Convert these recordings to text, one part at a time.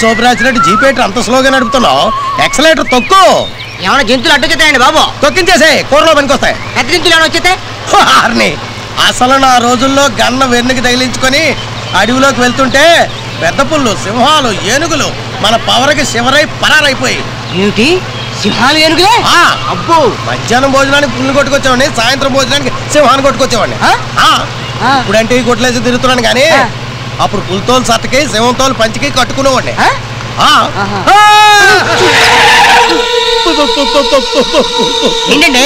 సోపు రాసినట్టు జీపేటర్ అంత స్లోగా నడుపుతున్నావు. ఎక్సలేటర్ తొక్కు. ఏమైనా జంతువులు అడ్డు చెప్తాయండి బాబు. తొక్కించేసే కూరలో పనికొస్తాయి. పెద్ద జంతువులు ఏమైనా వచ్చేస్తే? వారిని అసలు నా రోజుల్లో గన్న వెన్నుకి తగిలించుకొని అడవిలోకి వెళ్తుంటే పెద్ద పుల్లు సింహాలు ఏనుగులు మన పవర్కి శివరై పరారైపోయి ఏమిటి? సింహాలు ఏనుగులే? అబ్బో. మధ్యాహ్నం భోజనానికి పుల్లు కొట్టుకొచ్చేవాడిని సాయంత్రం భోజనానికి సింహాన్ని కొట్టుకొచ్చేవాడిని. ఇప్పుడంటే ఈ కొట్లేసి తిరుగుతున్నాను కానీ. అప్పుడు పులితోలు సత్తకి సింహంతోలు పంచికి కట్టుకునేవాడిని! ఏంటండి?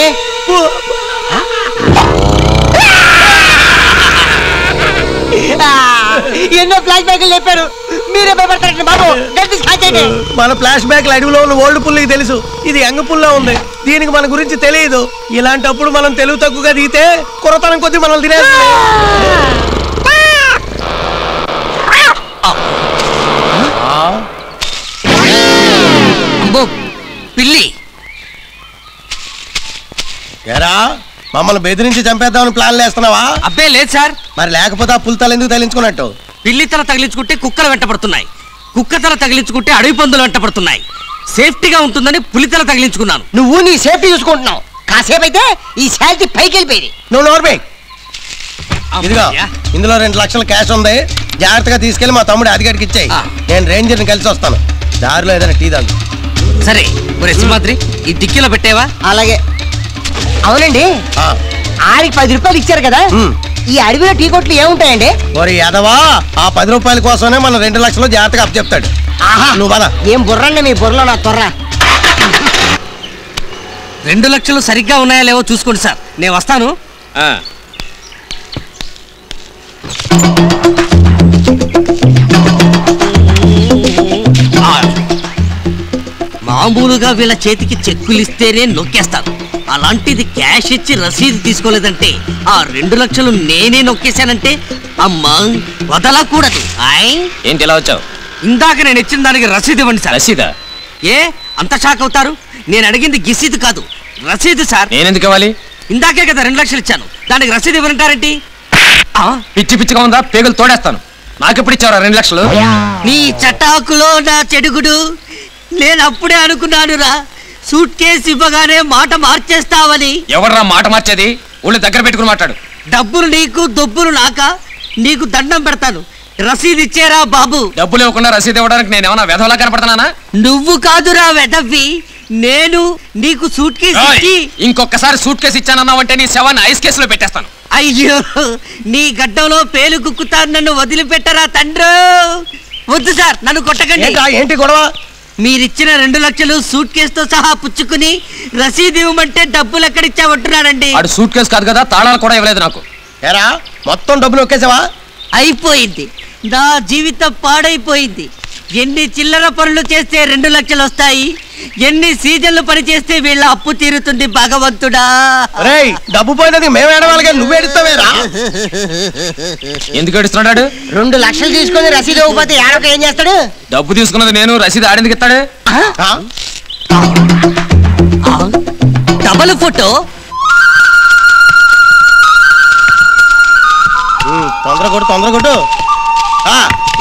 ఎన్నో ఫ్లాష్ బ్యాక్లు చెప్పారు మీరే భయపడతారండి బాబు. మన ఫ్లాష్ బ్యాక్ అడవిలో ఉన్న ఓల్డ్ పుల్లికి తెలుసు. ఇది యంగ్ పుల్లా ఉంది. దీనికి మన గురించి తెలియదు. ఇలాంటప్పుడు మనం తెలుగు తక్కువగా దిగితే కురతనం కొద్ది మనల్ని తినేస్తుంది. అబ్బో పిల్లి. ఎరా మమ్మల్ని బెదిరించి చంపేద్దామని ప్లాన్ వేస్తున్నావా అబ్బే లేదు సార్. మరి లేకపోతే ఆ పులితలు ఎందుకు తగిలించుకున్నట్టు? పిల్లి తల తగిలించుకుంటే కుక్కలు వెంటపడుతున్నాయి కుక్క తల తగిలించుకుంటే అడవి పందులు వెంటపడుతున్నాయి సేఫ్టీగా ఉంటుందని పులి తల తగిలించుకున్నాను. నువ్వు నీ సేఫ్టీ చూసుకుంటున్నావు. కాసేపు అయితే ఈ శాలరీ పైకి వెళ్ళిపోయింది. నువ్వు నోర్మే ఇదిగో. ఇందులో రెండు లక్షల క్యాష్ ఉంది. జాగ్రత్తగా తీసుకెళ్ళి మా తమ్ముడు అదిగడికి ఇచ్చేయి. నేను రేంజర్ని కలిసి వస్తాను. దారిలో ఏదైనా టీ తాగు. సరే ఒరే సింహాద్రి ఈ డిక్కీలో పెట్టేవా? అలాగే. అవునండి. ఆ. ఆడికి పది రూపాయలు ఇచ్చారు కదా. ఈ అడవిలో టీ కొట్లు ఏముంటాయండి? ఓరి యాదవా ఆ పది రూపాయల కోసమే మనం రెండు లక్షలు జాగ్రత్తగా అప్ చెప్తాడు ఆహా. నువ్వు పద. ఏం బుర్రండి మీ బుర్రలో నా తొర్ర రెండు లక్షలు సరిగ్గా ఉన్నాయా లేవో చూసుకోండి సార్. నేను వస్తాను. మామూలుగా వీళ్ళ చేతికి చెక్కులు ఇస్తేనే నొక్కేస్తాను అలాంటిది క్యాష్ ఇచ్చి రసీదు తీసుకోలేదంటే ఆ రెండు లక్షలు నేనే నొక్కేశానంటే అమ్మా వదలకూడదు. ఆయ్. ఏంటి ఇలా వచ్చావు? ఇందాక నేను ఇచ్చిన దానికి రసీదు ఇవ్వండి సార్. రసీదా? ఏ? అంత షాక్ అవుతారు? నేను అడిగింది గిసీదు కాదు. రసీదు సార్. నేనెందుకు ఇవ్వాలి? ఇందాకే కదా రెండు లక్షలు ఇచ్చాను. దానికి రసీదు ఇవ్వనంటారేంటి? ఆ, పిచ్చి పిచ్చిగా ఉందా? పేగులు తోడేస్తాను. నాకెప్పుడు ఇచ్చారా రెండు లక్షలు? నీ చటాకులో నా చెడుగుడు. నేను అప్పుడే అనుకున్నానురా సూట్ కేసు ఇవ్వగానే మాట మార్చేస్తావని. ఎవర్రా మాట మార్చేది? ఒళ్ళు దగ్గర పెట్టుకుని మాట్లాడు. డబ్బులు నీకు దొబ్బులు నాక నీకు దండం పెడతాను. రసీదు ఇచ్చేరా బాబు. డబ్బులు ఇవ్వకుండా రసీదు ఇవ్వడానికి నేను ఏమైనా వెధవలా కనపడుతున్నానా? నువ్వు కాదురా వెదవ్వి నేను నీకు సూట్ కేసు ఇచ్చి ఇంకొకసారి సూట్ కేసు ఇచ్చానన్నావంటే నీ శవాన్ని ఐస్ కేసులో పెట్టేస్తాను. అయ్యో నీ గడ్డంలో పేలు కుక్కుతారు నన్ను వదిలిపెట్టరా తండ్రు. వద్దు సార్ నన్ను కొట్టకండి. ఏంటా ఏంటి గొడవ? మీరిచ్చిన రెండు లక్షలు సూట్ కేసుతో సహా పుచ్చుకుని రసీదు ఇవ్వమంటే డబ్బులు ఎక్కడిచ్చామంటున్నారండి ఆడు సూట్ కేసు కాదు కదా తాళాలు కూడా ఇవ్వలేదు నాకు. ఎరా మొత్తం డబ్బులు ఒక్కేసావా? అయిపోయింది. నా జీవితం పాడైపోయింది. ఎన్ని చిల్లర పనులు చేస్తే రెండు లక్షలు వస్తాయి. ఎన్ని సీజన్లు పని చేస్తే వీళ్ళ అప్పు తీరుతుంది భగవంతుడా. రేయ్ డబ్బు పోయినది మేము నువ్వు ఏడుస్తావేరా? ఎందుకు ఏడుస్తున్నాడు రెండు లక్షలు తీసుకొని రసీదు ఇవ్వకపోతే ఏం చేస్తాడు? డబ్బు తీసుకున్నది నేను రసీదు ఆడేందుకు ఇస్తాడు ఆ? Double photo? తొందర కొట్టు తొందర కొట్టు.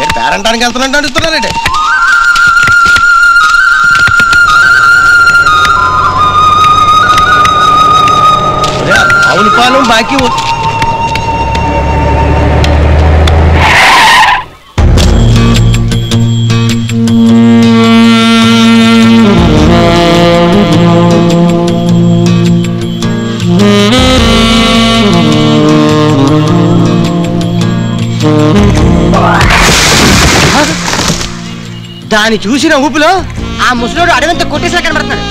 ఏంటి పేరంటానికి వెళ్తున్నట్టు అడుగుతున్నారండి అవును పాలు బాకీ దాన్ని చూసిన ఊపిలో? ఆ ముసలోడు అడవంతా కొట్టేసినా కనబడుతున్నాడు.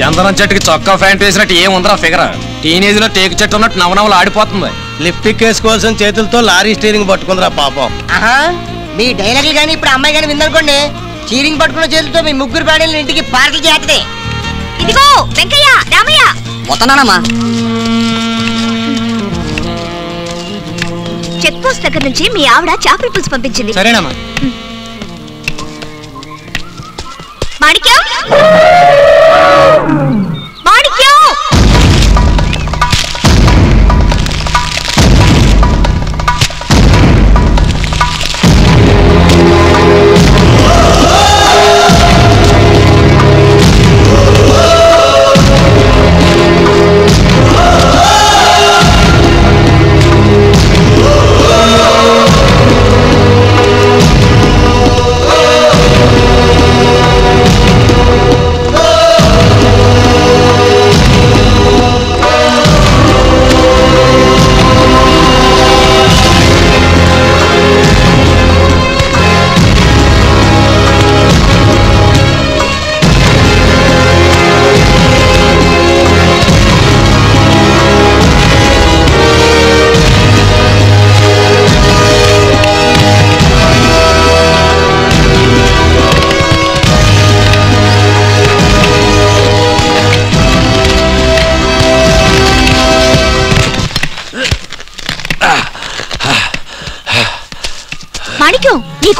చందనం చెట్టుకి చొక్కా ప్యాంట్ వేసినట్టు ఏముందిరా ఫిగర్? టీనేజ్లో టేకు చెట్టు ఉన్నట్టు నవనవలు ఆడిపోతుంది. లిఫ్ట్ కేసుకోవాల్సిన చేతులతో లారీ స్టీరింగ్ పట్టుకుందిరా పాపం. ఆహా మీ డైలాగులు కానీ ఇప్పుడు అమ్మాయి కానీ విందనుకోండి. చీరింగ్ పట్టుకున్న చేతులతో మీ ముగ్గురు బాడీలు ఇంటికి పార్కులు చేస్తుంది ఇదిగో వెంకయ్య రామయ్య. వస్తున్నానమ్మా చెక్ పోస్ట్ దగ్గర నుంచి మీ ఆవిడ చాపల పులుసు పంపించింది. సరేనమ్మా. మాణిక్యం మాణిక్యం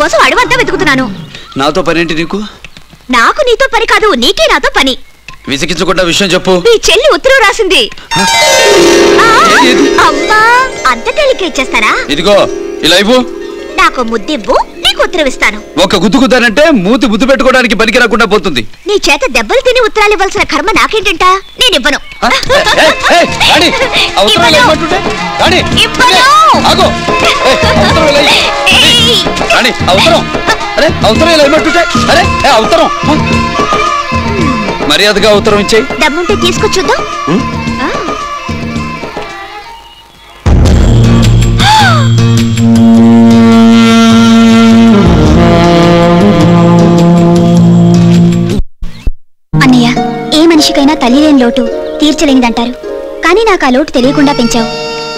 నీకోసం అడవంతా వెతుకుతున్నాను. నాతో పనేంటి నీకు? నాకు నీతో పని కాదు నీకే నాతో పని. విసిగించకుండా విషయం చెప్పు. మీ చెల్లి ఉత్తరం రాసింది? అమ్మా అంత తేలిక ఇచ్చేస్తానా ఇదిగో ఇలా ఇవ్వు. నాకు ముద్దివ్వు నీకు ఉత్తరం ఇస్తాను. ఒక గుద్దు గుద్దానంటే మూతి ముద్దు పెట్టుకోవడానికి పనికి రాకుండా పోతుంది. నీ చేత దెబ్బలు తిని ఉత్తరాలు ఇవ్వాల్సిన కర్మ నాకేంటంట? నేను ఇవ్వను ఉత్తరం ఇలా ఇవ్వమంటుంటే? రాణి, ఇవ్వను. ఆగు. ఏయ్, ఆ ఉత్తరం ఇలా ఇవ్వు. ఏయ్. రాణి, ఆ ఉత్తరం అరే ఆ. మర్యాదగా ఉత్తరం ఇచ్చేయి దమ్ముంటే తీసుకొచ్చుద్దాం. అన్నయ్య ఏ మనిషికైనా తల్లి లేని లోటు తీర్చలేనిదంటారు. కానీ నాకు ఆ లోటు తెలియకుండా పెంచావు.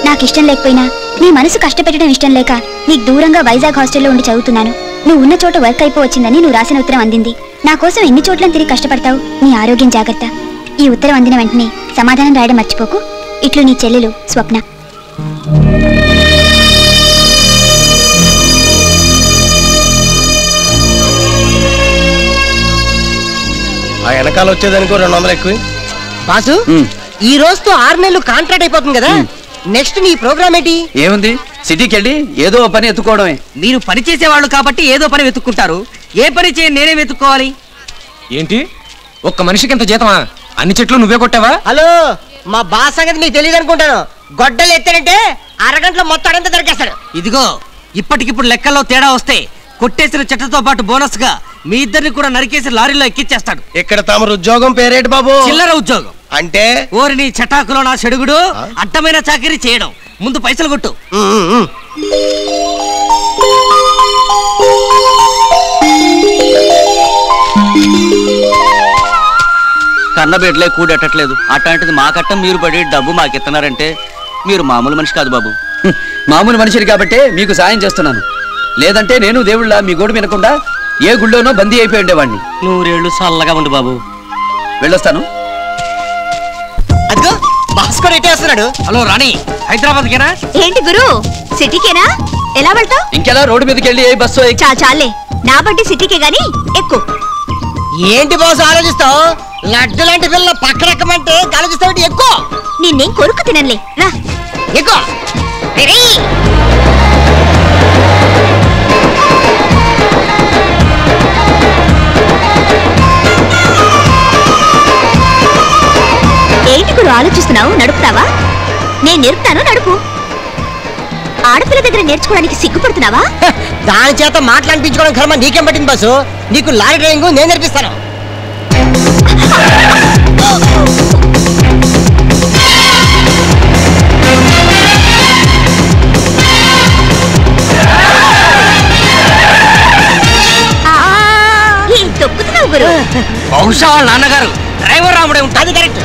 నాకిష్టం లేకపోయినా నీ మనసు కష్టపెట్టడం ఇష్టం లేక నీకు దూరంగా వైజాగ్ హాస్టల్లో ఉండి చదువుతున్నాను. నువ్వు ఉన్న చోట వర్క్ అయిపోవచ్చిందని నువ్వు రాసిన ఉత్తరం అందింది. నా కోసం ఎన్ని చోట్ల తిరిగి కష్టపడతావు? నీ ఆరోగ్యం జాగ్రత్త. ఈ ఉత్తరం అందిన వెంటనే సమాధానం రాయడం మర్చిపోకు. ఇట్లు నీ చెల్లెలు స్వప్న. ఆ వెనకాల వచ్చేదానికి రెండు వందలు ఎక్కువ. బాసు. ఈ రోజుతో ఆరు నెలలు కాంట్రాక్ట్ అయిపోతుంది కదా. నెక్స్ట్ నీ ప్రోగ్రామ్ ఏంటి? ఏముంది? సిటీకి వెళ్ళి ఏదో పని ఎత్తుకోవడమే. మీరు పని చేసేవాళ్ళు కాబట్టి ఏదో పని వెతుక్కుంటారు. ఏ పని చేయ నేనే వెతుక్కోవాలి. ఏంటి? ఒక్క మనిషికి ఇంత జీతమా? అన్ని చెట్లు నువ్వే కొట్టావా? హలో మా బాస్ సంగతి నీకు తెలియదు అనుకుంటాను. గొడ్డలు ఎత్తాడంటే అరగంటలో మొత్తం అడంతా దొరికేస్తాడు. ఇదిగో ఇప్పటికిప్పుడు లెక్కల్లో తేడా వస్తే కొట్టేసిన చెట్టతో పాటు బోనస్గా మీ ఇద్దరిని కూడా నరికేసి లారీలో ఎక్కిచ్చేస్తాడు. ఇక్కడ తమరు ఉద్యోగం పేరేటి బాబు? చిల్లర ఉద్యోగం. అంటే? ఓరి నీ చటాకులో నా చెడుగుడు అడ్డమైన చాకరీ చేయడం. ముందు పైసలు కొట్టు. కన్నబెడ్లే కూడెట్టట్లేదు. అట్లాంటిది మా కట్టం మీరు పడి డబ్బు మాకిస్తున్నారంటే మీరు మామూలు మనిషి కాదు బాబు. మామూలు మనిషిని కాబట్టే మీకు సాయం చేస్తున్నాను. లేదంటే నేను దేవుళ్ళ మీ గోడు వినకుండా ఏ గుళ్ళోనో బందీ అయిపోయి ఉండేవాడిని నూరేళ్ళు చల్లగా ఉండు బాబు. వెళ్ళొస్తాను. అదిగో బాస్ కూడా ఎట్టేస్తున్నాడు హలో రాణి హైదరాబాద్ కేనా ఏంటి గురు సిటీకేనా? ఎలా వెళ్తావు? ఇంకెలా రోడ్డు మీదకి వెళ్ళి ఏ బస్సు చా చాలే. నా బండి సిటీకే గాని ఎక్కువ. ఏంటి బాస్ ఆలోచిస్తావు? లడ్డు లాంటి పిల్ల పక్కన ఎక్కమంటే ఆలోచిస్తావు ఎక్కువ? నిన్నేం కొరుకు తినలే రా. ఎక్కువ. ఏంటి గురు ఆలోచిస్తున్నావు? నడుపుతావా? నేను నేర్పుతాను నడుపు. ఆడపిల్ల దగ్గర నేర్చుకోవడానికి సిగ్గుపడుతున్నావా? దాని చేత మాట్లాడిపించుకోవడం కర్మ నీకేం పట్టింది బాసు? నీకు లారీ డ్రైవింగ్ నేను నేర్పిస్తాను. ఆ, ఏం తొక్కుతున్నావు గురు. బహుశా వాళ్ళ నాన్నగారు డ్రైవర్ రాముడే ఉంటాడు అది కరెక్ట్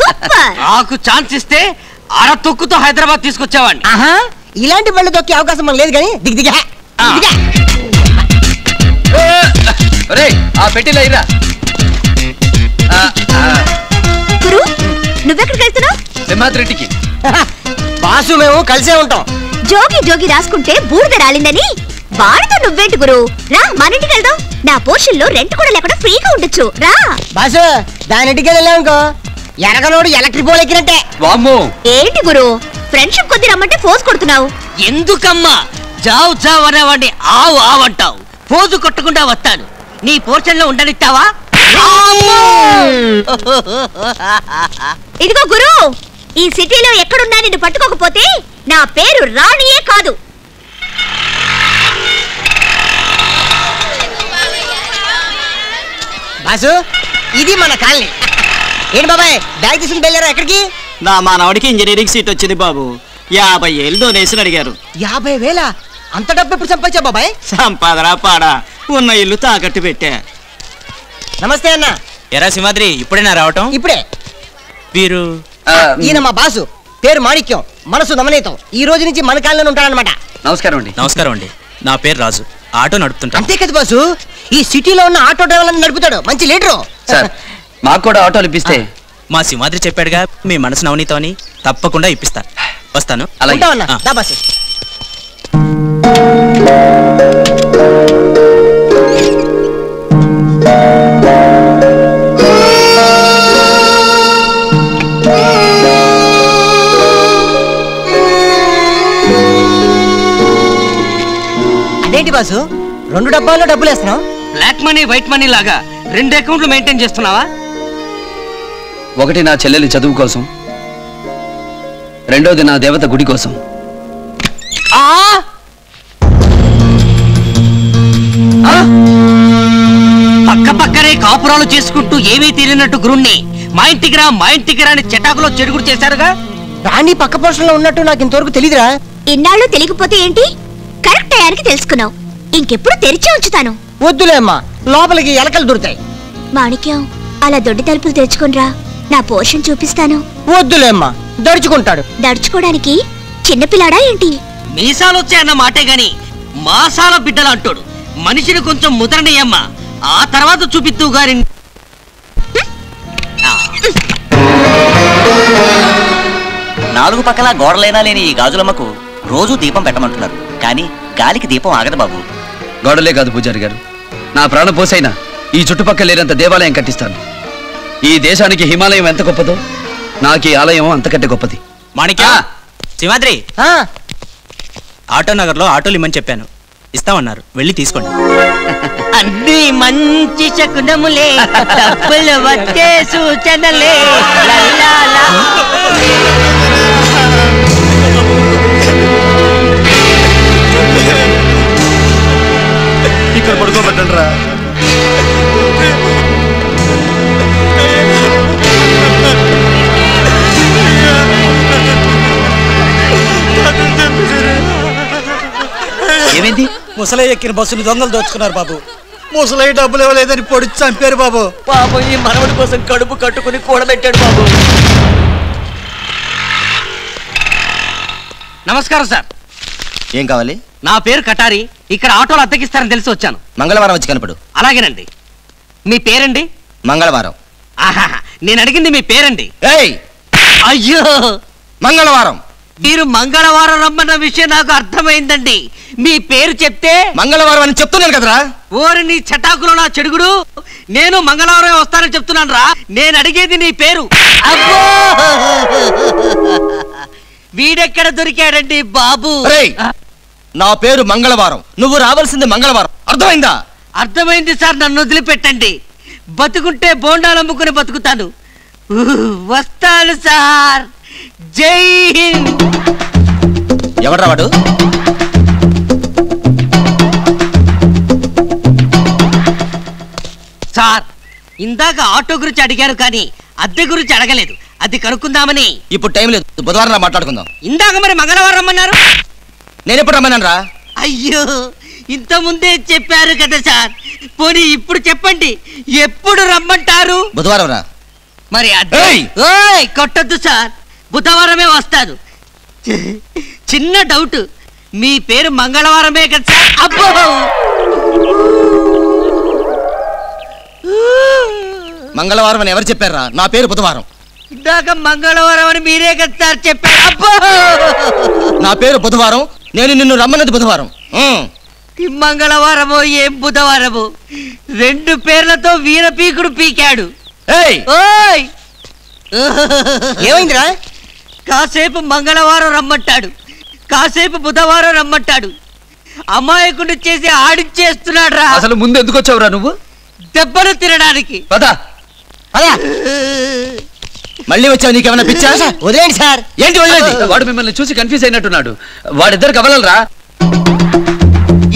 సూపర్. నాకు ఛాన్స్ ఇస్తే అర తొక్కుతో హైదరాబాద్ తీసుకొచ్చావాడిని. ఆహా ఇలాంటి బళ్ళు దొక్కే అవకాశం మనకు లేదు కానీ దిగ్ దిగా దిగా ఒరే ఆ పెట్టిలో ఇరా గురు నువ్వెక్కడికి వెళ్తున్నావు? సింహాద్రెడ్డికి బాసు మేము కలిసే ఉంటాం. జోగి జోగి రాసుకుంటే బూడిద రాలిందని. వాడితో నువ్వేంటి గురు? రా మన ఇంటికి వెళ్దాం. నా పోర్షన్లో రెంట్ కూడా లేకుండా ఫ్రీగా ఉండొచ్చు. రా. బాసు దాని ఇంటికి వెళ్ళామనుకో ఎరగనోడు ఎలక్ట్రిక్ పోల్ ఎక్కినట్టే. వామ్మో. ఏంటి గురు? ఫ్రెండ్షిప్ కొద్ది రమ్మంటే ఫోర్స్ కొడుతున్నావు. ఎందుకమ్మా? జావు జావు అనేవాడిని ఆవు ఆవంటావు పోజు కొట్టకుండా వస్తాను నీ పోర్షన్లో ఉండనిస్తావా ఇదిగో గురు ఈ సిటీలో ఎక్కడున్నా నిన్ను పట్టుకోకపోతే నా పేరు రాణియే కాదు. బాసు ఇది మన కాలనీ. ఏంటి బాబాయ్? బ్యాగ్ తీసుకుని వెళ్ళారా ఎక్కడికి? నా మానవుడికి ఇంజనీరింగ్ సీట్ వచ్చింది బాబు. యాభై ఏళ్ళు డొనేషన్ అడిగారు. యాభై వేల? అంత డబ్బు ఎప్పుడు సంపాదించా బాబాయ్? సంపాదరా పాడా. ఉన్న ఇల్లు తాకట్టు పెట్టా. నమస్తే అన్న. ఎరా సింహాద్రి ఇప్పుడేనా రావటం? ఇప్పుడే. వీరు? ఈయన మా బాసు. పేరు మాణిక్యం. మనసు నమనీతం. ఈ రోజు నుంచి మన కాలనీ ఉంటాడనమాట నమస్కారం అండి. నమస్కారం అండి. నా పేరు రాజు. ఆటో నడుపుతుంటాను. అంతే కదా బాసు? ఈ సిటీలో ఉన్న ఆటో డ్రైవర్లను నడుపుతాడు. మంచి లీడరు. సార్ మాకు కూడా ఆటోలు ఇప్పిస్తే. మా సింహాద్రి చెప్పాడుగా మీ మనసు నవనీతం అని తప్పకుండా ఇప్పిస్తా. వస్తాను. ఆ. బాసు అదేంటి బాసు? రెండు డబ్బాల్లో డబ్బులు వేస్తున్నావు బ్లాక్ మనీ వైట్ మనీ లాగా రెండు అకౌంట్లు మెయింటైన్ చేస్తున్నావా? ఒకటి నా చెల్లెలి చదువు కోసం. రెండోది నా దేవత గుడి కోసం. పక్క పక్కనే కాపురాలు చేసుకుంటూ ఏమీ తీరినట్టు గురుణ్ణి. మా ఇంటికి రా మా ఇంటికి రాని చెటాకులో చెరుగుడు చేశారుగా? రాణి పక్క పోషణలో ఉన్నట్టు నాకు ఇంతవరకు తెలియదురా ఇన్నాళ్ళు తెలియకపోతే ఏంటి? కరెక్ట్ అయ్యానికి తెలుసుకున్నావు. ఇంకెప్పుడు తెరిచి ఉంచుతాను. వద్దులేమ్మా లోపలికి ఎలకలు దొరుకుతాయి. మాణిక్యం అలా దొడ్డి తలుపులు తెరుచుకుని రా. నా పోర్షన్ చూపిస్తాను. వద్దులే అమ్మా దడుచుకుంటాడు దడుచుకోవడానికి చిన్నపిల్లాడా ఏంటి? మీసాలు వచ్చాయన్న మాటే గాని మాసాల బిడ్డలు అంటాడు. మనిషిని కొంచెం ముదరనియమ్మ ఆ తర్వాత చూపిద్దు గారి నాలుగు పక్కల గోడలైనా లేని ఈ గాజులమ్మకు రోజు దీపం పెట్టమంటున్నారు. కానీ గాలికి దీపం ఆగదు బాబు. గోడలే కాదు పూజారి గారు. నా ప్రాణం పోసైనా ఈ చుట్టుపక్కల లేనంత దేవాలయం కట్టిస్తాను. ఈ దేశానికి హిమాలయం ఎంత గొప్పదో నాకు ఈ ఆలయం అంతకంటే గొప్పది. మాణిక్య సింహాద్రి! ఆటో నగర్లో ఆటోలు ఇమ్మని చెప్పాను. ఇస్తామన్నారు. వెళ్ళి తీసుకోండి. అన్ని మంచి శకునములే వచ్చే సూచనలే. లల్లాలా. ఇక్కడ పడుకోబెట్టండి రా ఏమైంది? ముసలై ఎక్కిన బస్సులు దొంగలు దోచుకున్నారు బాబు. ముసలై డబ్బులు ఇవ్వలేదని పొడిచి చంపారు బాబు. పాపం ఈ మనవడి కోసం కడుపు కట్టుకుని కూడబెట్టాడు బాబు. నమస్కారం సార్. ఏం కావాలి? నా పేరు కటారి. ఇక్కడ ఆటోలు అద్దెకిస్తారని తెలిసి వచ్చాను. మంగళవారం వచ్చి కనపడు. అలాగేనండి. మీ పేరండి? మంగళవారం. ఆహా నేను అడిగింది మీ పేరండి. ఏయ్! అయ్యో! మంగళవారం. మీరు మంగళవారం రమ్మన్న విషయం నాకు అర్థమైందండి. మీ పేరు చెప్తే మంగళవారం అని చెప్తున్నాను కదరా. ఓరి నీ చటాకులో నా చెడుగుడు. నేను మంగళవారం వస్తానని చెప్తున్నాను రా నేను అడిగేది నీ పేరు. అబ్బో! వీడెక్కడ దొరికాడండి బాబు? నా పేరు మంగళవారం. నువ్వు రావాల్సింది మంగళవారం. అర్థమైందా? అర్థమైంది సార్ నన్ను వదిలిపెట్టండి. బతుకుంటే బోండాలు అమ్ముకుని బతుకుతాను. వస్తాను సార్. జై హింద్. ఎవడ్రా వాడు? సార్ ఇందాక ఆటో గురించి అడిగారు కానీ అద్దె గురించి అడగలేదు. అది కనుక్కుందామని. ఇప్పుడు టైం లేదు. బుధవారం రా మాట్లాడుకుందాం. ఇందాక మరి మంగళవారం రమ్మన్నారు? నేను ఎప్పుడు రమ్మన్నాను రా అయ్యో ఇంత ముందే చెప్పారు కదా సార్. పోనీ ఇప్పుడు చెప్పండి. ఎప్పుడు రమ్మంటారు? బుధవారం రా. మరి అద్దె! ఓయ్ కొట్టద్దు సార్. బుధవారమే వస్తాను. చి- చిన్న డౌట్ మీ పేరు మంగళవారమే కదా అబ్బో! మంగళవారం అని ఎవరు చెప్పారా? నా పేరు బుధవారం. ఇందాక మంగళవారం అని మీరే కదా చెప్పారు. అబ్బో! నా పేరు బుధవారం నేను నిన్ను రమ్మన్నది బుధవారం. మంగళవారమో ఏం బుధవారమో? రెండు పేర్లతో వీర పీకుడు. ఏమైందిరా? కాసేపు మంగళవారం రమ్మంటాడు. కాసేపు బుధవారం రమ్మంటాడు. అమాయకుడిని చేసి ఆడిచ్చేస్తున్నాడు రా అసలు ముందు ఎందుకు వచ్చావురా నువ్వు? దెబ్బలు తినడానికి. పద. మళ్ళీ వచ్చావు నీకేమైనా పిచ్చా? వదిలేండి సార్. ఏంటి వదిలేది వాడు మిమ్మల్ని చూసి కన్ఫ్యూజ్ అయినట్టున్నాడు. వాడిద్దరు కవలరా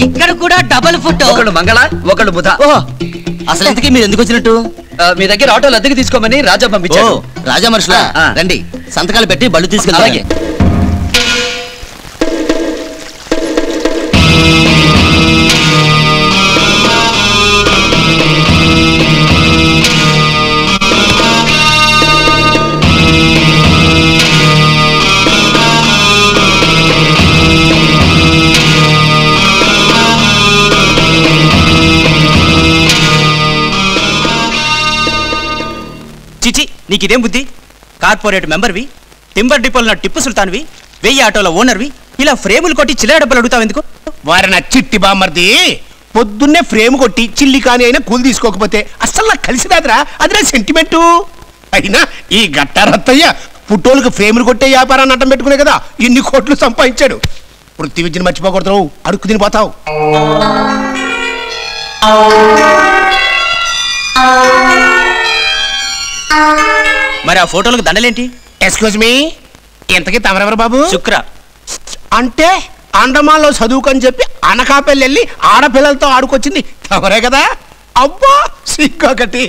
ఇక్కడ కూడా డబుల్ ఫుట్ ఒకళ్ళు మంగళ ఒకళ్ళు బుధ. అసలు ఇంతకీ మీరు ఎందుకు వచ్చినట్టు? మీ దగ్గర ఆటోలు అద్దెకి తీసుకోమని రాజా ఓ పంపించాడు రాజా మనుషులా. రండి. సంతకాలు పెట్టి బళ్ళు తీసుకెళ్ళి నీకు ఇదేం బుద్ధి? కార్పొరేట్ మెంబర్వి టింబర్ డిపోలో టిప్పు సుల్తాన్వి వెయ్యి ఆటోల ఓనర్వి ఇలా ఫ్రేములు కొట్టి చిల్లర డబ్బులు అడుగుతావు ఎందుకు? వారి నా చిట్టి బామ్మర్ది పొద్దున్నే ఫ్రేమ్ కొట్టి చిల్లి కాని అయినా కూలి తీసుకోకపోతే అస్సలు నాకు కలిసి రాదురా అది నా సెంటిమెంటు. అయినా ఈ గట్టారత్తయ్య పుట్టోళ్ళకి ఫ్రేములు కొట్టే వ్యాపారాన్ని అడ్డం పెట్టుకునే కదా ఇన్ని కోట్లు సంపాదించాడు. వృత్తి విద్యను మర్చిపోకూడదు అడుక్కు తినిపోతావు మరి ఆ ఫోటోలకు దండలేంటి? ఎక్స్క్యూజ్ మీ ఎంతకీ తమరెవరు బాబు? శుక్ర. అంటే అండమాన్లో చదువుకని చెప్పి అనకాపల్లి వెళ్ళి ఆడపిల్లలతో ఆడుకొచ్చింది తమరే కదా? అబ్బా సిగ్గొకటి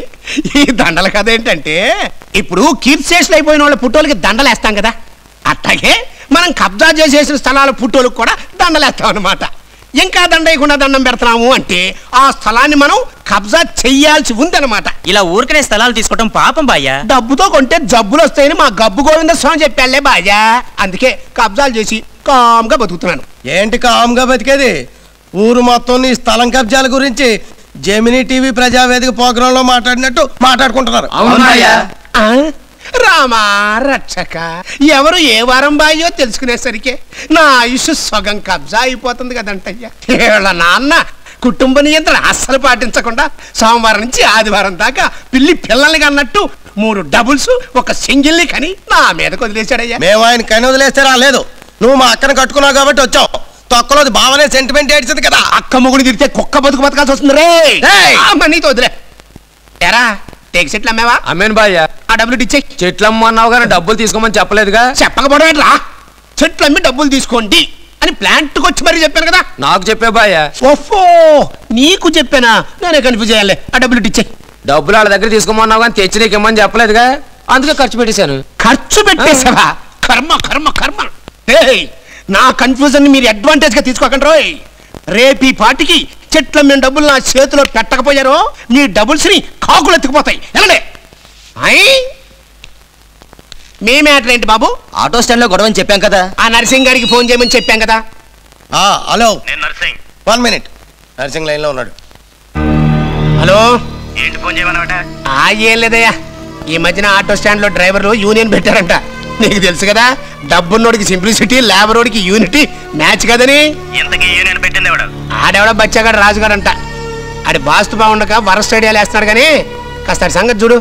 ఈ దండల కథ ఏంటంటే ఇప్పుడు కీర్తిశేషులు అయిపోయిన వాళ్ళ పుట్టోలకి దండలు వేస్తాం కదా. అట్లాగే మనం కబ్జా చేసేసిన స్థలాల పుట్టోలకు కూడా దండలేస్తాం అనమాట ఇంకా దండ వేయకుండా దండం పెడుతున్నాము అంటే ఆ స్థలాన్ని మనం కబ్జా చెయ్యాల్సి ఉందన్నమాట. ఇలా ఊరికనే స్థలాలు తీసుకోవడం పాపం బాయ్యా. డబ్బుతో కొంటే జబ్బులు వస్తాయని మా గబ్బు గోవింద స్వామి చెప్పాలే బాజా అందుకే కబ్జాలు చేసి కామ్గా బతుకుతున్నాను. ఏంటి కామ్గా బతికేది? ఊరు మొత్తం నీ స్థలం కబ్జాల గురించి జెమినీ టీవీ ప్రజావేదిక ప్రోగ్రామ్లో మాట్లాడినట్టు మాట్లాడుకుంటున్నారు. ఆ? రామా రక్షక ఎవరు ఏ వారం బాయో తెలుసుకునేసరికి నా ఆయుష్ సగం కబ్జా అయిపోతుంది కదంటయ్యా. వీళ్ళ నాన్న కుటుంబ నియంత్రణ అస్సలు పాటించకుండా సోమవారం నుంచి ఆదివారం దాకా పిల్లి పిల్లల్ని కన్నట్టు మూడు డబుల్స్ ఒక సింగిల్ని కని నా మీదకి వదిలేశాడయ్యా. మేము ఆయన కని వదిలేస్తే రాలేదు. నువ్వు మా అక్కను కట్టుకున్నావు కాబట్టి వచ్చావు. తొక్కలోది భావనే సెంటిమెంట్ ఏడ్చింది కదా. అక్క మొగుడు తిరిగితే కుక్క బతుకు బతకాల్సి వస్తుంది రే మనీతో వదిలే. ఎరా టేక్ సెట్లు అమ్మేవా? అమ్మేను బాయ్యా. ఆ డబ్బులు ఇచ్చే చెట్లు అమ్మన్నావు కానీ డబ్బులు తీసుకోమని చెప్పలేదుగా? చెప్పకపోవడం రా చెట్లు అమ్మి డబ్బులు తీసుకోండి అని ప్లాంట్కి వచ్చి మరీ చెప్పాను కదా. నాకు చెప్పే బాయ్యా. ఓఫో నీకు చెప్పానా? నేనే కన్ఫ్యూజ్ అయ్యాలే ఆ డబ్బులు ఇచ్చే డబ్బులు వాళ్ళ దగ్గర తీసుకోమన్నావు కానీ తెచ్చి నీకు ఇమ్మని చెప్పలేదుగా? అందుకే ఖర్చు పెట్టేశాను. ఖర్చు పెట్టేసావా కర్మ కర్మ కర్మ. ఏయ్, నా కన్ఫ్యూజన్ మీరు అడ్వాంటేజ్గా తీసుకోకండి రోయ్. రేపు పాటికి చెట్ల మీద డబ్బులు నా చేతిలో పెట్టకపోయారో మీ డబుల్స్ని కాకులు ఎత్తుకుపోతాయి. ఎలాండి అయ్ మీ మ్యాటర్ ఏంటి బాబు? ఆటో స్టాండ్లో గొడవని చెప్పాం కదా. ఆ నర్సింగ్ గారికి ఫోన్ చేయమని చెప్పాం కదా. ఆ, హలో. One minute. నర్సింగ్ లైన్లో ఉన్నాడు. హలో. ఏంటి ఫోన్ చేయమన్నమాట? ఆ ఏం లేదయ్యా. ఈ మధ్యన ఆటో స్టాండ్లో డ్రైవర్లు యూనియన్ పెట్టారంట. నీకు తెలుసు కదా డబ్బున్నోడికి సింప్లిసిటీ లేబరోడికి యూనిటీ మ్యాచ్ కదని. ఇంతకీ యూనియన్ పెట్టింది ఎవడు? ఆడెవడ బచ్చాగాడు రాజుగాడంట. ఆడి బాస్తు బాగుండక వరస్ట్ ఐడియాలు వేస్తున్నాడు కానీ కాస్త సంగతి చూడు.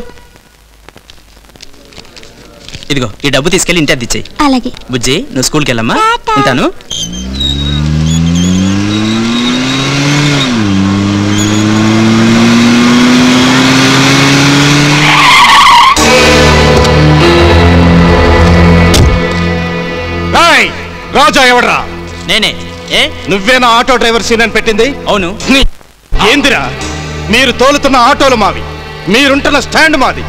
ఇదిగో ఈ డబ్బు తీసుకెళ్ళి ఇంటి అద్దెచ్చేయి అలాగే. బుజ్జి నువ్వు స్కూల్కి వెళ్ళమ్మా. ఉంటాను. రాజా ఎవడరా? నేనే. ఏ? నువ్వేనా ఆటో డ్రైవర్ సీన్ అని పెట్టింది? అవును. ఏందిరా? మీరు తోలుతున్న ఆటోలు మావి. మీరుంటున్న స్టాండ్ మాది.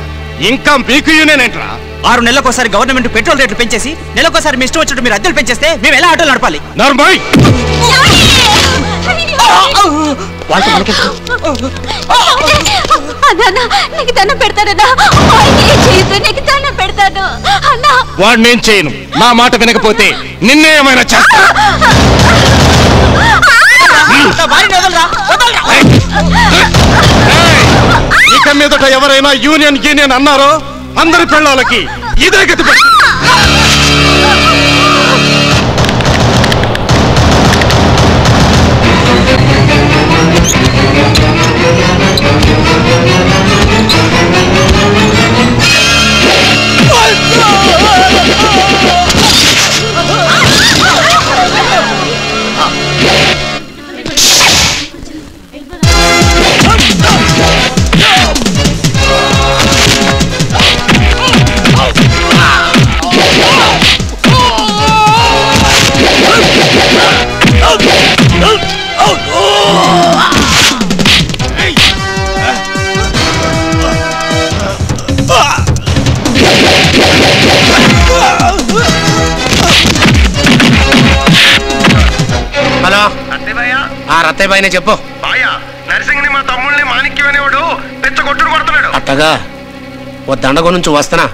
ఇంకా మీకు యూనియన్ ఏంట్రా ఆరు నెలలకోసారి గవర్నమెంట్ పెట్రోల్ రేట్లు పెంచేసి నెలకోసారి మీ ఇష్టం వచ్చినట్టు మీరు అద్దెలు పెంచేస్తే మేము ఎలా ఆటోలు నడపాలి? నర్మాయ్ వాళ్ళతో మనకి నీకు దండం పెడతానన్నా నీకు దండం పెడతాను అన్నా వాడు నేను చేయను. నా మాట వినకపోతే నిన్నే ఏమైనా చేస్తా? ఇక మీదట ఎవరైనా యూనియన్ యూనియన్ అన్నారో అందరి పిల్లలకి ఇదే గతి పట్టు. హలో రత్తయ్య బాయ్ చెప్పు నర్సింగ్ని మా తమ్ముళ్ళని మాణిక్యం అనేవాడు పెద్ద కొట్టుడు కొడుతున్నాడు. అత్తగా ఓ దండగో నుంచి వస్తానా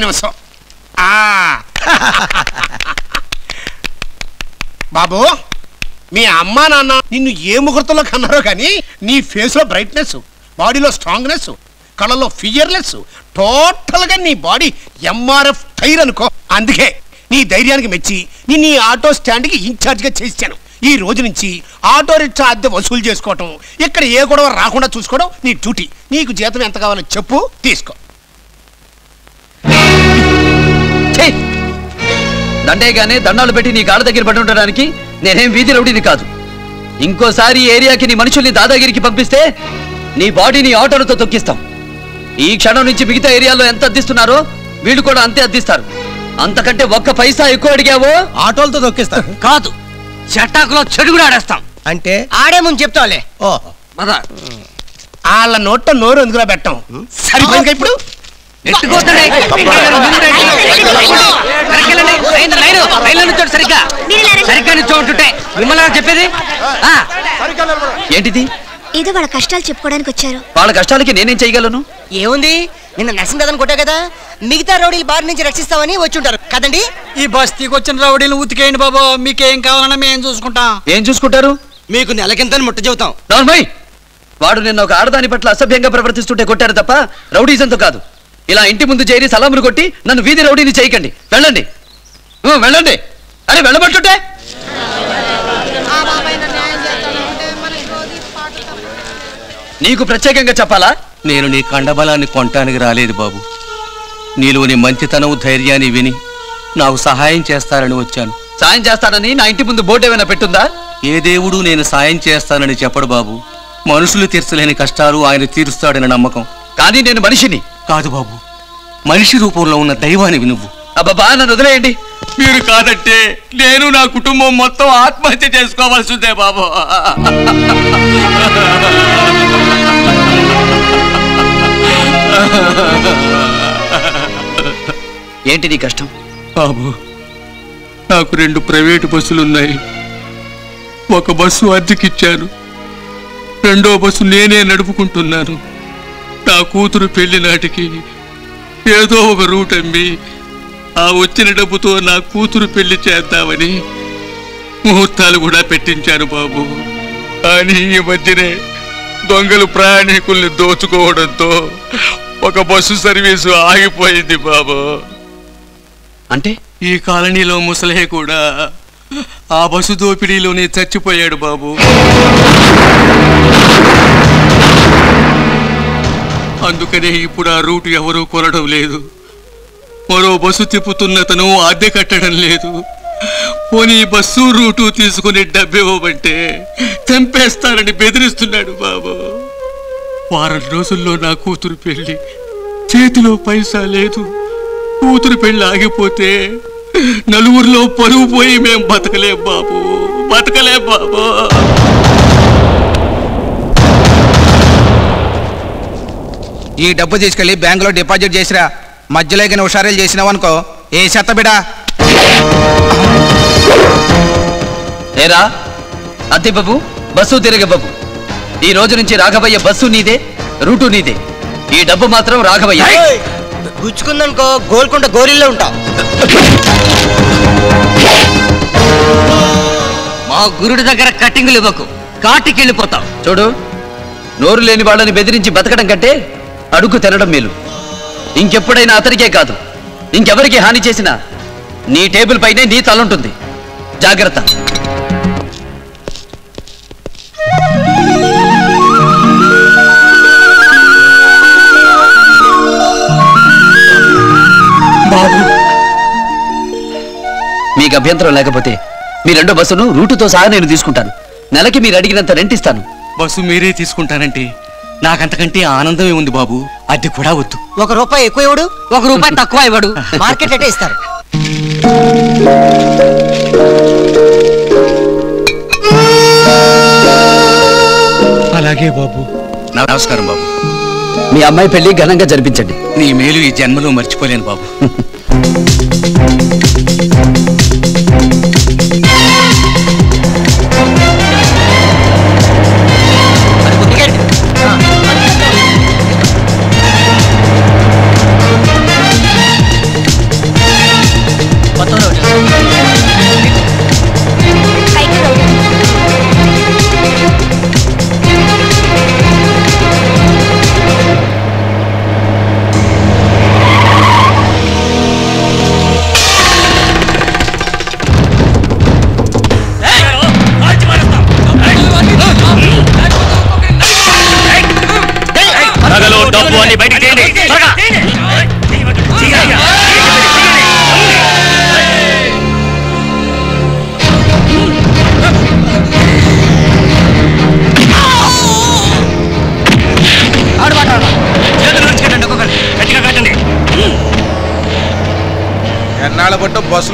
నిమిషం. ఆ. బాబు మీ అమ్మా నాన్న నిన్ను ఏ ముహూర్తంలో కన్నారో కానీ నీ ఫేస్లో బ్రైట్నెస్ బాడీలో స్ట్రాంగ్నెస్ కళ్ళలో ఫియర్లెస్ టోటల్గా నీ బాడీ ఎంఆర్ఎఫ్ టైర్ అనుకో. అందుకే నీ ధైర్యానికి మెచ్చి నిన్ను ఈ ఆటో స్టాండ్కి గా చేశాను ఈ రోజు నుంచి ఆటో రిక్షా అద్దె వసూలు చేసుకోవటం ఇక్కడ ఏ గొడవ రాకుండా చూసుకోవడం నీ డ్యూటీ. నీకు జీతం ఎంత కావాలో చెప్పు తీసుకో. దండేగానే దండాలు పెట్టి నీ కాళ్ళ దగ్గర పడి ఉండడానికి నేనేం వీధి రౌడీని కాదు. ఇంకోసారి ఈ ఏరియాకి నీ మనుషుల్ని దాదాగిరికి పంపిస్తే నీ బాడీని ఆటోలతో తొక్కిస్తాం. ఈ క్షణం నుంచి మిగతా ఏరియాలో ఎంత అద్దిస్తున్నారో వీళ్ళు కూడా అంతే అద్దిస్తారు. అంతకంటే ఒక్క పైసా ఎక్కువ అడిగావో? ఆటోలతో తొక్కిస్తారు. కాదు చట్టాకులో చెడు కూడా ఆడేస్తాం. అంటే? ఆడే ముందు చెప్తావులే. ఓహో మద. వాళ్ళ నోట్లో నోరు ఎందుకులా పెట్టాం? సరిపోయింది. ఇప్పుడు? చెప్పేది? ఆ, ఏంటిది? ఏదో వాళ్ళ కష్టాలు చెప్పుకోవడానికి వచ్చారు. వాళ్ళ కష్టాలకి నేనేం చేయగలను? ఏముంది? నిన్న నరసింహ కథను కొట్టా కదా. మిగతా రౌడీలు బారి నుంచి రక్షిస్తామని వచ్చి ఉంటారు కదండి? ఈ బస్తీకి వచ్చిన రౌడీలు ఉతికేయండి బాబు. మీకేం కావాలన్నా మేము చూసుకుంటాం. ఏం చూసుకుంటారు? మీకు నెలకింత ముట్ట చెబుతాం. వాడు నిన్న ఒక ఆడదాని పట్ల అసభ్యంగా ప్రవర్తిస్తుంటే కొట్టారు తప్ప రౌడీజంతో కాదు. ఇలా ఇంటి ముందు చేరి సలాములు కొట్టి నన్ను వీధి రౌడీని చేయకండి. వెళ్ళండి. వెళ్ళండి. అరే వెళ్ళబట్టుంటే. నీకు ప్రత్యేకంగా చెప్పాలా? నేను నీ కండబలాన్ని కొనటానికి రాలేదు బాబు. నీలోని మంచితనం ధైర్యాన్ని విని నాకు సహాయం చేస్తారని వచ్చాను. సాయం చేస్తానని నా ఇంటి ముందు బోర్డు ఏమైనా పెట్టుందా? ఏ దేవుడు నేను సాయం చేస్తానని చెప్పడు బాబు. మనుషులు తీర్చలేని కష్టాలు ఆయన తీరుస్తాడని నమ్మకం. కానీ నేను మనిషిని. కాదు బాబు. మనిషి రూపంలో ఉన్న దైవానివి నువ్వు. అబ్బా నన్ను వదిలేయండి. మీరు కాదంటే నేను నా కుటుంబం మొత్తం ఆత్మహత్య చేసుకోవాల్సిందే బాబు. ఏంటి నీ కష్టం? బాబు నాకు రెండు ప్రైవేటు బస్సులు ఉన్నాయి ఒక బస్సు అద్దెకిచ్చాను రెండో బస్సు నేనే నడుపుకుంటున్నాను. నా కూతురు పెళ్ళి నాటికి ఏదో ఒక రూట్ అమ్మి ఆ వచ్చిన డబ్బుతో నా కూతురు పెళ్ళి చేద్దామని ముహూర్తాలు కూడా పెట్టించాను బాబు. కానీ ఈ మధ్యనే దొంగలు ప్రయాణికుల్ని దోచుకోవడంతో ఒక బస్సు సర్వీసు ఆగిపోయింది బాబు. అంటే? ఈ కాలనీలో ముసలే కూడా ఆ బస్సు దోపిడీలోనే చచ్చిపోయాడు బాబు. అందుకనే ఇప్పుడు ఆ రూటు ఎవరూ కొనడం లేదు. మరో బస్సు తిప్పుతున్నతను అద్దె కట్టడం లేదు. పోనీ బస్సు రూటు తీసుకుని డబ్బివ్వమంటే చంపేస్తారని బెదిరిస్తున్నాడు బాబు. వారం రోజుల్లో నా కూతురు పెళ్ళి. చేతిలో పైసా లేదు. కూతురు పెళ్ళి ఆగిపోతే నలుగురిలో పరువు పోయి మేం బతకలేం బాబు. బతకలేం బాబు. ఈ డబ్బు తీసుకెళ్ళి బ్యాంకులో డిపాజిట్ చేసిరా. మధ్యలో కానీ హుషారీలు చేసినావు అనుకో ఏ చెత్త బిడా? ఏరా అత్తి బాబు బస్సు తిరగ బాబు. ఈ రోజు నుంచి రాఘవయ్య బస్సు నీదే రూటు నీదే. ఈ డబ్బు మాత్రం రాఘవయ్య. గుచ్చుకుందనుకో గోల్కొండ గోరిల్లో ఉంటావు మా గురుడి దగ్గర కట్టింగులు ఇవ్వకు. కాటికి వెళ్ళిపోతాం చూడు నోరు లేని వాళ్ళని బెదిరించి బతకడం కంటే అడుగు తినడం మేలు. ఇంకెప్పుడైనా అతనికే కాదు ఇంకెవరికి హాని చేసినా నీ టేబుల్ పైనే నీ తలుంటుంది. జాగ్రత్త. మీకు అభ్యంతరం లేకపోతే మీ రెండో బస్సును రూటుతో సహా నేను తీసుకుంటాను. నెలకి మీరు అడిగినంత రెంట్ ఇస్తాను బస్సు మీరే తీసుకుంటానంటే నాకంతకంటే ఆనందమే ఉంది బాబు. అది కూడా వద్దు. ఒక రూపాయి ఎక్కువ ఇవ్వడు ఒక రూపాయి తక్కువ ఇవ్వడు. మార్కెట్ అంటే ఇస్తారు. అలాగే బాబు. నమస్కారం బాబు. మీ అమ్మాయి పెళ్ళి ఘనంగా జరిపించండి. నీ మేలు ఈ జన్మలో మర్చిపోలేను బాబు.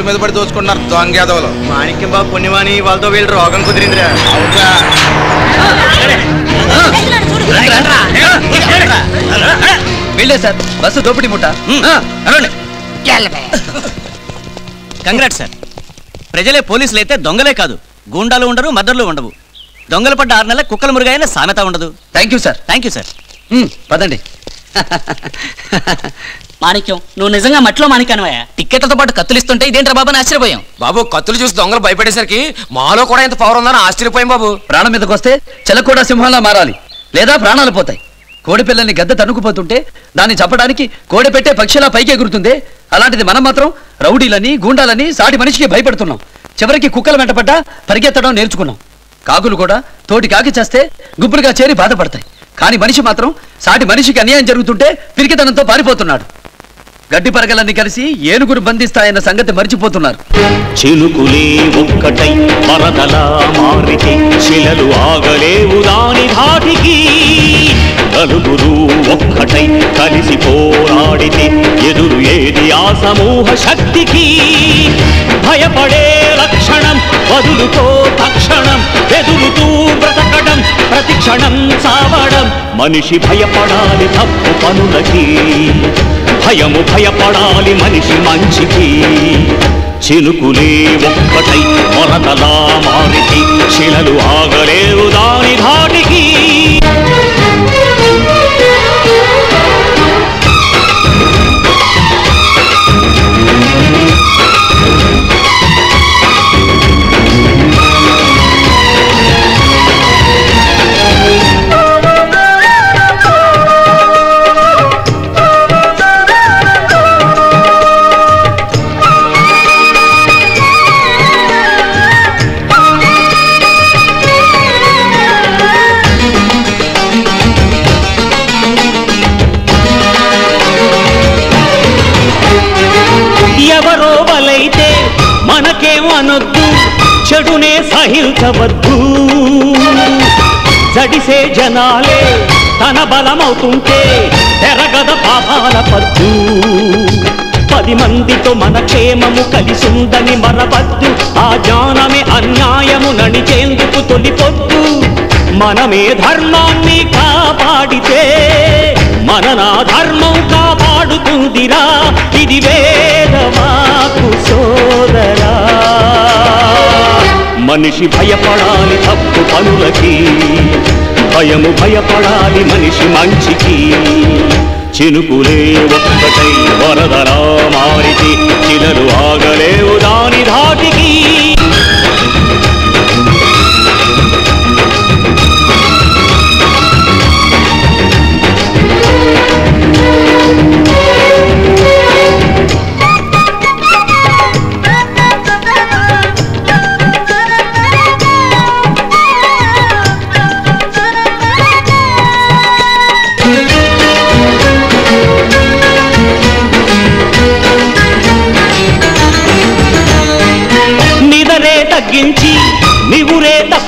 మీద పడి దోచుకుంటున్నారు దొంగేదవలు మాణిక్యం బాబు పుణ్యమాని వాళ్ళతో వీళ్ళు రోగం కుదిరిందిరా. వెళ్ళే సార్ బస్సు దోపిడి ముఠ కంగ్రాట్ సార్. ప్రజలే పోలీసులు అయితే దొంగలే కాదు. గూండాలు ఉండరు మద్దర్లు ఉండవు. దొంగలు పడ్డ ఆరు నెలల కుక్కల మురుగైన సామెత ఉండదు. Thank you sir thank you sir పదండి. మాణిక్యం నువ్వు నిజంగా మట్లో మాణిక్యానవయ్యా? టిక్కెట్లతో పాటు కత్తులు ఇస్తుంటే ఇదేంట్రా బాబు అని ఆశ్చర్యపోయాం. బాబు కత్తులు చూసి దొంగలు భయపడేసరికి మాలో కూడా ఇంత పవర్ ఉందని ఆశ్చర్యపోయాం బాబు. ప్రాణం మీదకి వస్తే చెలకూడ సింహంలా మారాలి. లేదా ప్రాణాలు పోతాయి. కోడి పిల్లల్ని గద్ద తన్నుకుపోతుంటే దాన్ని చంపడానికి కోడి పెట్టే పక్షిలా పైకి ఎగురుతుంది. అలాంటిది మనం మాత్రం రౌడీలని గూండాలని సాటి మనిషికి భయపడుతున్నాం. చివరికి కుక్కల వెంటపడ్డా పరిగెత్తడం నేర్చుకున్నాం. కాకులు కూడా తోటి కాకి చేస్తే గుంపులుగా చేరి బాధపడతాయి. కానీ మనిషి మాత్రం సాటి మనిషికి అన్యాయం జరుగుతుంటే పిరికితనంతో పారిపోతున్నాడు. గడ్డి పరగలన్నీ కలిసి ఏనుగురు బంధిస్తాయన్న సంగతి మర్చిపోతున్నారు. చిలుకులే ఒక్కటై మరదలా మారితే శిలలు ఆగలేవు దాని ధాటికి. నలుగురు ఒక్కటై కలిసి పోరాడితే ఎదురు ఏది ఆ సమూహ శక్తికి? భయపడే లక్షణం వదులుకో తక్షణం ఎదురుతూ బ్రతకడం ప్రతిక్షణం సావడం మనిషి భయపడాలి తప్పు పనులకి భయము భయపడాలి మనిషి మంచికి. చినుకులే ఒక్కటై మొరతలా మారితే శిలలు ఆగలేవు దాని ధాటికి. చెడునే సహించవద్దు. జడిసే జనాలే తన బలమవుతుంటే ఎరగద పాపాల పద్దు పది మందితో మన క్షేమము కలిసుందని మరవద్దు. ఆ జానమే అన్యాయము నడిచేందుకు తొలిపొద్దు. మనమే ధర్మాన్ని కాపాడితే మన నా ధర్మం కాపాడుతుందిరా. ఇది వేదమాకు సోదరా. మనిషి భయపడాలి తప్పు పనులకి. భయము భయపడాలి మనిషి మంచికి. చినుకులే ఒక్కటై వరదలా మారితే చిలలు ఆగలేవు దాని ధాటికి.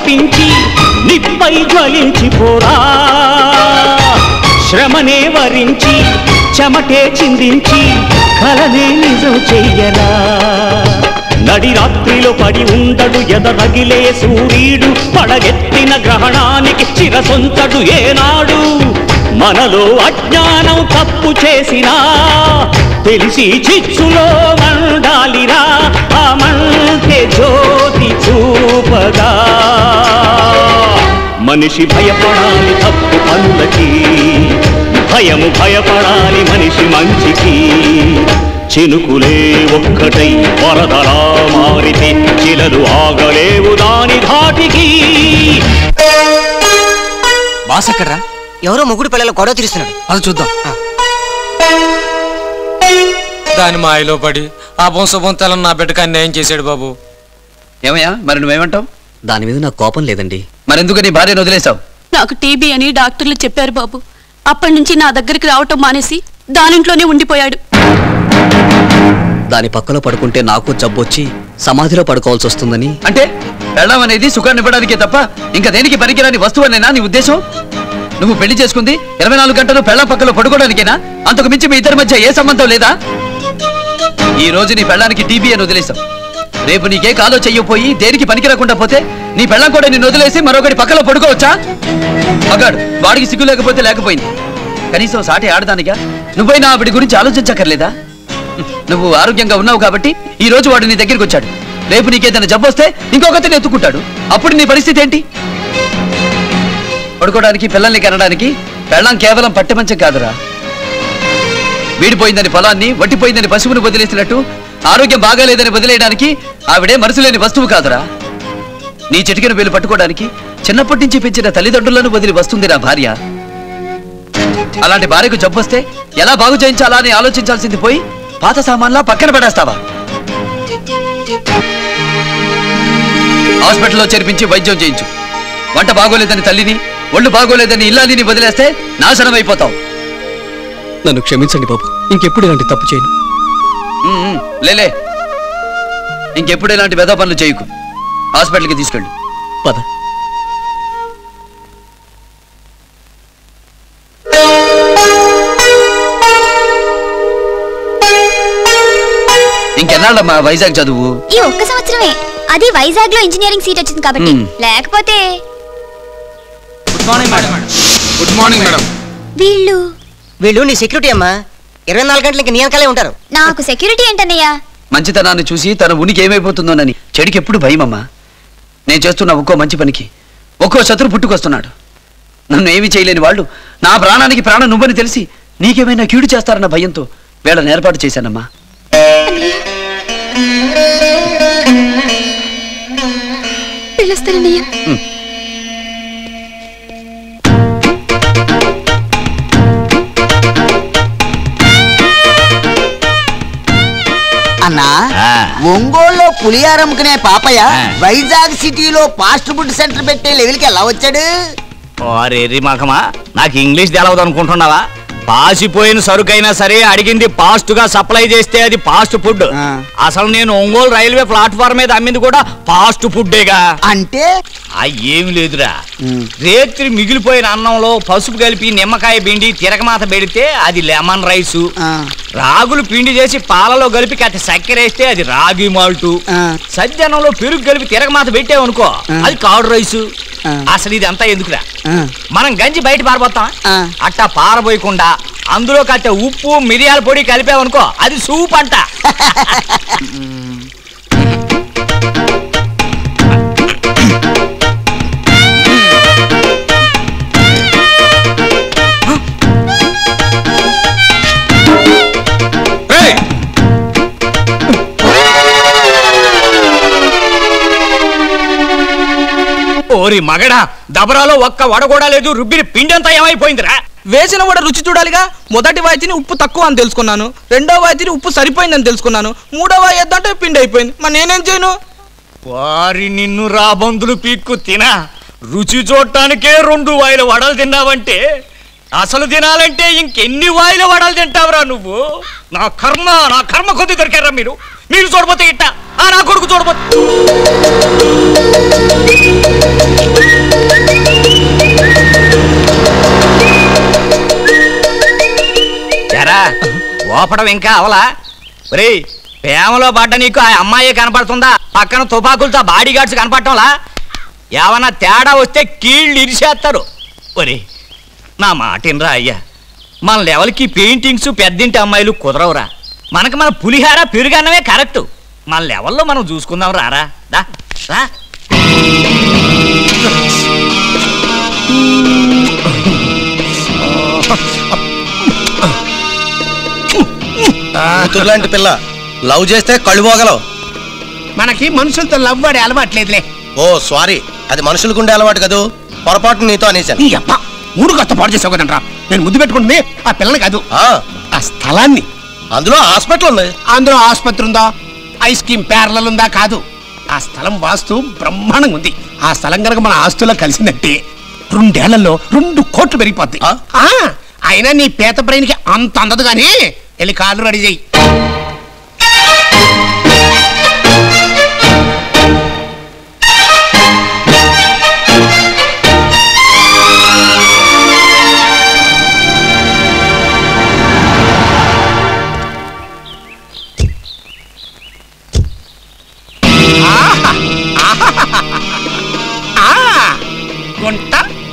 తప్పించి నిప్పై జ్వలించిపోరా. శ్రమనే వరించి చెమటే చిందించి కలనే నిజం చెయ్యరా నడి రాత్రిలో పడి ఉండడు ఎదరగిలే సూర్యుడు పడగెత్తిన గ్రహణానికి చిరసొంచడు ఏనాడు. మనలో అజ్ఞానం తప్పు చేసినా తెలిసి చిచ్చులో మండాలిరా ఆ మంటే జ్యోతి చూపగా మనిషి భయపడాలి తప్పు పనులకి భయము భయపడాలి మనిషి మంచికి. చినుకులే ఒక్కటై వరదలా మారితే చిలలు ఆగలేవు దాని ధాటికి. బాస్ ఎవరో ముగ్గురు పిల్లలు గొడవ తీరుస్తున్నాడు. అది చూద్దాం. దాని మాయలో పడి ఆ శుభం తెలని నా బిడ్డకు అన్యాయం చేశాడు బాబు. ఏమయ్యా? మరి నువ్వేమంటావు? దాని మీద నాకు కోపం లేదండి. మరెందుకు నీ భార్యను వదిలేసావు నాకు టీబీ అని డాక్టర్లు చెప్పారు బాబు. అప్పటి నుంచి నా దగ్గరికి రావటం మానేసి దానింట్లోనే ఉండిపోయాడు. దాని పక్కలో పడుకుంటే నాకు జబ్బొచ్చి సమాధిలో పడుకోవాల్సి వస్తుందని. అంటే పెళ్ళం అనేది సుఖాన్ని ఇవ్వడానికే తప్ప ఇంకా దేనికి పనికిరాని వస్తువు అనేనా నీ ఉద్దేశం? నువ్వు పెళ్ళి చేసుకుంది ఇరవై నాలుగు గంటలు పెళ్ళం పక్కలో పడుకోవడానికేనా? అంతకు మించి మీ ఇద్దరి మధ్య ఏ సంబంధం లేదా? ఈ రోజు నీ పెళ్ళానికి టీబీ అని రేపు నీకే కాలో చెయ్యపోయి దేనికి పనికిరాకుండా పోతే నీ పెళ్ళం కూడా నిన్ను వదిలేసి మరొకటి పక్కలో పడుకోవచ్చా? మగాడు వాడికి సిగ్గు లేకపోతే లేకపోయింది. కనీసం సాటి ఆడదానిగా నువ్వైనా ఆవిడ గురించి ఆలోచించక్కర్లేదా? నువ్వు ఆరోగ్యంగా ఉన్నావు కాబట్టి ఈ రోజు వాడు నీ దగ్గరికి వచ్చాడు. రేపు నీకేదైనా జబ్బు వస్తే ఇంకొకరిని ఎత్తుకుంటాడు. అప్పుడు నీ పరిస్థితి ఏంటి? పడుకోవడానికి పిల్లల్ని కనడానికి పెళ్ళం కేవలం పట్టెమంచం కాదురా. వీడిపోయిందని పొలాన్ని వట్టిపోయిందని పశువుని వదిలేసినట్టు ఆరోగ్యం బాగాలేదని వదిలేయడానికి ఆవిడే మనసు లేని వస్తువు కాదురా. నీ చిటికెన వేలు పట్టుకోవడానికి చిన్నప్పటి నుంచి పెంచిన తల్లిదండ్రులను వదిలి వస్తుంది నా భార్య. అలాంటి భార్యకు జబ్బు వస్తే ఎలా బాగు చేయించాలా అని ఆలోచించాల్సింది పోయి పాత సామాన్లా పక్కన పడేస్తావా? హాస్పిటల్లో చేర్పించి వైద్యం చేయించు. వంట బాగోలేదని తల్లిని ఒళ్ళు బాగోలేదని ఇల్లాలిని వదిలేస్తే నాశనం అయిపోతావు నన్ను క్షమించండి బాబు. ఇంకెప్పుడు ఇలాంటి తప్పు చేయను. లేలే. ఇంకెప్పుడు ఇలాంటి వెధ పనులు చేయకు. హాస్పిటల్కి తీసుకెళ్ళు. పద. ఇంకెన్నాళ్ళమ్మా వైజాగ్ చదువు? ఈ ఒక్క సంవత్సరమే. అది వైజాగ్లో ఇంజనీరింగ్ సీట్ వచ్చింది కాబట్టి. లేకపోతే morning madam good morning madam వీళ్ళు? వీళ్ళు నీ సెక్యూరిటీ అమ్మా. ఇరవై నాలుగు గంటలకి నీ వెనకాలే ఉంటారు. నాకు సెక్యూరిటీ ఏంటన్నయ్యా? మంచితనాన్ని చూసి తన ఉనికి ఏమైపోతుందోనని చెడికి ఎప్పుడు భయమమ్మా. నేను చేస్తున్న ఒక్కో మంచి పనికి ఒక్కో శత్రు పుట్టుకొస్తున్నాడు. నన్ను ఏమీ చేయలేని వాళ్ళు నా ప్రాణానికి ప్రాణం నువ్వని తెలిసి నీకేమైనా కీడు చేస్తారన్న భయంతో వీళ్ళని ఏర్పాటు చేశానమ్మా. పిలుస్తానన్నయ్యా. అన్నా ఒంగోలులో పులిహార అమ్ముకునే పాపయ్య వైజాగ్ సిటీలో ఫాస్ట్ ఫుడ్ సెంటర్ పెట్టే లెవెల్కి ఎలా వచ్చాడు? ఓరేరి మఖమా నాకు ఇంగ్లీష్ తెలవదు అనుకుంటున్నావా? పాసిపోయిన సరుకైనా సరే అడిగింది ఫాస్ట్గా సప్లై చేస్తే అది ఫాస్ట్ ఫుడ్. అసలు నేను ఒంగోలు రైల్వే ప్లాట్ఫామ్ మీద అమ్మింది కూడా ఫాస్ట్ ఫుడ్డేగా. అంటే? ఏమి లేదురా. రేత్రి మిగిలిపోయిన అన్నంలో పసుపు కలిపి నిమ్మకాయ పిండి తిరగమాత పెడితే అది లెమన్ రైసు. రాగులు పిండి చేసి పాలలో కలిపి కత్తి చక్కెర వేస్తే అది రాగి మాల్టు. సజ్జనంలో పెరుగు కలిపి తిరగమాత పెట్టావనుకో అది కాడు రైసు. అసలు ఇది అంతా ఎందుకురా? మనం గంజి బయట పారబోతాం అట్టా పారబోయకుండా అందులో కట్టే ఉప్పు మిరియాల పొడి కలిపావనుకో అది సూప్ అంట ఓరి మగడా దబరాలో ఒక్క వడ కూడా లేదు రుబ్బిన పిండి అంతా ఏమైపోయిందిరా? వేసిన వడ రుచి చూడాలిగా. మొదటి వాయితీని ఉప్పు తక్కువ అని తెలుసుకున్నాను. రెండో వాయితీని ఉప్పు సరిపోయిందని తెలుసుకున్నాను. మూడో వాయి ఎద్దంటే పిండి అయిపోయింది. మరి నేనేం చేయను? వారి నిన్ను రాబందులు పీక్కు తినా. రుచి చూడటానికే రెండు వాయిల వడలు తిన్నావంటే అసలు తినాలంటే ఇంకెన్ని వాయిల వడలు తింటావురా నువ్వు? నా కర్మ నా కర్మ కొద్ది దొరికారా మీరు? నేను చూడబోతే ఇట్ట. ఆ నా కొడుకు చూడబోతే. ఓపడం ఇంకా అవలా? రే ప్రేమలో పడ్డ నీకు ఆ అమ్మాయి కనపడుతుందా? పక్కన తుపాకులతో బాడీ గార్డ్స్ కనపడటంలా? ఏమన్నా తేడా వస్తే కీళ్ళు ఇరిసేస్తారు. ఒరే నా మాటిన్రా అయ్యా. మన లెవెల్కి పెయింటింగ్స్ పెద్దింటి అమ్మాయిలు కుదరవురా. మనకు మన పులిహార పెరుగన్నమే కరెక్ట్. మన లెవెల్లో మనం చూసుకుందాం రారా. దా రా. పిల్ల లవ్ చేస్తే కళ్ళు పోగలవు మనకి మనుషులతో లవ్ వాడే అలవాట్లేదులే ఓ సారీ. అది మనుషులకు ఉండే అలవాటు కదూ? పొరపాటు నీతో అనేశాను. నీ అబ్బా మూడు కొత్త పాడు చేసావు కదంట్రా. నేను ముద్దు పెట్టుకుంటుంది ఆ పిల్లని కాదు. ఆ స్థలాన్ని అందులో హాస్పిటల్ ఉంది. అందులో ఆసుపత్రి ఉందా? ఐస్ క్రీమ్ ప్యారలల్ ఉందా? కాదు. ఆ స్థలం వాస్తు బ్రహ్మాండంగా ఉంది. ఆ స్థలం కనుక మన ఆస్తుల్లో కలిసిందంటే రెండేళ్ళలో రెండు కోట్లు పెరిగిపోద్ది. ఆ, అయినా నీ పేత బ్రెయిన్కి అంత అందదు కానీ వెళ్ళి కాళ్ళు రెడీ చెయ్యి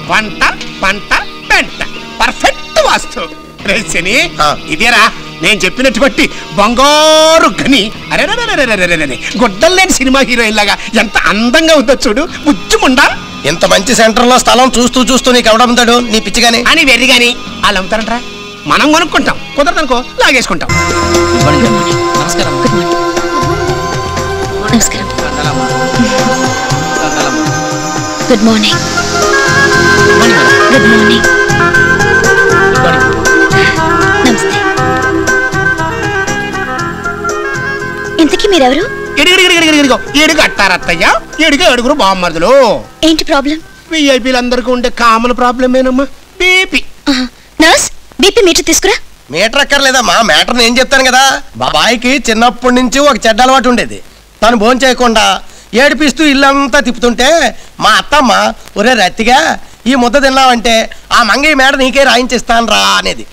వంట పంట పెంట. పర్ఫెక్ట్ వాస్తు. రే శని ఇదేరా నేను చెప్పినట్టు బట్టి బంగారు గని. అరే గుడ్డలు లేని సినిమా హీరోయిన్ లాగా ఎంత అందంగా ఉందో చూడు. ముచ్చుముండా ఇంత మంచి సెంటర్లో స్థలం చూస్తూ చూస్తూ నీకు ఎవడమ్ముతాడు నీ పిచ్చిగాని. అని వెర్రి గాని. వాళ్ళు అమ్ముతారంట్రా? మనం కొనుక్కుంటాం. కుదరదనుకో లాగేసుకుంటాం. నమస్కారం. గుడ్ మార్నింగ్ గుడ్ మార్నింగ్ నమస్తే. ఇంతకీ మీరెవరు? ఇడిగిడిగిడిగిడిగిడిగో ఏడుగు అట్టారత్తయ్య. ఏడుగు ఏడుగురు బామ్మర్దులు. ఏంటి ప్రాబ్లం? విఐపీలందరికీ ఉండే కామన్ ప్రాబ్లమేనమ్మా. బీపీ నర్స్ బీపీ మీటర్ తీసుకురా. మీటర్ అక్కర్లేదమ్మా. మ్యాటర్ నేను చెప్తాను కదా. బాబాయికి చిన్నప్పటి నుంచి ఒక చెడ్డ అలవాటు ఉండేది. తను భోజనం చేయకుండా ఏడిపిస్తూ ఇల్లంతా తిప్పుతుంటే మా అత్తమ్మ ఒరే రత్తిగా ఈ ముద్ద తిన్నావంటే ఆ మంగ ఈ మేడ నీకే రాయించిస్తాను రా అనేది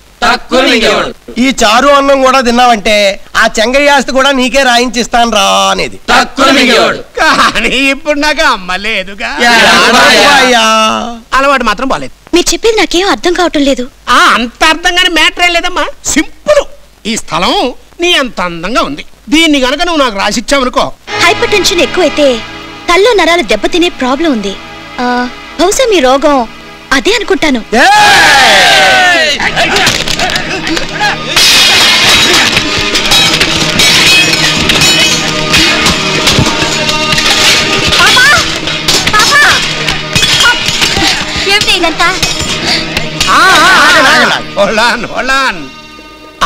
ఈ చారు అన్నం కూడా తిన్నావంటే ఆ చెంగయ్య ఆస్తి కూడా నీకే రాయించిస్తాను రా అనేది కానీ ఇప్పుడు నాకు అమ్మ లేదుగా. అయ్యా. అలవాటు మాత్రం బాలేదు. మీరు చెప్పేది నాకేం అర్థం కావటం లేదు. ఆ అంత అర్థంగానే మ్యాటర్ లేదమ్మా. సింపుల్. ఈ స్థలం నీ అంత అందంగా ఉంది. దీన్ని గనక నువ్వు నాకు రాసిచ్చావనుకో. హైపర్ టెన్షన్ ఎక్కువైతే తల్లో నరాలు దెబ్బతినే ప్రాబ్లం ఉంది. ఆ, బహుశా మీ రోగం అదే అనుకుంటాను.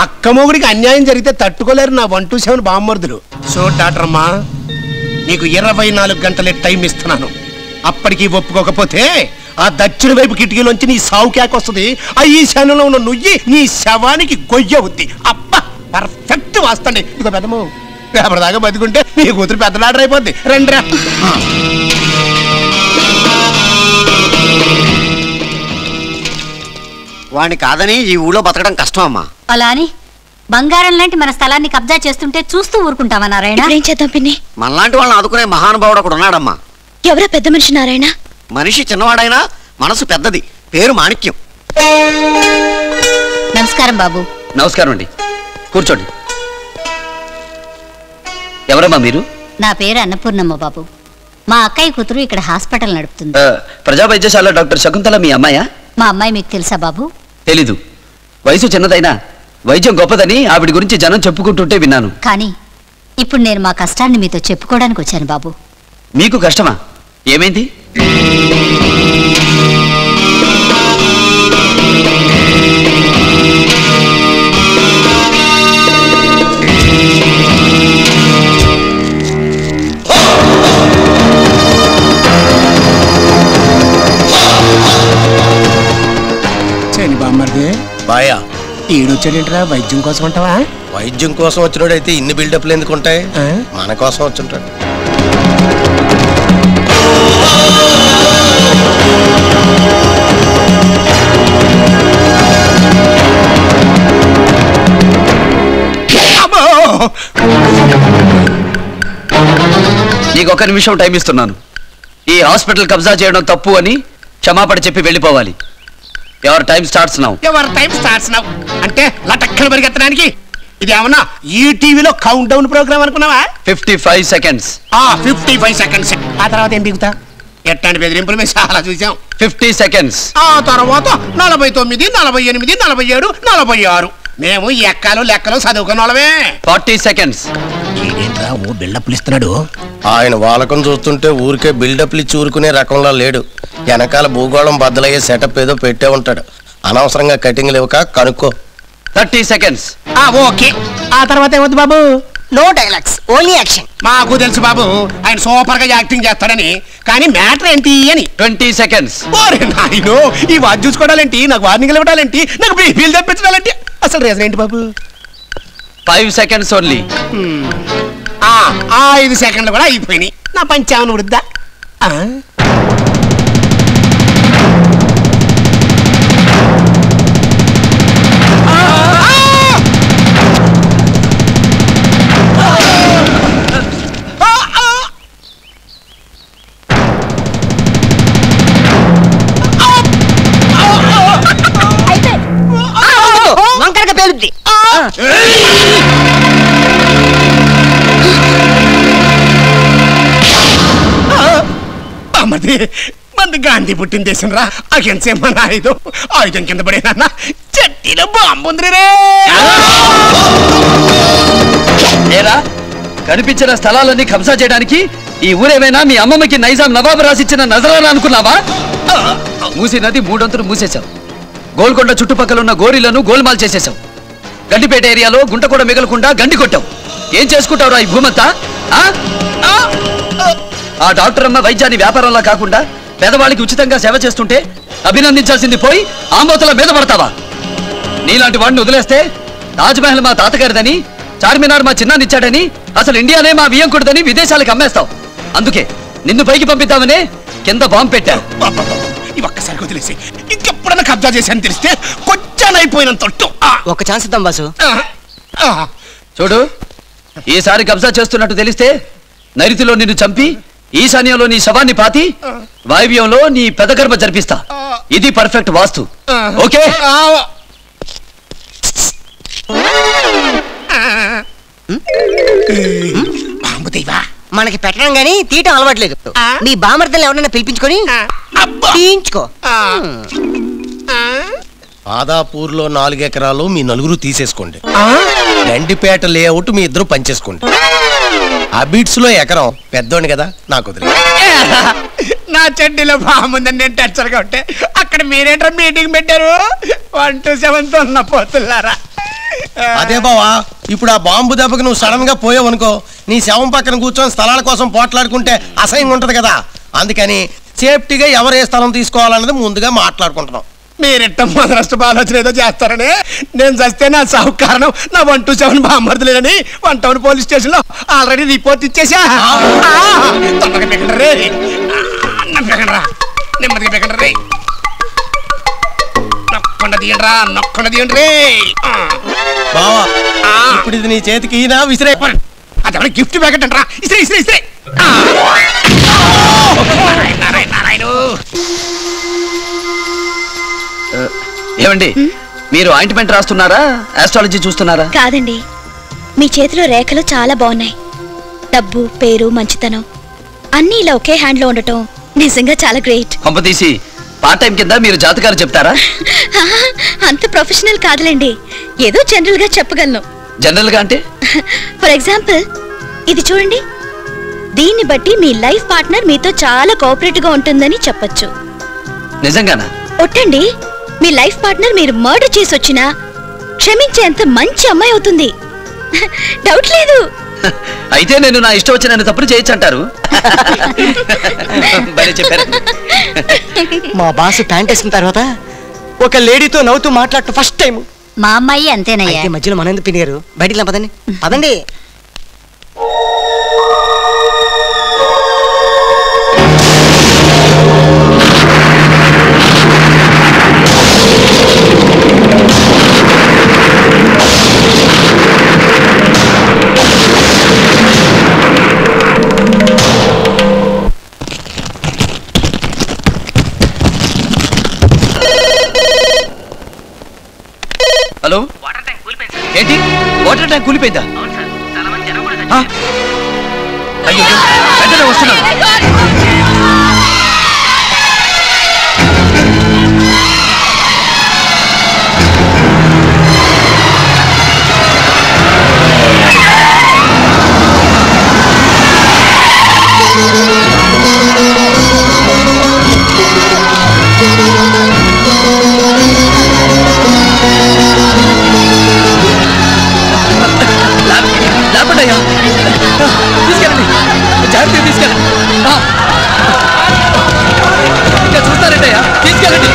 అక్క మొగుడికి అన్యాయం జరిగితే తట్టుకోలేరు నా వన్ టూ సెవెన్ బామ్మర్దులు. సో డాక్టర్ అమ్మా నీకు ఇరవై నాలుగు గంటలే టైం ఇస్తున్నాను. అప్పటికి ఒప్పుకోకపోతే ఆ దక్షిణ వైపు కిటికీలోంచి నీ సావు కేక వస్తుంది. ఆ ఈశాన్యంలో ఉన్న నుయ్యి నీ శవానికి గొయ్య ఉంది అబ్బా పర్ఫెక్ట్ వాస్తండి ఇదిగో పెద్దము రేపటిదాకా బతుకుంటే నీ కూతురు పెద్ద డాక్టర్ అయిపోద్ది. రండి రా. వాడిని కాదని ఈ ఊళ్ళో బతకడం కష్టం అమ్మా. అలా అని బంగారం లాంటి మన స్థలాన్ని కబ్జా చేస్తుంటే చూస్తూ ఊరుకుంటావా నారాయణ? ఏం చేద్దాం పిన్ని? మనలాంటి వాళ్ళని ఆదుకునే మహానుభావుడు ఒకడు ఉన్నాడమ్మా. ఎవరా పెద్ద మనిషి నారాయణ? మనిషి చిన్నవాడైనా మనసు పెద్దది. పేరు మాణిక్యం. నమస్కారం బాబు. నమస్కారం అండి. కూర్చోండి. ఎవరమ్మా మీరు? నా పేరు అన్నపూర్ణమ్మ బాబు. మా అక్కయ్య కూతురు ఇక్కడ హాస్పిటల్ నడుపుతుంది. ప్రజా వైద్యశాల డాక్టర్ శకుంతల మీ అమ్మాయా? మా అమ్మాయి మీకు తెలుసా బాబు? తెలీదు. వయసు చిన్నదైనా వైద్యం గొప్పదని ఆవిడ గురించి జనం చెప్పుకుంటుంటే విన్నాను. కానీ ఇప్పుడు నేను మా కష్టాన్ని మీతో చెప్పుకోవడానికి వచ్చాను బాబు. మీకు కష్టమా? ఏమైంది? చని బామ్మర్ది. బాయా. ఈడొచ్చాడేంట్రా? వైద్యం కోసం అంటావా వైద్యం కోసం వచ్చినోడైతే ఇన్ని బిల్డప్లు ఎందుకు ఉంటాయి మన కోసం వచ్చుంటాడు. నీకు ఒక నిమిషం టైం ఇస్తున్నాను. ఈ హాస్పిటల్ కబ్జా చేయడం తప్పు అని క్షమాపణ చెప్పి వెళ్ళిపోవాలి. ఎవర్ టైం స్టార్ట్స్ నౌ? ఎవరి టైం స్టార్ట్స్ నౌ? అంటే లటక్కన పరిగెత్తడానికి. ఇది ఏమన్నా ఈ టీవీలో కౌంట్ డౌన్ ప్రోగ్రామ్ అనుకున్నావా? Fifty five seconds. ఆ ఫిఫ్టీ ఫైవ్ సెకండ్స్. ఆ తర్వాత ఏం దిగుతా? ఎట్లాంటి బెదిరింపులు మేము చాలా చూసాం ఫిఫ్టీ సెకండ్స్. ఆ తర్వాత నలభై తొమ్మిది నలభై ఎనిమిది నలభై ఏడు నలభై ఆరు. మేము ఎక్కాలు లెక్కలు చదువుకున్న వాళ్ళమే. Forty seconds. ఏంట్రా ఓ బిల్డప్లు ఇస్తున్నాడు? ఆయన వాలకం చూస్తుంటే ఊరికే బిల్డప్లు ఇచ్చి ఊరుకునే రకంలో లేడు. వెనకాల భూగోళం బద్దలయ్యే సెటప్ ఏదో పెట్టే ఉంటాడు. అనవసరంగా కటింగ్లు ఇవ్వక కనుక్కో. Thirty seconds. ఆ ఓకే. ఆ తర్వాత ఏమవుతుంది బాబు? నో డైలాగ్స్ ఓన్లీ యాక్షన్ మాకు తెలుసు బాబు ఆయన సూపర్గా యాక్టింగ్ చేస్తాడని. కానీ మ్యాటర్ ఏంటి అని. Twenty seconds. ఓరే నాయనో ఈ వాచ్ చూసుకోవడాలేంటి? నాకు వార్నింగ్లు ఇవ్వడాలేంటి? నాకు బీపీలు తెప్పించడాలేంటి? అసలు రీజన్ ఏంటి బాబు? ఫైవ్ సెకండ్స్ ఓన్లీ ఆ ఆ ఐదు సెకండ్లు కూడా అయిపోయినాయి. నా పంచామని వృద్దా అమ్మది మంది గాంధీ పుట్టిన దేశం రా. అగెన్సేమ ఆయుధం ఆయుధం కింద పడేనా చట్టీలో బాంబుంది ఉంది కనిపించిన స్థలాలన్నీ కబ్జా చేయడానికి ఈ ఊరేమైనా మీ అమ్మమ్మకి నైజాం నవాబు రాసిచ్చిన నజరానా అనుకున్నావా? మూసి నది మూడొంతులు మూసేశావు. గోల్కొండ చుట్టుపక్కల ఉన్న గోరీలను గోల్మాల్ చేసేశావు. గండిపేట ఏరియాలో గుంట కూడా మిగలకుండా గండి కొట్టావు. ఏం చేసుకుంటావురా ఈ భూమంతా? ఆ? డాక్టర్ అమ్మ వైద్యాన్ని వ్యాపారంలో కాకుండా పేదవాళ్ళకి ఉచితంగా సేవ చేస్తుంటే అభినందించాల్సింది పోయి ఆంబోతుల మీద పడతావా? నీలాంటి వాడిని వదిలేస్తే తాజ్మహల్ మా తాతగారిదని చార్మినార్ మా చిన్నాన్నిచ్చాడని అసలు ఇండియానే మా వియ్యంకుడిదని విదేశాలకు అమ్మేస్తావు. అందుకే నిన్ను పైకి పంపిద్దామనే కింద బాంబు పెట్టారు ఈ ఒక్కసారి వదిలేసి ఇంకెప్పుడన్నా కబ్జా చేశాను తెలిస్తే కొంచెం అయిపోయిన తొట్టు ఒక ఛాన్స్ ఇద్దాం బాసు. చూడు ఈసారి కబ్జా చేస్తున్నట్టు తెలిస్తే నైరుతిలో నిన్ను చంపి ఈశాన్యంలో నీ శవాన్ని పాతి వాయువ్యంలో నీ పెదగర్భ జరిపిస్తా. ఇది పర్ఫెక్ట్ వాస్తు. ఓకే? మనకి పెట్టడం గానీ తీయటం అలవాట్లేదు. నీ బామర్దలు ఎవరైనా పిలిపించుకొని తీయించుకో. ఆదాపూర్లో నాలుగు ఎకరాలు మీ నలుగురు తీసేసుకోండి. గండిపేట లేఅవుట్ మీ ఇద్దరు పంచేసుకోండి. అబిట్స్లో ఎకరం. పెద్దోండి కదా నాకు వదిలే. నా చెడ్డీలో బాగుందని నేను టచ్చర్గా ఉంటే అక్కడ మీరేంట్రా మీటింగ్ పెట్టారు? వన్ టూ సెవెన్ ఉన్న పోతున్నారా అదే బావా ఇప్పుడు ఆ బాంబు దెబ్బకి నువ్వు సడన్గా పోయావు అనుకో నీ శవం పక్కన కూర్చొని స్థలాల కోసం పోట్లాడుకుంటే అసహ్యంగా ఉంటది కదా. అందుకని సేఫ్టీగా ఎవరు ఏ స్థలం తీసుకోవాలన్నది ముందుగా మాట్లాడుకుంటున్నాం. మీరెట్ట మొదలష్ట ఆలోచన ఏదో చేస్తారని? నేను చస్తే నా సాగు కారణం నా వన్ టూ సెవెన్ బామ్మర్దులేనని వన్ టౌన్ పోలీస్ స్టేషన్లో ఆల్రెడీ రిపోర్ట్ ఇచ్చేసా తొందరగా పెకండ్రా నెమ్మదిగా పెకండి రే. నొక్కండ తీయండిరా నొక్కండ తీయండి. బావా ఇప్పుడు ఇది నీ చేతికి ఈనా విసిరే అదేమన్నా గిఫ్ట్ ప్యాకెట్ అంటారా? ఇస్త్రీ ఇస్త్రీ ఇస్త్రీ నారాయణ నారాయణ. ఏమండి? మీరు ఆయింట్మెంట్ రాస్తున్నారా? ఆస్ట్రాలజీ చూస్తున్నారా? కాదండి. మీ చేతిలో రేఖలు చాలా బాగున్నాయి. డబ్బు పేరు మంచితనం అన్నీ ఇలా ఒకే హ్యాండ్లో ఉండటం నిజంగా చాలా గ్రేట్ కొంపతీసి పార్ట్ టైం కింద మీరు జాతకాలు చెప్తారా? అంత ప్రొఫెషనల్ కాదులేండి. ఏదో జనరల్గా చెప్పగలను. జనరల్గా అంటే? ఫర్ ఎగ్జాంపుల్ ఇది చూడండి. దీన్ని బట్టి మీ లైఫ్ పార్ట్నర్ మీతో చాలా కోఆపరేటివ్గా ఉంటుందని చెప్పొచ్చు. నిజంగానా? ఒట్టండి. మీ లైఫ్ పార్ట్నర్ మీరు మర్డర్ చేసి వచ్చినా క్షమించేంత మంచి అమ్మాయి అవుతుంది. డౌట్ లేదు. అయితే నేను నా ఇష్టం వచ్చిన తప్పులు చేయొచ్చు అంటారు మా బాస్ ప్యాంట్ వేసిన తర్వాత ఒక లేడీతో నవ్వుతూ మాట్లాడటం ఫస్ట్ టైం మా అమ్మాయి అంతేనయ్యా. అయితే మధ్యలో మన ఎందుకు పినిగారు బయటికి పదండి పదండి. వాటర్ ట్యాంక్ కూలిపోయిందా? అయ్యో వెంటనే వస్తున్నాను లేపండి అయ్యా తీసుకెళ్ళండి. జాగ్రత్తగా తీసుకెళ్ళండి. ఇంకా చూస్తారండి అయ్యా తీసుకెళ్ళండి.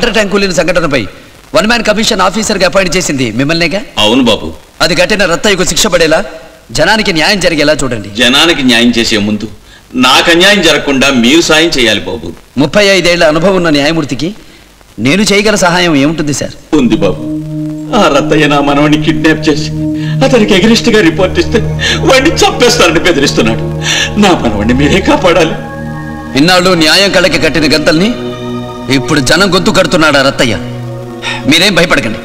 వాటర్ ట్యాంక్ కూలిన సంఘటనపై వన్ మ్యాన్ కమిషన్ ఆఫీసర్గా అపాయింట్ చేసింది మిమ్మల్నేగా? అవును బాబు. అది కట్టిన రత్తయ్యకు శిక్ష పడేలా? జనానికి న్యాయం జరిగేలా చూడండి. జనానికి న్యాయం చేసే ముందు నాకు అన్యాయం జరగకుండా మీరు సాయం చేయాలి బాబు. ముప్పై ఐదేళ్ళ అనుభవం ఉన్న న్యాయమూర్తికి నేను చేయగల సహాయం ఏముంటుంది సార్? ఉంది బాబు. ఆ రత్తయ్య నా మనవని కిడ్నాప్ చేసి అతనికి ఎగరిస్ట్గా రిపోర్ట్ ఇస్తే వాడిని చంపేస్తానని బెదిరిస్తున్నాడు. నా మనవడిని మీరే కాపాడాలి. ఇన్నాళ్ళు న్యాయం కళ్ళకి కట్టిన గంతల్ని ఇప్పుడు జనం గొంతు కడుతున్నాడా రత్తయ్య? మీరేం భయపడకండి.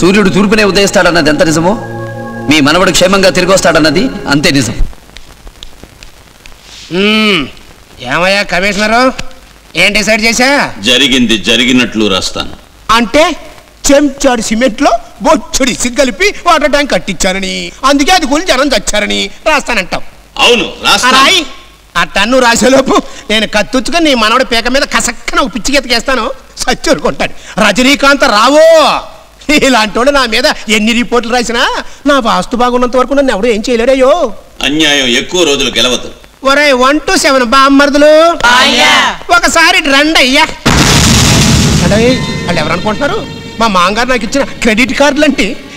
సూర్యుడు తూర్పునే ఉదయిస్తాడన్నది ఎంత నిజమో? మీ మనవడు క్షేమంగా తిరిగి వస్తాడన్నది అంతే నిజం. ఏమయ్యా కమిషనరు? ఏం డిసైడ్ చేశా? జరిగింది జరిగినట్లు రాస్తాను. అంటే చెంచాడు సిమెంట్లో బొచ్చుడి సిగ్గలిపి వాటర్ ట్యాంక్ కట్టించానని అందుకే అది కూలి జనం చచ్చారని రాస్తానంటావు. అవును రాస్తాను. ఆ టన్ను రాసేలోపు నేను కత్తుచ్చుకొని నీ మనవడి పీక మీద కసక్కన ఒక పిచ్చి గీతకేస్తాను సచ్చరుకుంటాడు రజనీకాంత్ రావో! ఇలాంటి వాడు నా మీద ఎన్ని రిపోర్ట్లు రాసినా నా వాస్తు బాగున్నంత వరకు నన్ను ఎవడు ఏం చేయలేడయ్యో అన్యాయం ఎక్కువ రోజులు గెలవదు. ఒరే వన్ టు సెవెన్ బామ్మర్దులు! ఒకసారి రండి అయ్యా! వాళ్ళు ఎవరు అనుకుంటున్నారు? మా మాంగారు నాకు ఇచ్చిన క్రెడిట్ కార్డులు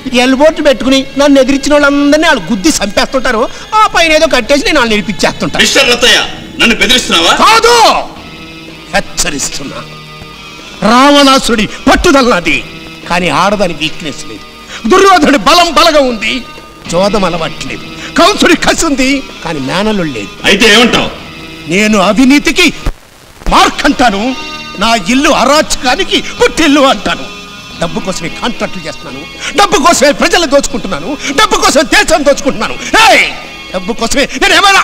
అంటే ఎల్బోట్ పెట్టుకుని నన్ను ఎదిరించిన వాళ్ళందరినీ వాళ్ళు గుద్ది చంపేస్తుంటారు. ఆ పైన ఏదో కట్టేసి నేను వాళ్ళు నిలిపించేస్తుంటాను మిస్టర్ రత్తయ్య నన్ను బెదిరిస్తున్నావా? కాదు! హెచ్చరిస్తున్నా. రావణాసుడి పట్టుదల నాది కానీ ఆడదాని వీక్నెస్ లేదు. దుర్యోధనుడి బలం బలగా ఉంది. జోదం అలవాట్లేదు. కంసుడి కసి ఉంది కానీ మేనలు లేదు. అయితే ఏమంటావు? నేను అవినీతికి మార్క్ అంటాను నా ఇల్లు అరాచకానికి పుట్టిల్లు అంటాను. డబ్బు కోసమే కాంట్రాక్టులు చేస్తున్నాను. డబ్బు కోసమే ప్రజలు దోచుకుంటున్నాను. డబ్బు కోసం దేశం దోచుకుంటున్నాను! డబ్బు కోసమే నేను ఏమైనా?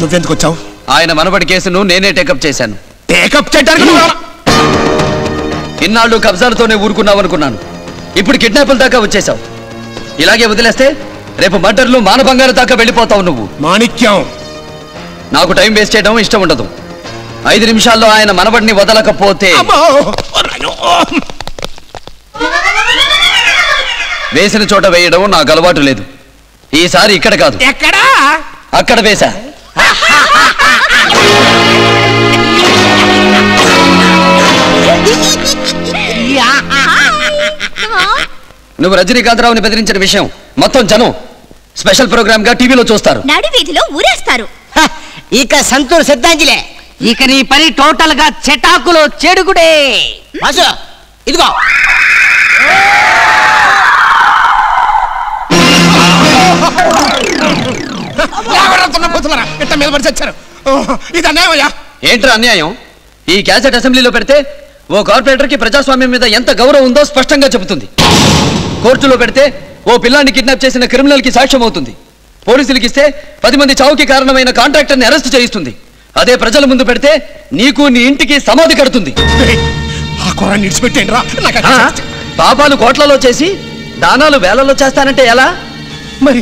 నువ్వెందుకు వచ్చావు? ఆయన మనబడి కేసును నేనే టేకప్ చేశాను. టేకప్ చేయడానికి? ఇన్నాళ్ళు కబ్జాలతోనే ఊరుకున్నావనుకున్నాను. ఇప్పుడు కిడ్నాపుల దాకా వచ్చేసావు ఇలాగే వదిలేస్తే రేపు మర్డర్లు మానభంగాల దాకా వెళ్ళిపోతావు నువ్వు. మాణిక్యం. నాకు టైం వేస్ట్ చేయడం ఇష్టం ఉండదు. ఐదు నిమిషాల్లో ఆయన మనబడిని వదలకపోతే వేసిన చోట వేయడం నాకు అలవాటు లేదు. ఈసారి ఇక్కడ కాదు. ఎక్కడా? అక్కడ వేశా. నువ్వు రజనీకాంతరావుని బెదిరించిన విషయం మొత్తం జనం స్పెషల్ ప్రోగ్రామ్గా టీవీలో చూస్తారు. నడి వీధిలో ఊరేస్తారు. ఇక సంతూర్ సిద్ధాంజలే. ఇక నీ పని టోటల్గా చెటాకులో చెడుగుడే ఇదిగో. లేవరా పోతున్నారా ఇట్ట మీద పడి చచ్చారు. ఓహ్, ఇది అన్యాయమయ్యా? ఏంట్రా అన్యాయం? ఈ క్యాసెట్ అసెంబ్లీలో పెడితే ఓ కార్పొరేటర్కి ప్రజాస్వామ్యం మీద ఎంత గౌరవం ఉందో స్పష్టంగా చెబుతుంది. కోర్టులో పెడితే ఓ పిల్లాన్ని కిడ్నాప్ చేసిన క్రిమినల్కి సాక్ష్యం అవుతుంది పోలీసులకి ఇస్తే పది మంది చావుకి కారణమైన కాంట్రాక్టర్ని అరెస్ట్ చేయిస్తుంది. అదే ప్రజల ముందు పెడితే నీకు నీ ఇంటికి సమాధి కడుతుంది? పాపాలు కోట్లలో చేసి దానాలు వేలలో చేస్తానంటే ఎలా? మరి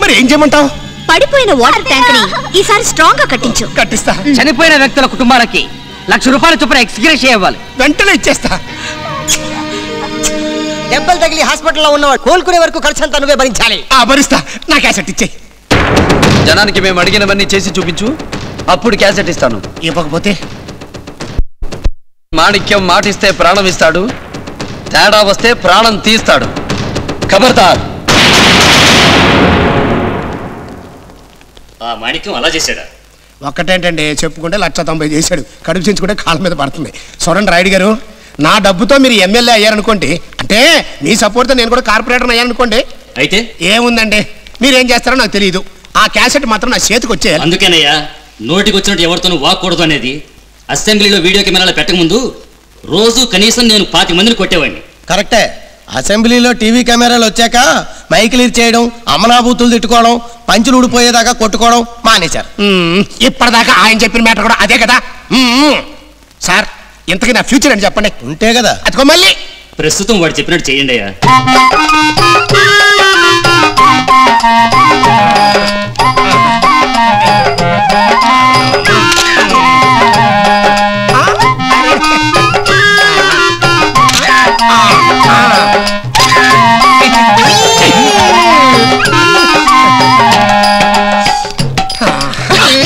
మరి ఏం చేయమంటావు? పడిపోయిన వాటర్ ట్యాంక్ని ఈసారి స్ట్రాంగ్గా కట్టించు. కట్టిస్తా. చనిపోయిన వ్యక్తుల కుటుంబాలకి లక్ష రూపాయల చొప్పున ఎక్స్గ్రేస్ ఇవ్వాలి. వెంటనే ఇచ్చేస్తా. దెబ్బలు తగిలి హాస్పిటల్లో ఉన్నవాడు కోలుకునే వరకు ఖర్చు అంతా నువ్వే భరించాలి. ఆ భరిస్తా. నా క్యాసెట్ ఇచ్చేయి. జనానికి మేము అడిగినవన్నీ చేసి చూపించు. అప్పుడు క్యాసెట్ ఇస్తాను. ఇవ్వకపోతే? మాణిక్యం మాటిస్తే ప్రాణం ఇస్తాడు. తేడా వస్తే ప్రాణం తీస్తాడు. ఖబర్దార్. ఆ మాణిక్యం అలా చేశాడా? ఒక్కటేంటండి చెప్పుకుంటే లక్ష తొంభై చేశాడు. కడుపు చించుకుంటే కాళ్ళ మీద పడుతుంది. చూడండి రాయుడు గారు. నా డబ్బుతో మీరు ఎమ్మెల్యే అయ్యారనుకోండి అంటే మీ సపోర్ట్తో నేను కూడా కార్పొరేటర్ అయ్యానుకోండి అయితే? ఏముందండి? మీరేం చేస్తారో నాకు తెలియదు ఆ క్యాసెట్ మాత్రం నా చేతికి వచ్చేయాలి. అందుకేనయ్యా నోటికి వచ్చినట్టు ఎవరితోనూ వాక్కూడదు అనేది. అసెంబ్లీలో వీడియో కెమెరాలు పెట్టకముందు రోజు కనీసం నేను పాతి మందిని కొట్టేవాడిని. కరెక్టే. అసెంబ్లీలో టీవీ కెమెరాలు వచ్చాక మైకులు చేయడం అమనాభూతులు తిట్టుకోవడం పంచులు ఊడిపోయేదాకా కొట్టుకోవడం మానేశారు. ఇప్పటిదాకా ఆయన చెప్పిన మ్యాటర్ కూడా అదే కదా. సార్ ఇంతకీ నా ఫ్యూచర్ అని చెప్పండి? ఉంటే కదా. అదిగో మళ్ళీ. ప్రస్తుతం వాడు చెప్పినట్టు చేయండి అయ్యా.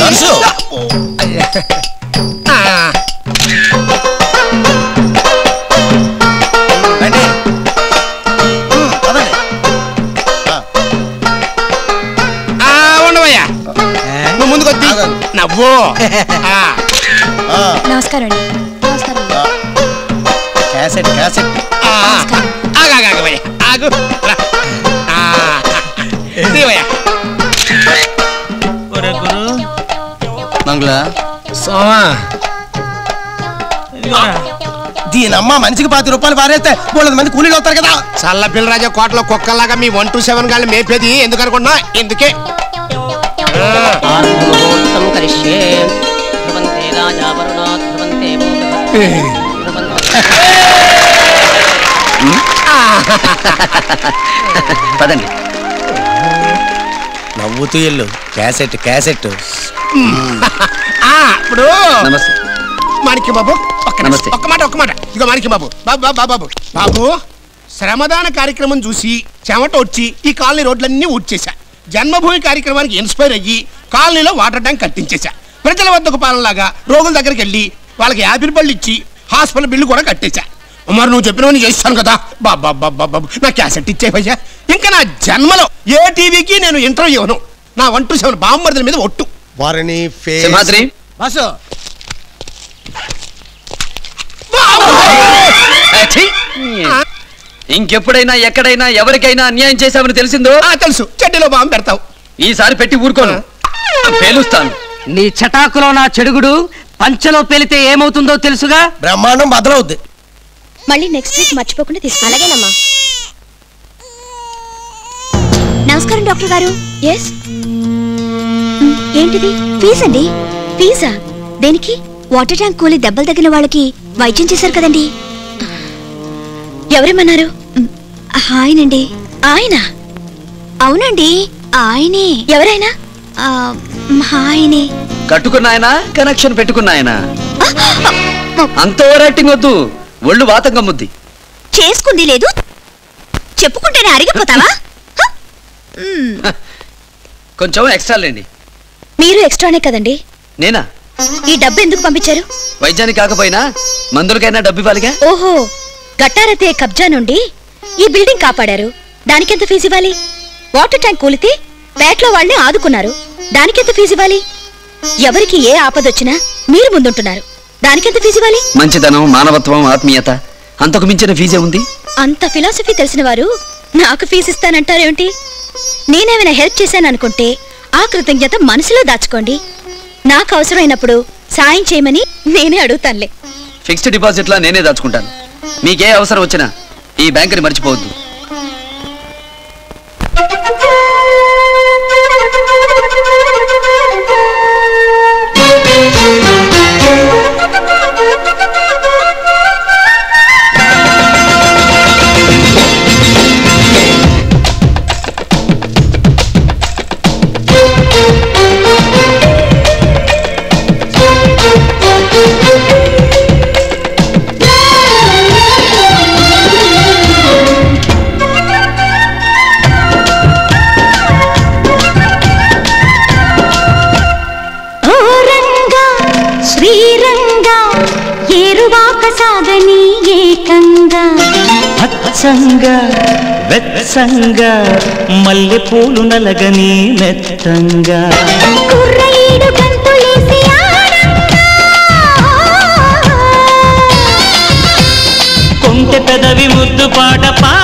నర్సు. నవ్వు. ఆ. నమస్కారం అండి. నమస్కారం క్యాసెట్ క్యాసెట్. ఆ, ఆగు, ఆగు, ఆగు, భయ్యా. ఆగు. రా. ఆ, ఇదిగోయ్యా. మంగళ. సోమా. దీనమ్మ మనిషికి పాతి రూపాయలు పారేస్తే మూడు మంది కూలీలు అవుతారు కదా. చల్ల పిల్లరాజా కోటలో కుక్కల్లాగా మీ వన్ టూ సెవెన్ గాళ్ళు మేపేది? ఎందుకు అనుకున్నా ఎందుకే? పదండి నవ్వుతూ ఇల్లు క్యాసెట్ క్యాసెట్. ఆ, ఇప్పుడు. నమస్తే. మాణిక్య బాబు ఒక్క. నమస్తే. ఒక్క మాట ఒక్క మాట. ఇదిగో మాణిక్య బాబు. బాబు బాబు బాబు బాబు. బాబు శ్రమదాన కార్యక్రమం చూసి చెమట వచ్చి ఈ కాలనీ రోడ్లన్నీ ఊడ్చేశా. జన్మభూమి కార్యక్రమానికి ఇన్స్పైర్ అయ్యి కాలనీలో వాటర్ ట్యాంక్ కట్టించేశా. ప్రజల వద్దకు పాలనలాగా రోగుల దగ్గరికి వెళ్ళి వాళ్ళకి యాపిల్ పళ్ళు ఇచ్చి హాస్పిటల్ బిల్లు కూడా కట్టేశా. మరి నువ్వు చెప్పినవన్నీ చేస్తాను కదా. బాబా బాబా బాబు నా క్యాసెట్ ఇచ్చే భయ్యా ఇంకా నా జన్మలో ఏ టీవీకి నేను ఇంటర్వ్యూ ఇవ్వను. నా వన్ టూ సెవెన్ బామ్మర్దల మీద ఒట్టు. వారిని బస్సు! ఇంకెప్పుడైనా ఎక్కడైనా ఎవరికైనా అన్యాయం చేశామని తెలిసిందో? తెలుసు. చెడ్డీలో బాంబు పెడతావు. ఈసారి పెట్టి ఊరుకోను. పేలుస్తాను. నీ చటాకులో నా చెడుగుడు పంచలో పేలితే ఏమవుతుందో తెలుసుగా? బ్రహ్మాండం బదలవుద్ది. మళ్ళీ నెక్స్ట్ వీక్ మర్చిపోకుండా తీసుకో. అలాగేనమ్మా. నమస్కారం డాక్టర్ గారు. ఎస్ ఏంటిది? ఫీజ్ అండి? ఫీజా దేనికి? వాటర్ ట్యాంక్ కూలి దెబ్బలు తగిన వాళ్ళకి వైద్యం చేశారు కదండి. ఎవరేమన్నారు ఆయనండి. ఆయన? అవునండి ఆయనే. ఎవరైనా? ఆయనే కట్టుకున్న ఆయన. కనెక్షన్ పెట్టుకున్న ఆయన అంత ఓవర్ యాక్టింగ్ వద్దు. ఒళ్ళు వాతం కమ్ముద్ది. చేసుకుంది లేదు. చెప్పుకుంటేనే అరిగిపోతావా? కొంచెం ఎక్స్ట్రా లేండి. మీరు ఎక్స్ట్రానే కదండి. నేనా? ఈ డబ్బు ఎందుకు పంపించారు? వైద్యానికి కాకపోయినా మందులకైనా డబ్బు ఇవ్వాలిగా? ఓహో గట్టారతే కబ్జా నుండి ఈ బిల్డింగ్ కాపాడారు. దానికెంత ఫీజు ఇవ్వాలి? వాటర్ ట్యాంక్ కూలితే పేటలో వాళ్ళని ఆదుకున్నారు. దానికెంత ఫీజు ఇవ్వాలి? ఎవరికి ఏ ఆపదొచ్చినా మీరు ముందుంటున్నారు. దానికెంత ఫీజు ఇవ్వాలి? మంచితనం మానవత్వం ఆత్మీయత అంతకు మించిన ఫీజే ఉంది? అంత ఫిలాసఫీ తెలిసిన వారు నాకు ఫీజు ఇస్తానంటారేమిటి? నేనేమైనా హెల్ప్ చేశాననుకుంటే ఆ కృతజ్ఞత మనసులో దాచుకోండి. నాకు అవసరమైనప్పుడు సాయం చేయమని నేనే అడుగుతానులే. ఫిక్స్డ్ డిపాజిట్లా నేనే దాచుకుంటాను. మీకే అవసరం వచ్చినా ఈ బ్యాంకుని మర్చిపోవద్దు. అచ్చంగా వెచ్చంగా మల్లె పూలు నలగని మెత్తంగా. కొంటె పెదవి ముద్దు పాట పాడంగా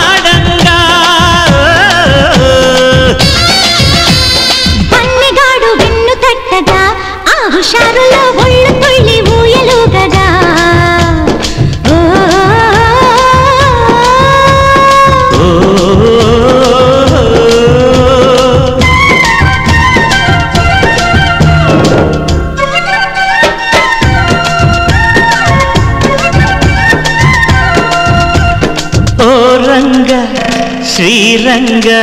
రంగా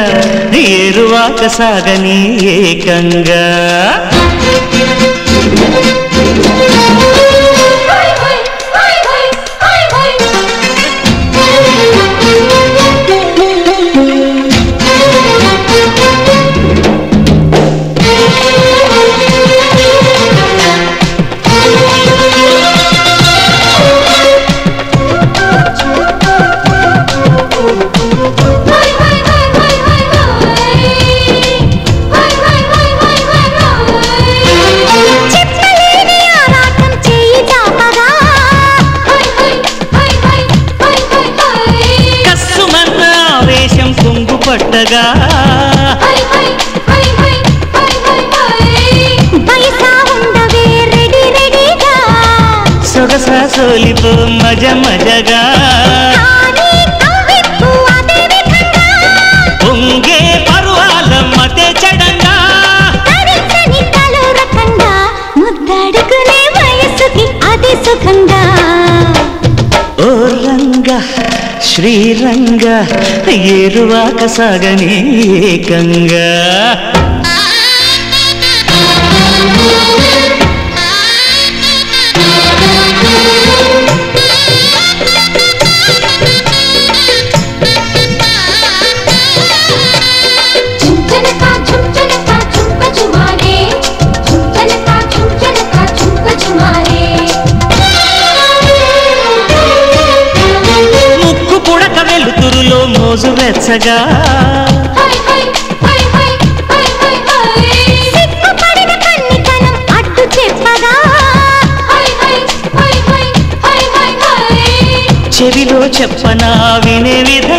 ఏరువాక సాగని ఏకంగా. ఏరువాక సాగని ఏకంగా చెప్పగా చెవిలో చెప్పనా వినే విధంగా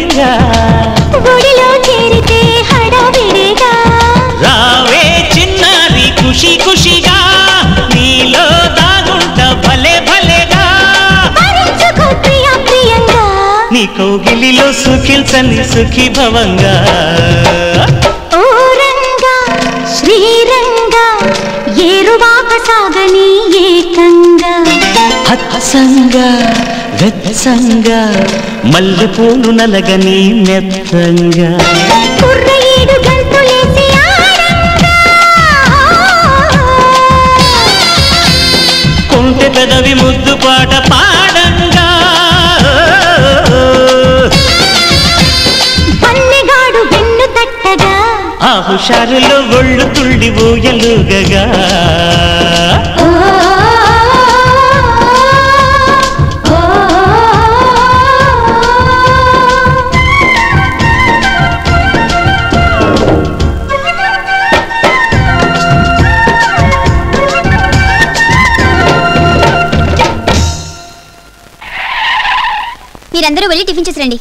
కౌగిలిలో సుఖిల్చని సుఖీ భవంగా ఓ రంగా శ్రీరంగా ఏరువాక సాగని ఏకంగా. హత్సంగా వెత్సంగా మల్లె పూలు నలగని మెత్తంగా కొంటె పెదవి ముద్దు పాట హుషారులో ఒళ్ళు తుళ్ళి ఊయలుగగా. మీరందరూ వెళ్ళి టిఫిన్ చేసి రండి.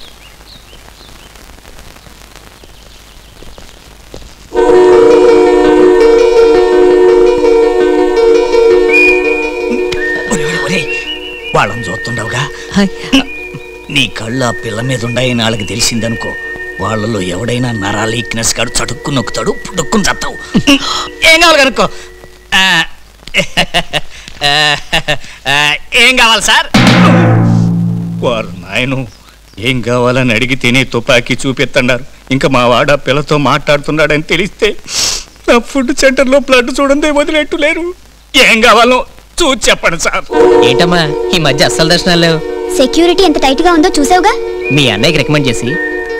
కళ్ళు ఆ పిల్ల మీద ఉన్నాయని వాళ్ళకి తెలిసిందనుకో వాళ్ళలో ఎవడైనా నరాల ఈక్నెస్ కాడు చటుక్కు నొక్కుతాడు పుట్టుక్కుని చస్తావు ఏం కావాలి కనుక్కో? ఏం కావాలి సార్? వారు నాయను ఏం కావాలని అడిగితేనే తుపాకీ చూపిస్తున్నారు ఇంకా మా వాడ పిల్లతో మాట్లాడుతున్నాడని తెలిస్తే నా ఫుడ్ సెంటర్లో బ్లడ్ చూడండి వదిలేట్టు లేరు. ఏం కావాలో చూసి చెప్పండి సార్. ఏంటమ్మా ఈ మధ్య అస్సలు దర్శనాలు లేవు. సెక్యూరిటీ ఎంత టైట్గా ఉందో చూసావుగా? మీ అన్నయ్యకి రికమెండ్ చేసి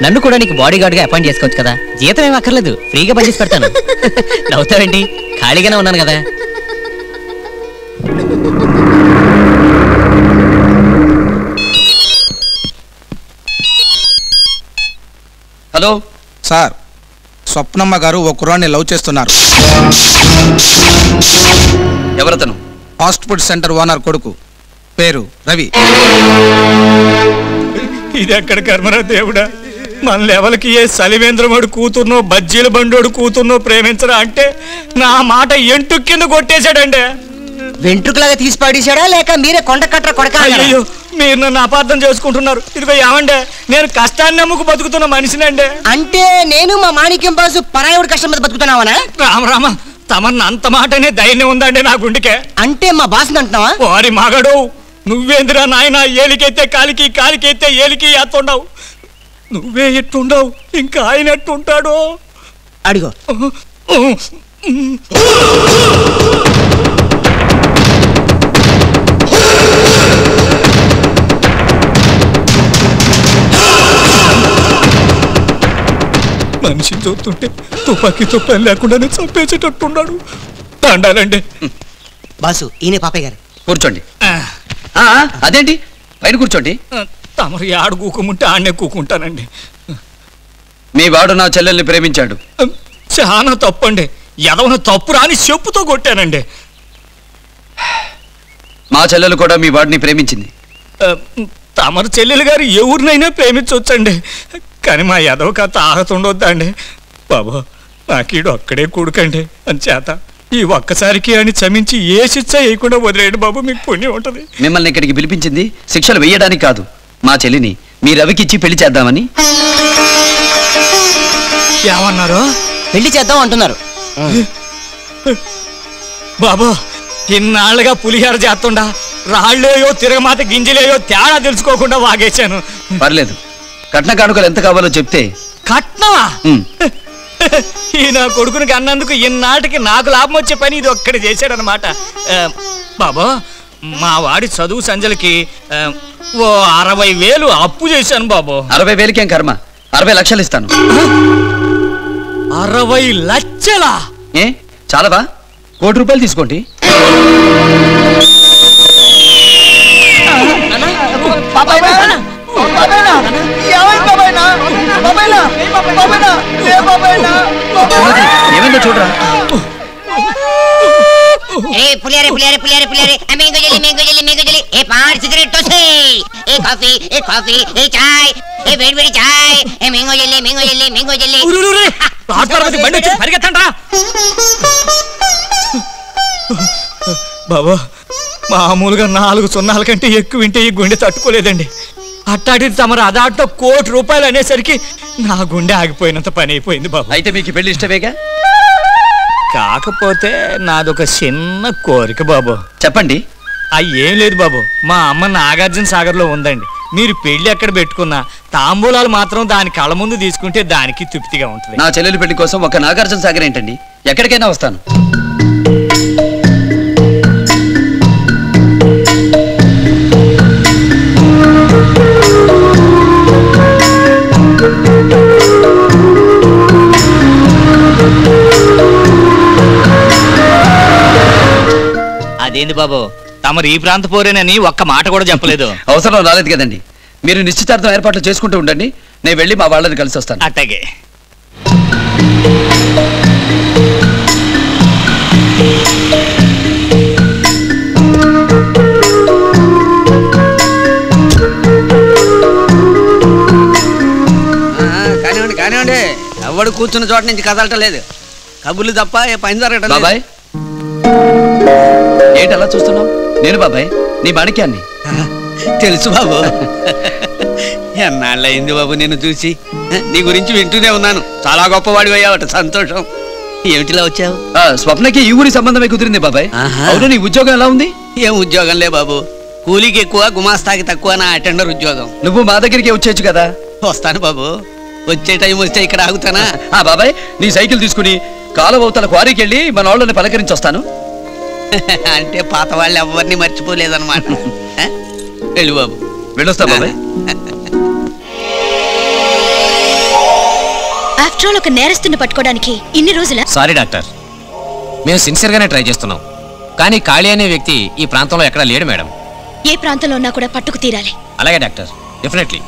నన్ను కూడా నీకు బాడీ గార్డ్గా అపాయింట్ చేసుకోవచ్చు కదా. జీతం ఏం అక్కర్లేదు ఫ్రీగా పనిచేసి పెడతాను. నవ్వుతావేంటి? ఖాళీగానే ఉన్నాను కదా. హలో. సార్ స్వప్నమ్మ గారు ఓ కుర్రాన్ని లవ్ చేస్తున్నారు. ఎవరతను? ఫాస్ట్ ఫుడ్ సెంటర్ ఓనర్ కొడుకు. పేరు రవి. ఇది ఎక్కడ కర్మరా దేవుడా? మన లెవెల్కి ఏ సలివేంద్రముడు కూతుర్నో బజ్జీల బండోడు కూతుర్నో ప్రేమించరా అంటే నా మాట ఎంటు కింద కొట్టేశాడండి వెంట్రుకలాగా తీసి పడేశాడా లేక మీరే కొండ కట్ట కొడక అయ్యో మీరు నన్ను అపార్థం చేసుకుంటున్నారు. ఇదిగో ఏమండే నేను కష్టాన్ని నమ్ముకు బతుకుతున్న మనిషినండి. అంటే నేను మా మాణిక్యం బాసు పరాయుడు కష్టం మీద బతుకుతున్నావనా? రామ రామ తమన్న అంత మాటనే ధైర్యం ఉందండి నా గుండెకే. అంటే మా బాస్ అంటున్నావా? వారి మగడు నువ్వేందిరా నాయన ఏలికైతే కాలికి కాలికైతే ఏలికి ఎత్తుండవు నువ్వే ఎట్టుండవు ఇంకా ఆయన ఎట్టుంటాడో అడిగో. మనిషిని చూస్తుంటే తుపాకీతో పని లేకుండానే చంపేసేటట్టున్నాడు దండాలండి బాసు ఈయన పాపయ్య గారు. కూర్చోండి. అదేంటి? పైన కూర్చోండి. తమరు ఆడు కూకుముంటే ఆడనే కూకుంటానండి. మీ వాడు నా చెల్లెల్ని ప్రేమించాడు. చాలా తప్పండి. ఎదవన తప్పు రాని చెప్పుతో కొట్టానండి. మా చెల్లెలు కూడా మీ వాడిని ప్రేమించింది. తమరు చెల్లెలు గారు ఎవరినైనా ప్రేమించవచ్చండి కానీ మా ఎదవ కథ ఆహతుండొద్దా అండి బాబు నాకీడు అక్కడే కూడుకండి. అని చేత ఈ ఒక్కసారికి అని చమించి ఏ శిక్ష వేయకుండా వదిలేయండి బాబు మీకు పుణ్యం ఉంటుంది. మిమ్మల్ని ఇక్కడికి పిలిపించింది శిక్షలు వేయడానికి కాదు. మా చెల్లిని మీ రవికిచ్చి పెళ్ళి చేద్దామని. ఏమన్నారు? పెళ్ళి చేద్దాం అంటున్నారు. బాబు ఇన్నాళ్ళుగా పులిహార చేస్తుండా రాళ్ళేయో తిరగమాత గింజలేయో తేడా తెలుసుకోకుండా వాగేశాను. పర్లేదు. కట్న కానుకలు ఎంత కావాలో చెప్తే. కట్నమా? ఉమ్, ఈ నా కొడుకునికి అన్నందుకు ఇన్నాటికి నాకు లాభం వచ్చే పని ఇది ఒక్కటి చేశాడనమాట. బాబా మా వాడి చదువు సంజలకి ఓ అరవై వేలు అప్పు చేశాను బాబు. అరవై వేలకేం కర్మ? అరవై లక్షలు ఇస్తాను. అరవై లక్షలా? ఏ? చాలవా? కోటి రూపాయలు తీసుకోండి. ఏ ఏ ఏ చాయ్ ఏ చాయ్. ఏ పరిగెత్తండ్రా. బాబా మామూలుగా నాలుగు సున్నాల కంటే ఎక్కువ వింటే ఈ గుండె తట్టుకోలేదండి. అట్టాడి తమరు అదాట్లో కోటి రూపాయలు అనేసరికి నా గుండె ఆగిపోయినంత పని అయిపోయింది బాబు. అయితే మీకు పెళ్ళి ఇష్టమేగా? కాకపోతే నాదొక చిన్న కోరిక బాబు. చెప్పండి. ఏం లేదు బాబు. మా అమ్మ నాగార్జున సాగర్లో ఉందండి. మీరు పెళ్ళి ఎక్కడ పెట్టుకున్నా తాంబూలాలు మాత్రం దాని కళ్ళ ముందు తీసుకుంటే దానికి తృప్తిగా ఉంటుంది. నా చెల్లెలి పెళ్ళి కోసం ఒక నాగార్జున సాగర్ ఏంటండి? ఎక్కడికైనా వస్తాను. అదేంది బాబు? తమరు ఈ ప్రాంత పోరేనని ఒక్క మాట కూడా చెప్పలేదు. అవసరం రాలేదు కదండి. మీరు నిశ్చితార్థం ఏర్పాట్లు చేసుకుంటూ ఉండండి. నేను వెళ్ళి మా వాళ్ళని కలిసి వస్తాను. అట్టగే కానివ్వండి కానివ్వండి. ఎవడు కూర్చున్న చోట నుంచి కదలటం లేదు. కబుర్లు తప్ప ఏ పని జరగటం. బాబాయ్ ఏంటి అలా చూస్తున్నావు? నేను బాబాయ్ నీ మాణిక్యాన్ని. తెలుసు బాబు. ఎన్నాళ్ళయింది బాబు నేను చూసి? నీ గురించి వింటూనే ఉన్నాను. చాలా గొప్పవాడి అయ్యావట సంతోషం. ఏమిటిలా వచ్చావు? స్వప్నకి ఈ ఊరి సంబంధమే కుదిరింది బాబాయ్. అవును నీ ఉద్యోగం ఎలా ఉంది? ఏం ఉద్యోగంలే బాబు. కూలీకి ఎక్కువ గుమాస్తాకి తక్కువ నా అటెండర్ ఉద్యోగం. నువ్వు మా దగ్గరికి వచ్చేయచ్చు కదా? వస్తాను బాబు. వచ్చే టైం వస్తే ఇక్కడ ఆగుతానా? ఆ బాబాయ్ నీ సైకిల్ తీసుకుని కాలువతల క్వారీకి వెళ్ళి మన వాళ్ళని పలకరించి వస్తాను. అంటే పాత వాళ్ళు ఎవరిని మర్చిపోలేదన్నమాట? వెళ్ళు బాబు. వెళ్ళొస్తా బాబాయ్. ఆఫ్టర్ ఆల్ ఒక నేరస్తుని పట్టుకోవడానికి ఇన్ని రోజుల? Sorry doctor. మేము సిన్సియర్గానే ట్రై చేస్తున్నాం. కానీ కాళీ అనే వ్యక్తి ఈ ప్రాంతంలో ఎక్కడా లేడు మేడం. ఏ ప్రాంతంలో ఉన్నా కూడా పట్టుకు తీరాలి. అలాగే డాక్టర్. డెఫినెట్లీ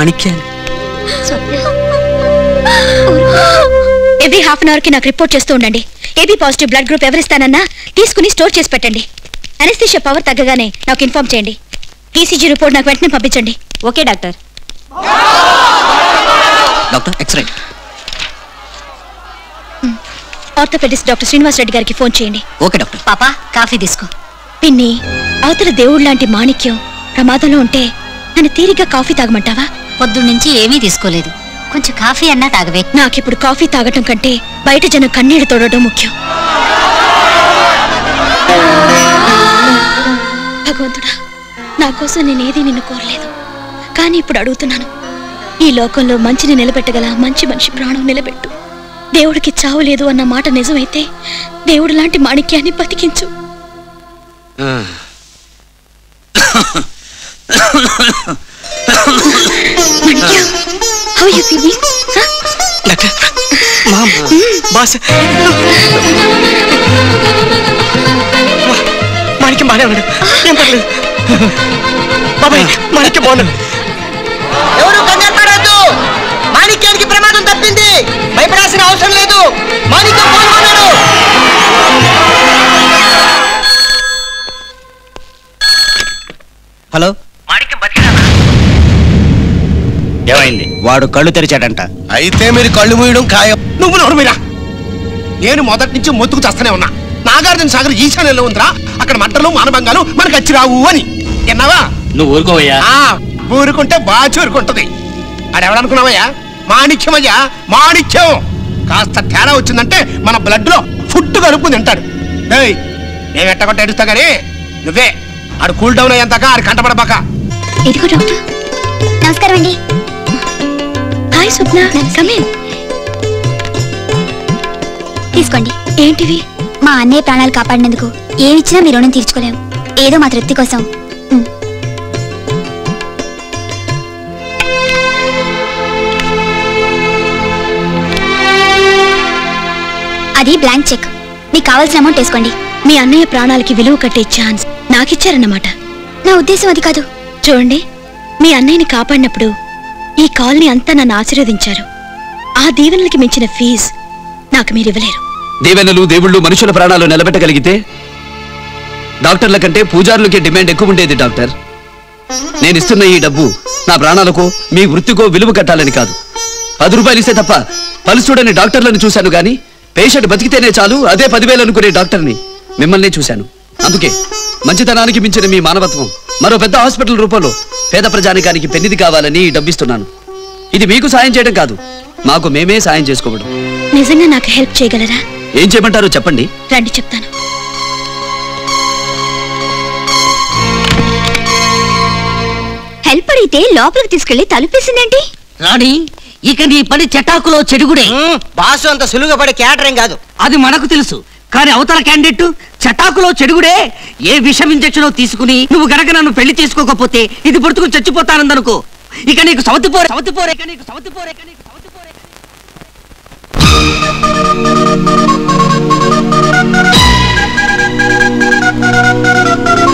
మా మాణిక్యాన్ని ఎవ్రీ హాఫ్ అన్ అవర్కి నాకు రిపోర్ట్ చేస్తూ ఉండండి. ఏబీ పాజిటివ్ బ్లడ్ గ్రూప్ ఎవరిస్తానన్నా తీసుకుని స్టోర్ చేసి పెట్టండి. అనస్థిషియా పవర్ తగ్గగానే నాకు ఇన్ఫార్మ్ చేయండి. ఈసీజీ రిపోర్ట్ నాకు వెంటనే పంపించండి. Okay doctor doctor X-ray orthopaedist doctor Srinivas Reddy గారికి ఫోన్ చేయండి. Okay doctor. పాపా కాఫీ తీసుకో. పిన్ని అవతల దేవుడు లాంటి మాణిక్యం ప్రమాదంలో ఉంటే నన్ను తీరిగ్గా కాఫీ తాగమంటావా? పొద్దున్నుంచి ఏమీ తీసుకోలేదు. కొంచెం కాఫీ అన్నా తాగవే. నాకిప్పుడు కాఫీ తాగటం కంటే బయట జనం కన్నీళ్ళు తోడటం ముఖ్యం. భగవంతుడా నా కోసం నేనేది నిన్ను కోరలేదు. కానీ ఇప్పుడు అడుగుతున్నాను. ఈ లోకంలో మంచిని నిలబెట్టగల మంచి మనిషి ప్రాణం నిలబెట్టు. దేవుడికి చావు లేదు అన్న మాట నిజమైతే దేవుడు లాంటి మాణిక్యాన్ని బతికించు. How you feeling ma'am. Boss Manikyam బాగానే ఉన్నాడు. ఏం పర్లేదు. బాబాయ్ మాణిక్యం బాగున్నాడు. ఎవరు కంగారు పడవద్దు. మాణిక్యానికి ప్రమాదం తప్పింది. భయపడాల్సిన అవసరం లేదు. మాణిక్యం కోలుకున్నాడు హలో. ఏమైంది? వాడు కళ్ళు తెరిచాడంట. అయితే మీరు కళ్ళు మూయడం ఖాయం. నువ్వు నోరు మీరా. నేను మొదటి నుంచి మొత్తుకు చేస్తూనే ఉన్నా. నాగార్జున సాగర్ ఈశాన్యంలో ఉందిరా. అక్కడ మంటలు మానభంగాలు మనకు వచ్చి రావు అని. విన్నావా? నువ్వు ఊరుకోవయ్యా. ఆ, ఊరుకుంటే బాగా చూరుకుంటది ఆడెవడనుకున్నావయ్యా మాణిక్యమయ్యా? మాణిక్యం. కాస్త తేడా వచ్చిందంటే మన బ్లడ్లో ఫుడ్ కలుపుకుని తింటాడు. ఏయ్ నేను ఎట్టగొట్ట ఏడుస్తా గానీ నువ్వే. ఆడు కూల్ డౌన్ అయ్యేంతగా ఆడు కంటపడబాక ఇదిగో డాక్టర్. నమస్కారం అండి హాయ్ స్వప్న కమిన్ తీసుకోండి. ఏంటివి? మా అన్నయ్య ప్రాణాలు కాపాడినందుకు ఏమిచ్చినా మీ రుణం తీర్చుకోలేం. ఏదో మా తృప్తి కోసం. అది బ్లాంక్ చెక్ మీకు కావాల్సిన అమౌంట్ వేసుకోండి. మీ అన్నయ్య ప్రాణాలకి విలువ కట్టే ఛాన్స్ నాకిచ్చారన్నమాట. నా ఉద్దేశం అది కాదు. చూడండి మీ అన్నయ్యని కాపాడినప్పుడు ఈ కాలనీ అంతా నన్ను ఆశీర్వదించారు. ఆ దీవెనలకి మించిన ఫీజ్ నాకు మీరు ఇవ్వలేరు. దీవెనలు దేవుళ్ళు మనుషుల ప్రాణాలు నిలబెట్టగలిగితే డాక్టర్ల కంటే పూజారులకి డిమాండ్ ఎక్కువ ఉండేది డాక్టర్. నేను ఇస్తున్న ఈ డబ్బు నా ప్రాణాలకు మీ వృత్తికో విలువ కట్టాలని కాదు. పది రూపాయలు ఇస్తే తప్ప పలు చూడని డాక్టర్లను చూశాను గాని పేషెంట్ బతికితేనే చాలు అదే పదివేలు అనుకునే డాక్టర్ని మిమ్మల్ని చూశాను. అందుకే మంచితనానికి మించిన మీ మానవత్వం మరో పెద్ద హాస్పిటల్ రూపంలో పేద ప్రజానికానికి పెన్నిది కావాలని ఈ డబ్బిస్తున్నాను. ఇది మీకు సాయం చేయడం కాదు మాకు మేమే సాయం చేసుకోవడం. నిజంగా నాకు హెల్ప్ చేయగలరా? ఏం చేయమంటారో చెప్పండి. రండి చెప్తాను. హెల్ప్ అడిగితే లోపలికి తీసుకెళ్ళి తలుపేసిందేంటి? రాణి ఇక నీ పని చెటాకులో చెడుగుడే. బాసు అంత సులువుగా పడే క్యాటరింగ్ కాదు. అది మనకు తెలుసు. కానీ అవతల క్యాండిడేట్ చటాకులో చెడుగుడే ఏ విషం ఇంజెక్షన్ తీసుకుని నువ్వు గనక నన్ను పెళ్ళి చేసుకోకపోతే ఇది పుడుతుకు చచ్చిపోతానందనుకో. ఇక నీకు సవతిపోరే సవతిపోరే ఇక నీకు సవతిపోరే ఇక నీకు సవతిపోరే గుగుమ్మ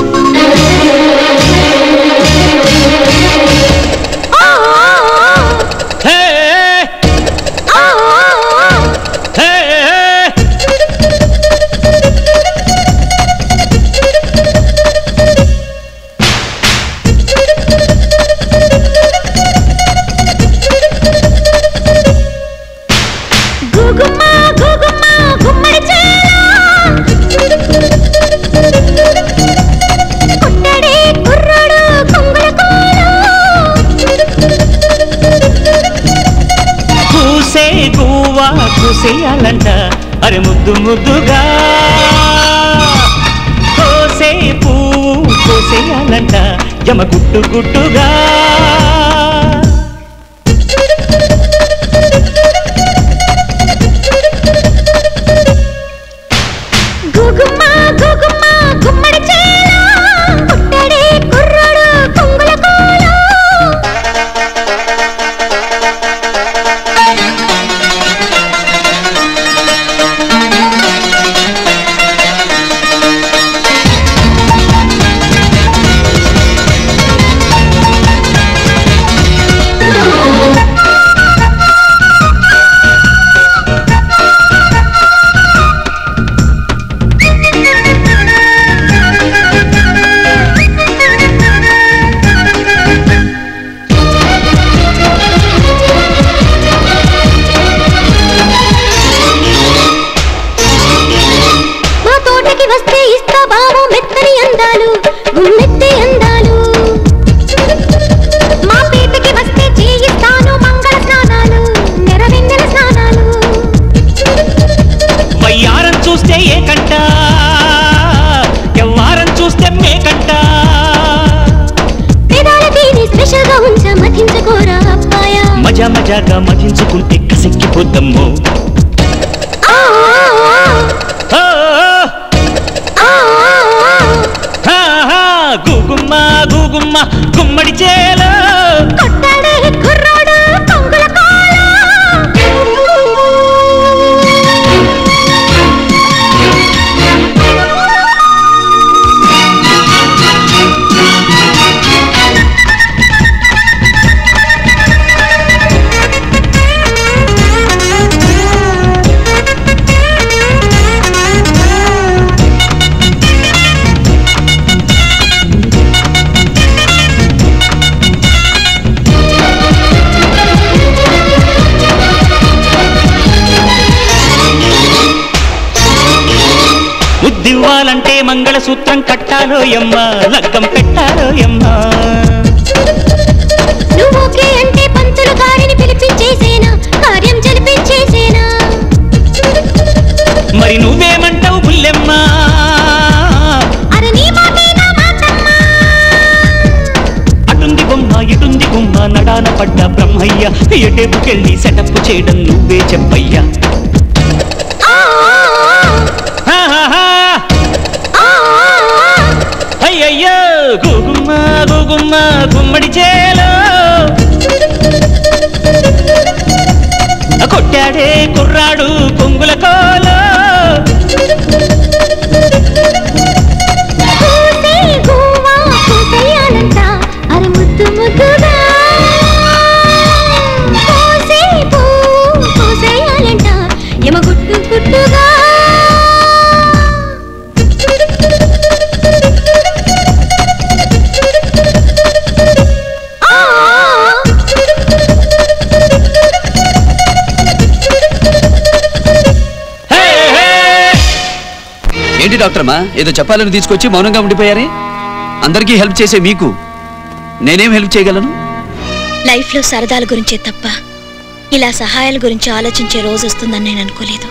కోసేయాలంట అరే ముద్దు ముద్దుగా. కోసే పువ్వు కోసేయాలంట. జమ గుట్టు గుట్టుగా. కట్టాలో ఎమ్మ లగ్గం పెట్టాలో ఎమ్మ నువ్వు ఓకే అంటే పంతులు గారిని పిలిపించేసేనా? కార్యం జరిపించేసేనా? మరి నువ్వేమంటావు బుల్లెమ్మ అటుంది బొమ్మ ఇటుంది గుమ్మ నడాన పడ్డ బ్రహ్మయ్య ఎటేపుకెళ్ళి సెటప్ చేయడం నువ్వే చెప్పయ్యా. అమ్మ గుమ్మడి చేలో. కొట్టాడే కుర్రాడు కొంగుల కోలో. కూసే గువ్వ ఏంటి డాక్టర్మా ఏదో చెప్పాలని తీసుకొచ్చి మౌనంగా ఉండిపోయారే? అందరికీ హెల్ప్ చేసే మీకు నేనేం హెల్ప్ చేయగలను? లైఫ్లో సరదాల గురించే తప్ప ఇలా సహాయాల గురించి ఆలోచించే రోజు వస్తుందని నేను అనుకోలేదు.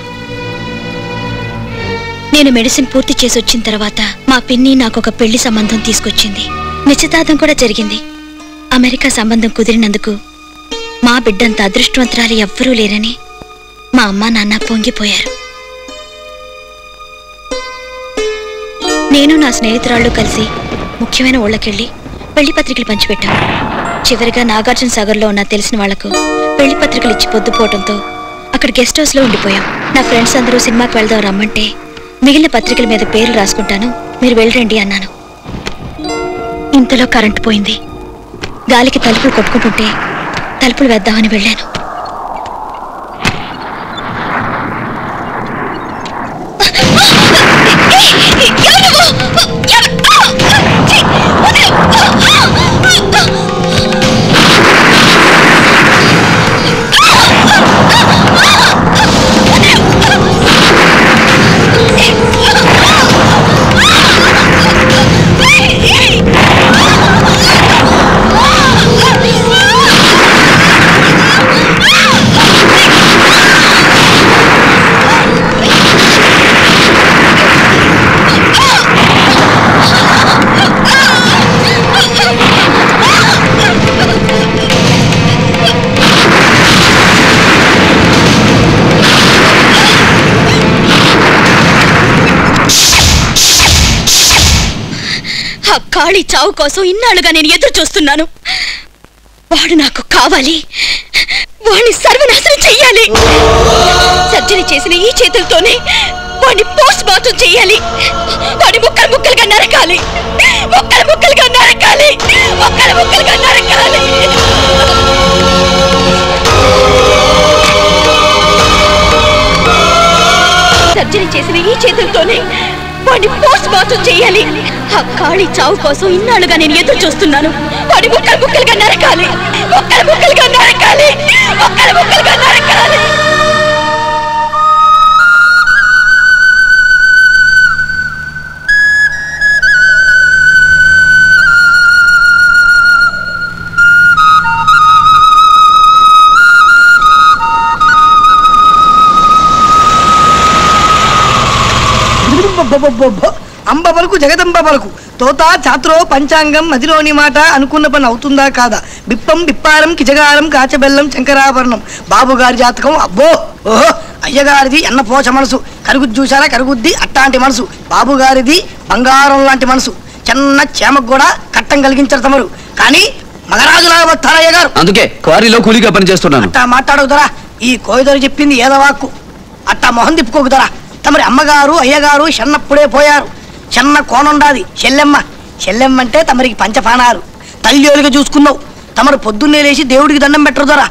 నేను మెడిసిన్ పూర్తి చేసి వచ్చిన తర్వాత మా పిన్ని నాకు ఒక పెళ్ళి సంబంధం తీసుకొచ్చింది. నిశ్చితార్థం కూడా జరిగింది. అమెరికా సంబంధం కుదిరినందుకు మా బిడ్డంత అదృష్టవంతరాలు ఎవ్వరూ లేరని మా అమ్మ నాన్న పొంగిపోయారు. నేను నా స్నేహితురాళ్ళు కలిసి ముఖ్యమైన ఊళ్ళకెళ్ళి పెళ్ళి పత్రికలు పంచిపెట్టాం. చివరిగా నాగార్జున సాగర్లో ఉన్న తెలిసిన వాళ్ళకు పెళ్ళి పత్రికలు ఇచ్చి పొద్దుపోవడంతో అక్కడ గెస్ట్ హౌస్లో ఉండిపోయాం. నా ఫ్రెండ్స్ అందరూ సినిమాకి వెళ్దాం రమ్మంటే మిగిలిన పత్రికల మీద పేర్లు రాసుకుంటాను మీరు వెళ్ళరండి అన్నాను. ఇంతలో కరెంటు పోయింది. గాలికి తలుపులు కొట్టుకుంటుంటే తలుపులు వేద్దామని వెళ్ళాను. కాళీ చావు కోసం ఇన్నాళ్ళుగా నేను ఎదురు చూస్తున్నాను. వాడు నాకు కావాలి. వాడిని సర్వనాశనం చెయ్యాలి. సర్జరీ చేసిన ఈ చేతులతోనే వాడిని పోస్ట్ మార్టం చెయ్యాలి. వాడి ముక్కలు ముక్కలుగా నరకాలి. ముక్కలు ముక్కలుగా నరకాలి. ముక్కలు ముక్కలుగా నరకాలి. సర్జరీ చేసిన ఈ చేతులతోనే వాడిని పోస్ట్ మార్టం చేయాలి. ఆ కాళీ చావు కోసం ఇన్నాళ్ళుగా నేను ఎదురు చూస్తున్నాను. వాడి ముక్కలు ముక్కలుగా నరకాలి. ముక్కలు ముక్కలుగా నరకాలి. ముక్కలు ముక్కలుగా నరకాలి. అంబ పలుకు జగదంబ పలుకు. తోత చాత్రో పంచాంగం మదిలోని మాట అనుకున్న పని అవుతుందా కాదా? బిప్పం బిప్పారం కిజగారం కాచబెల్లం శంకరాభరణం. బాబుగారి జాతకం అబ్బో! ఓహో! అయ్యగారిది ఎన్న పోచ మనసు. కరుగుద్ది చూసారా కరుగుద్ది అట్టాంటి మనసు. బాబుగారిది బంగారం లాంటి మనసు. చిన్న చేమకు కూడా కట్టం కలిగించారు తమరు. కానీ మగరాజులాగా వస్తారు అయ్యగారు అందుకే క్వారీలో కూలీగా పనిచేస్తున్నాను. అట్టా మాట్లాడవుతారా ఈ కోయిదరు చెప్పింది ఏదవాక్కు? అట్టా మొహం తిప్పుకోకుదరా తమరి అమ్మగారు అయ్యగారు చిన్నప్పుడే పోయారు. చిన్న కోనుండాది. చెల్లెమ్మ చెల్లెమ్మ అంటే తమరికి పంచపానాలు. తల్లిగా చూసుకున్నావు. తమరు పొద్దున్నే లేచి దేవుడికి దండం పెట్టరు దొరా.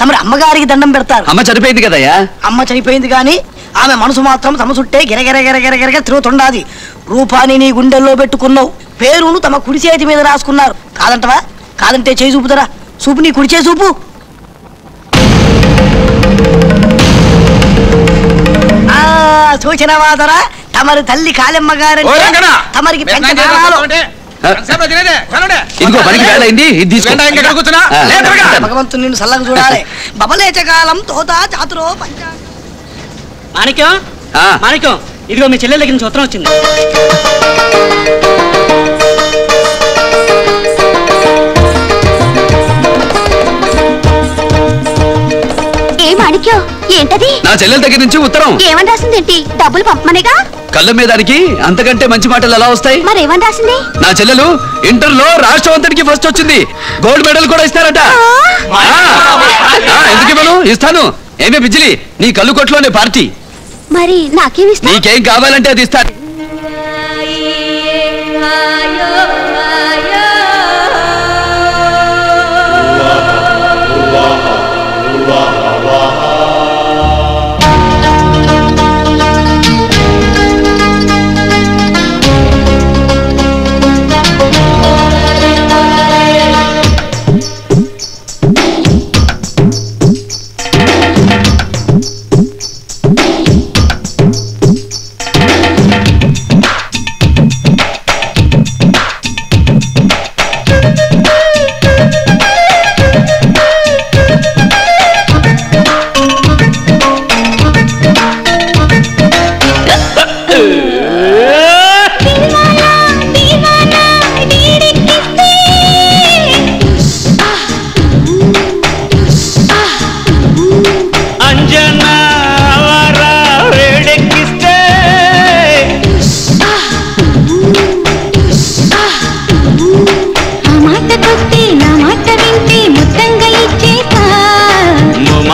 తమరి అమ్మగారికి దండం పెడతారు. అమ్మ చనిపోయింది కదయ్యా? అమ్మ చనిపోయింది కానీ ఆమె మనసు మాత్రం తమ చుట్టే గిరగిర గిరగిర గిరగిర తిరుగుతుండాది రూపాన్ని నీ గుండెల్లో పెట్టుకున్నావు పేరును తమ కుడి చేతి మీద రాసుకున్నారు కాదంటవా కాదంటే చేయి చూపుదరా చూపు నీ కుడి చేయి చూపు ఆ సూచనవాదరా? తమరి తల్లి కాళెమ్మ గారంటే తమరికి. ఇదిగో పనికి ఇది భగవంతుని సల్లంగా చూడాలి. బబలేచ కాలం తోత చాతురో పంచ. మాణిక్యం? ఆ. మాణిక్యం ఇదిగో మీ చెల్లెల దగ్గర నుంచి ఉత్తరం వచ్చింది. మాణిక్యం ఏంటది? నా చెల్లెల దగ్గర నుంచి ఉత్తరం. ఏమని రాసిందేంటి? డబ్బులు పంపమనేగా? కళ్ళ మీదానికి అంతకంటే మంచి మాటలు ఎలా వస్తాయి? మరేమని రాసింది? నా చెల్లెలు ఇంటర్లో రాష్ట్రం అంతటికి ఫస్ట్ వచ్చింది. గోల్డ్ మెడల్ కూడా ఇస్తారట. ఆ, ఆ, ఎందుకు ఇవ్వను? ఇస్తాను. ఏమే బిజిలి నీ కళ్ళు కొట్లోనే పార్టీ. మరి నాకేమిస్తా నీకేం కావాలంటే అది ఇస్తాను.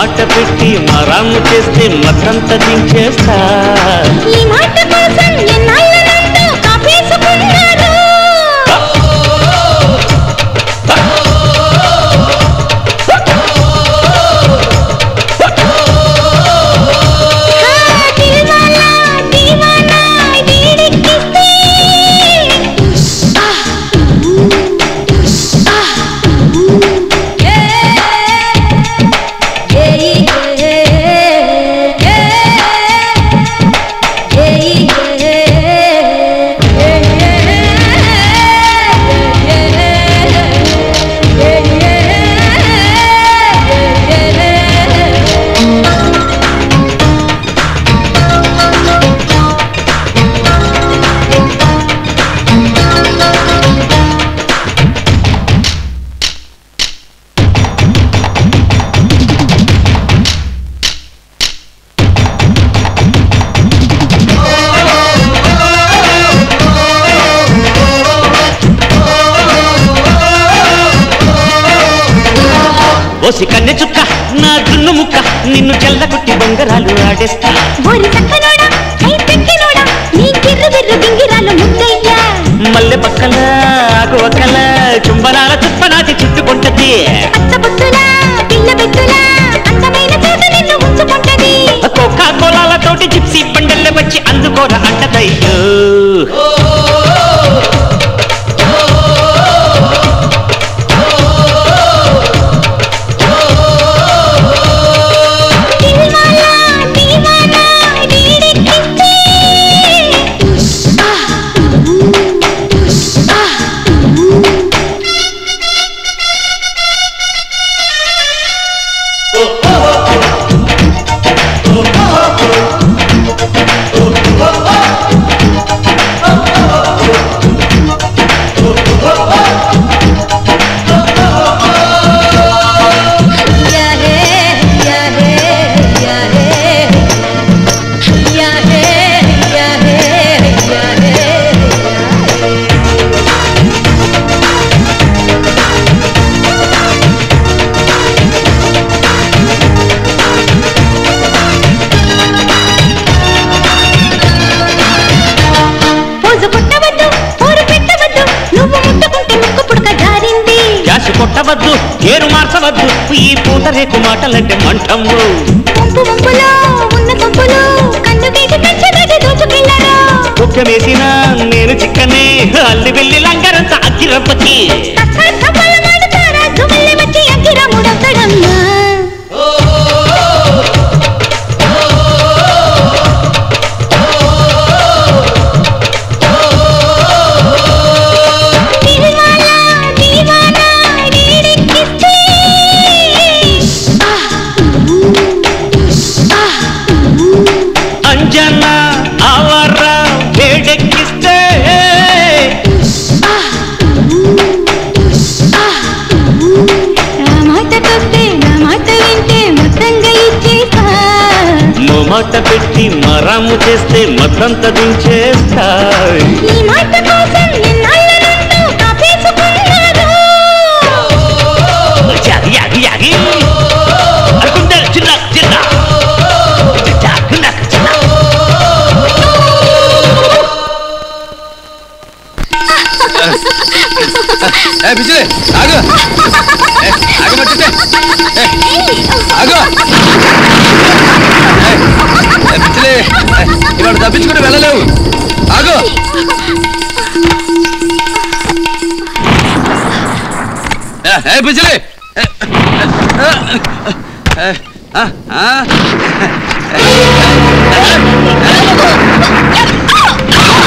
మాట పెట్టి మరాము చేస్తే మతంత దించేస్తా. ఆడేస్తా ఓరి చక్కనోడా కై పెట్టినోడా నీ గిర్రు గిర్రు గింగిరాలు ముద్దయ్యా. మల్లె పక్కల ఆకు ఒక్కల చుంబనాల చుప్పనాచి చుట్టుకుంటది. పచ్చబొట్టులా పిల్ల పెట్టులా అందమైన చోట నిన్ను ఉంచుకుంటది. కోకా కోలాలతోటి జిప్సీ బండల్లే వచ్చి అందుకోర అంటదయ్యో. ఈ పూత రేకు మాటలంటే మంటము దోచుకెళ్ళరా కుక్కమేసిన నేను చిక్కనే అల్లి వెళ్ళి లంగరంత అగ్గిరప్పకి చిన్న చిన్న. చిన్న చిన్న. ఏ ఆగు. ఆగమంటుంటే ఆగు ఏ, ఇవాళ తప్పించుకుని వెళ్ళలేవు ఆగు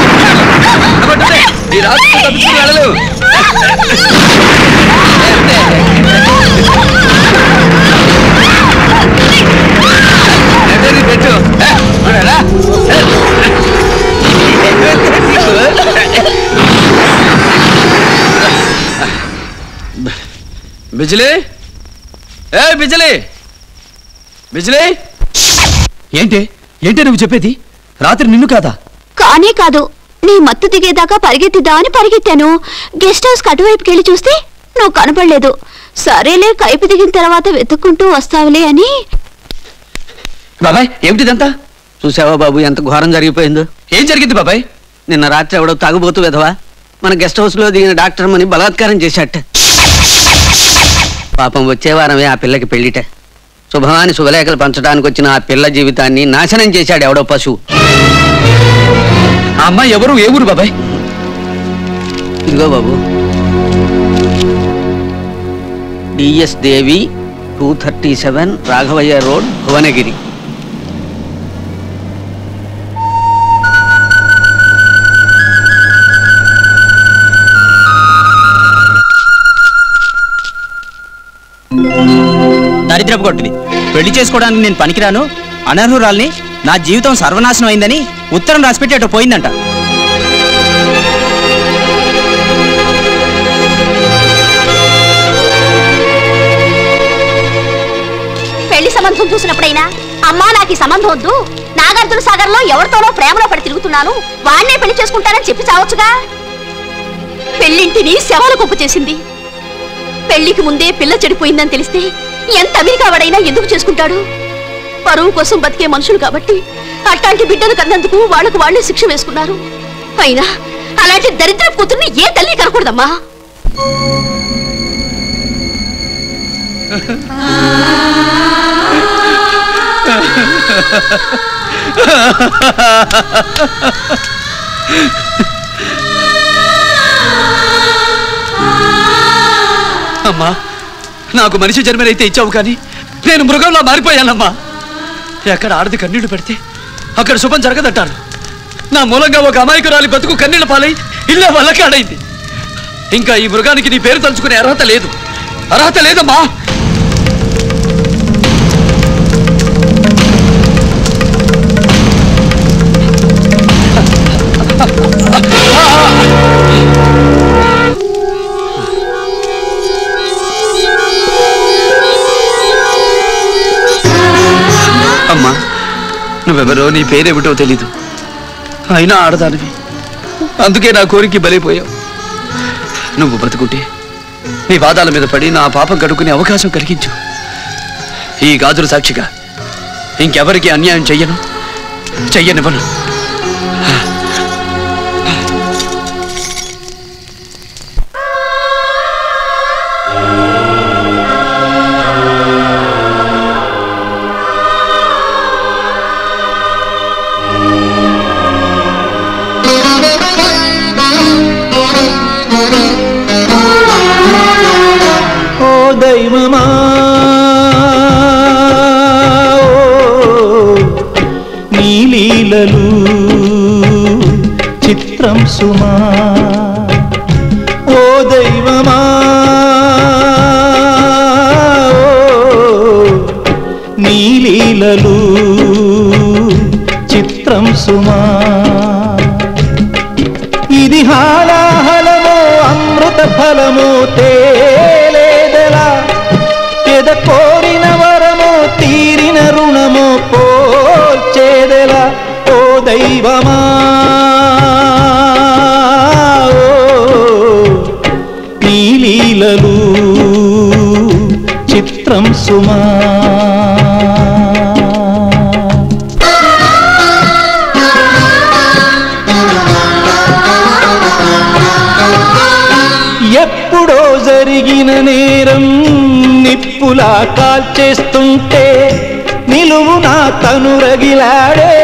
ఆగమంటుంటే, ఈ రాత్రి తప్పించుకుని వెళ్ళలేవు బిజిలీ? ఏ బిజిలీ? బిజిలీ? ఏంటి? ఏంటి నువ్వు చెప్పేది? రాత్రి నిన్ను కాదా? కానే కాదు. నీ మత్తు దిగేదాకా పరిగెత్తిద్దామని పరిగెత్తాను. గెస్ట్ హౌస్ అటువైపుకి వెళ్ళి చూస్తే నువ్వు కనపడలేదు. సరేలే కైపు దిగిన తర్వాత వెతుక్కుంటూ వస్తావులే అని. బాబాయ్ ఏమిటిదంతా? చూసావా బాబు ఎంత ఘోరం జరిగిపోయిందో? ఏం జరిగింది బాబాయ్? నిన్న రాత్రి ఎవడో తాగుబోతు విధవా? మన గెస్ట్ హౌస్లో దిగిన డాక్టర్ మని బలాత్కారం చేశాట. పాపం వచ్చే వారమే ఆ పిల్లకి పెళ్ళిట శుభమాని శుభలేఖలు పంచడానికి వచ్చిన ఆ పిల్ల జీవితాన్ని నాశనం చేశాడు ఎవడో పశువు. ఆ అమ్మాయి ఎవరు? ఏ ఊరు బాబాయ్? ఇదిగో బాబు. DS Devi two thirty seven Raghavayya road Bhuvanagiri. పెళ్ళి చేసుకోవడానికి నేను పనికిరాను. అనర్హురాల్ని నా జీవితం సర్వనాశనం అయిందని ఉత్తరం రాసిపెట్టి పోయిందంట. పెళ్ళి సంబంధం చూసినప్పుడైనా అమ్మా నాకు ఈ సంబంధం వద్దు. నాగార్జున సాగర్లో ఎవరితోనో ప్రేమలో పడి తిరుగుతున్నాను. వాడినే పెళ్ళి చేసుకుంటానని చెప్పి చావచ్చుగా? పెళ్ళింటిని శవాల కుప్ప చేసింది. పెళ్ళికి ముందే పిల్ల చెడిపోయిందని తెలిస్తే ఎంత అమెరికావాడైనా ఎందుకు చేసుకుంటాడు? పరువు కోసం బతికే మనుషులు కాబట్టి అట్లాంటి బిడ్డను కన్నందుకు వాళ్ళకు వాళ్ళే శిక్ష వేసుకున్నారు. అయినా అలాంటి దరిద్ర కూతుర్ని ఏ తల్లి కనకూడదమ్మా? అమ్మా నాకు మనిషి జన్మనైతే ఇచ్చావు కానీ నేను మృగంలో మారిపోయానమ్మా. ఎక్కడ ఆడది కన్నీళ్ళు పెడితే అక్కడ శుభం జరగదంటారు. నా మూలంగా ఒక అమాయకురాలి బతుకు కన్నీళ్ళ పాలై ఇల్లే వల్లకాడైంది. ఇంకా ఈ మృగానికి నీ పేరు తలుచుకునే అర్హత లేదు. అర్హత లేదమ్మా. నువ్వెవరో నీ పేరేమిటో తెలీదు. అయినా ఆడదానివి. అందుకే నా కోరిక బలైపోయావు. నువ్వు బ్రతుకుంటే నీ వాదాల మీద పడి నా పాపం కడుక్కునే అవకాశం కలిగించు. ఈ గాజుల సాక్షిగా ఇంకెవరికి అన్యాయం చెయ్యను? చెయ్యనివ్వను. సుమా ఓ దైవమా! నీలీలలు చిత్రం సుమా ఇది హాలాహలము అమృత ఫలము తేలేదలా? ఎద కోరిన వరము తీరిన రుణము పోల్చేదెలా? ఓ దైవమా! నేరం నిప్పులా కాల్చేస్తుంటే నిలువు నా తను రగిలాడే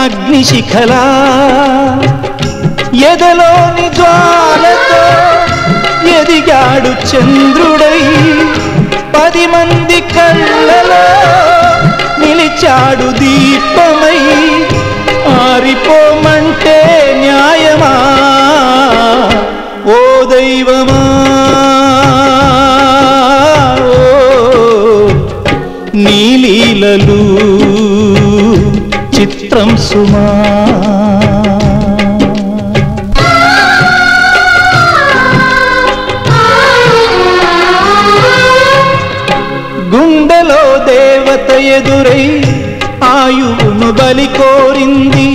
అగ్నిశిఖలా. ఎదలోని జ్వాలతో ఎదిగాడు చంద్రుడై పది మంది కళ్ళలో నిలిచాడు దీపమై. ఆరిపోమంటే న్యాయమా? ఓ దైవమా? లీలలు చిత్రం సుమా. గుండెలో దేవత ఎదురై ఆయువును బలి కోరింది.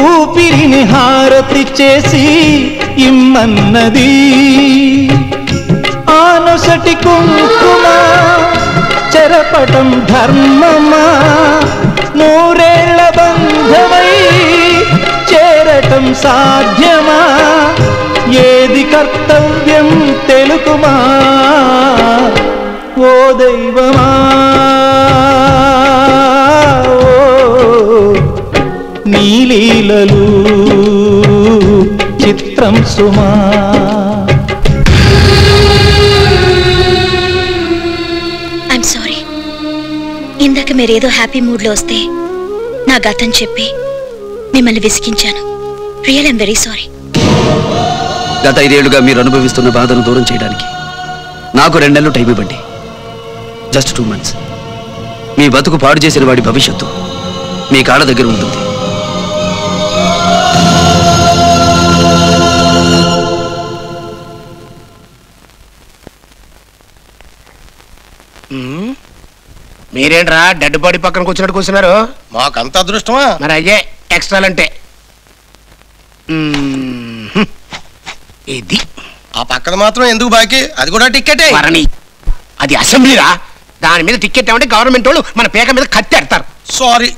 ఊపిరిని హారతి చేసి ఇమ్మన్నది. ఆనొసటి కుంకుమ చెరపటం ధర్మమా? నూరేళ్ళ బంధమై చేరటం సాధ్యమా? ఏది కర్తవ్యం తెలుకుమా ఓ దైవమా! నీలీలలు చిత్రం సుమా? ఇందాక మీరేదో హ్యాపీ మూడ్లో వస్తే నా గతం చెప్పి మిమ్మల్ని విసిగించాను. Real I'm very sorry. గత ఐదేళ్ళుగా మీరు అనుభవిస్తున్న బాధను దూరం చేయడానికి నాకు రెండేళ్ళు టైం ఇవ్వండి. Just two months. మీ బతుకు పాడు చేసిన వాడి భవిష్యత్తు మీ కాళ్ళ దగ్గర ఉంటుంది. మీరేంట్రా డెడ్ బాడీ పక్కన కూర్చున్నట్టు కూర్చున్నారు? మాకంత అదృష్టమా? మరి అయ్యే ఎక్స్ట్రాలంటే. మ్మ్. ఇది ఆ పక్కన మాత్రం ఎందుకు బాకీ? అది కూడా టిక్కెటే. మరణి అది అసెంబ్లీరా? దాని మీద టికెట్ ఏమంటే గవర్నమెంట్ వాళ్ళు మన పేక మీద కత్తెడతారు సారీ.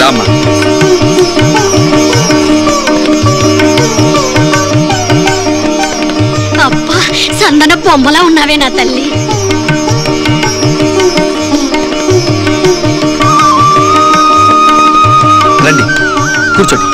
రామ్మా. చందన బొమ్మలా ఉన్నావే నా తల్లి. రండి కూర్చోండి.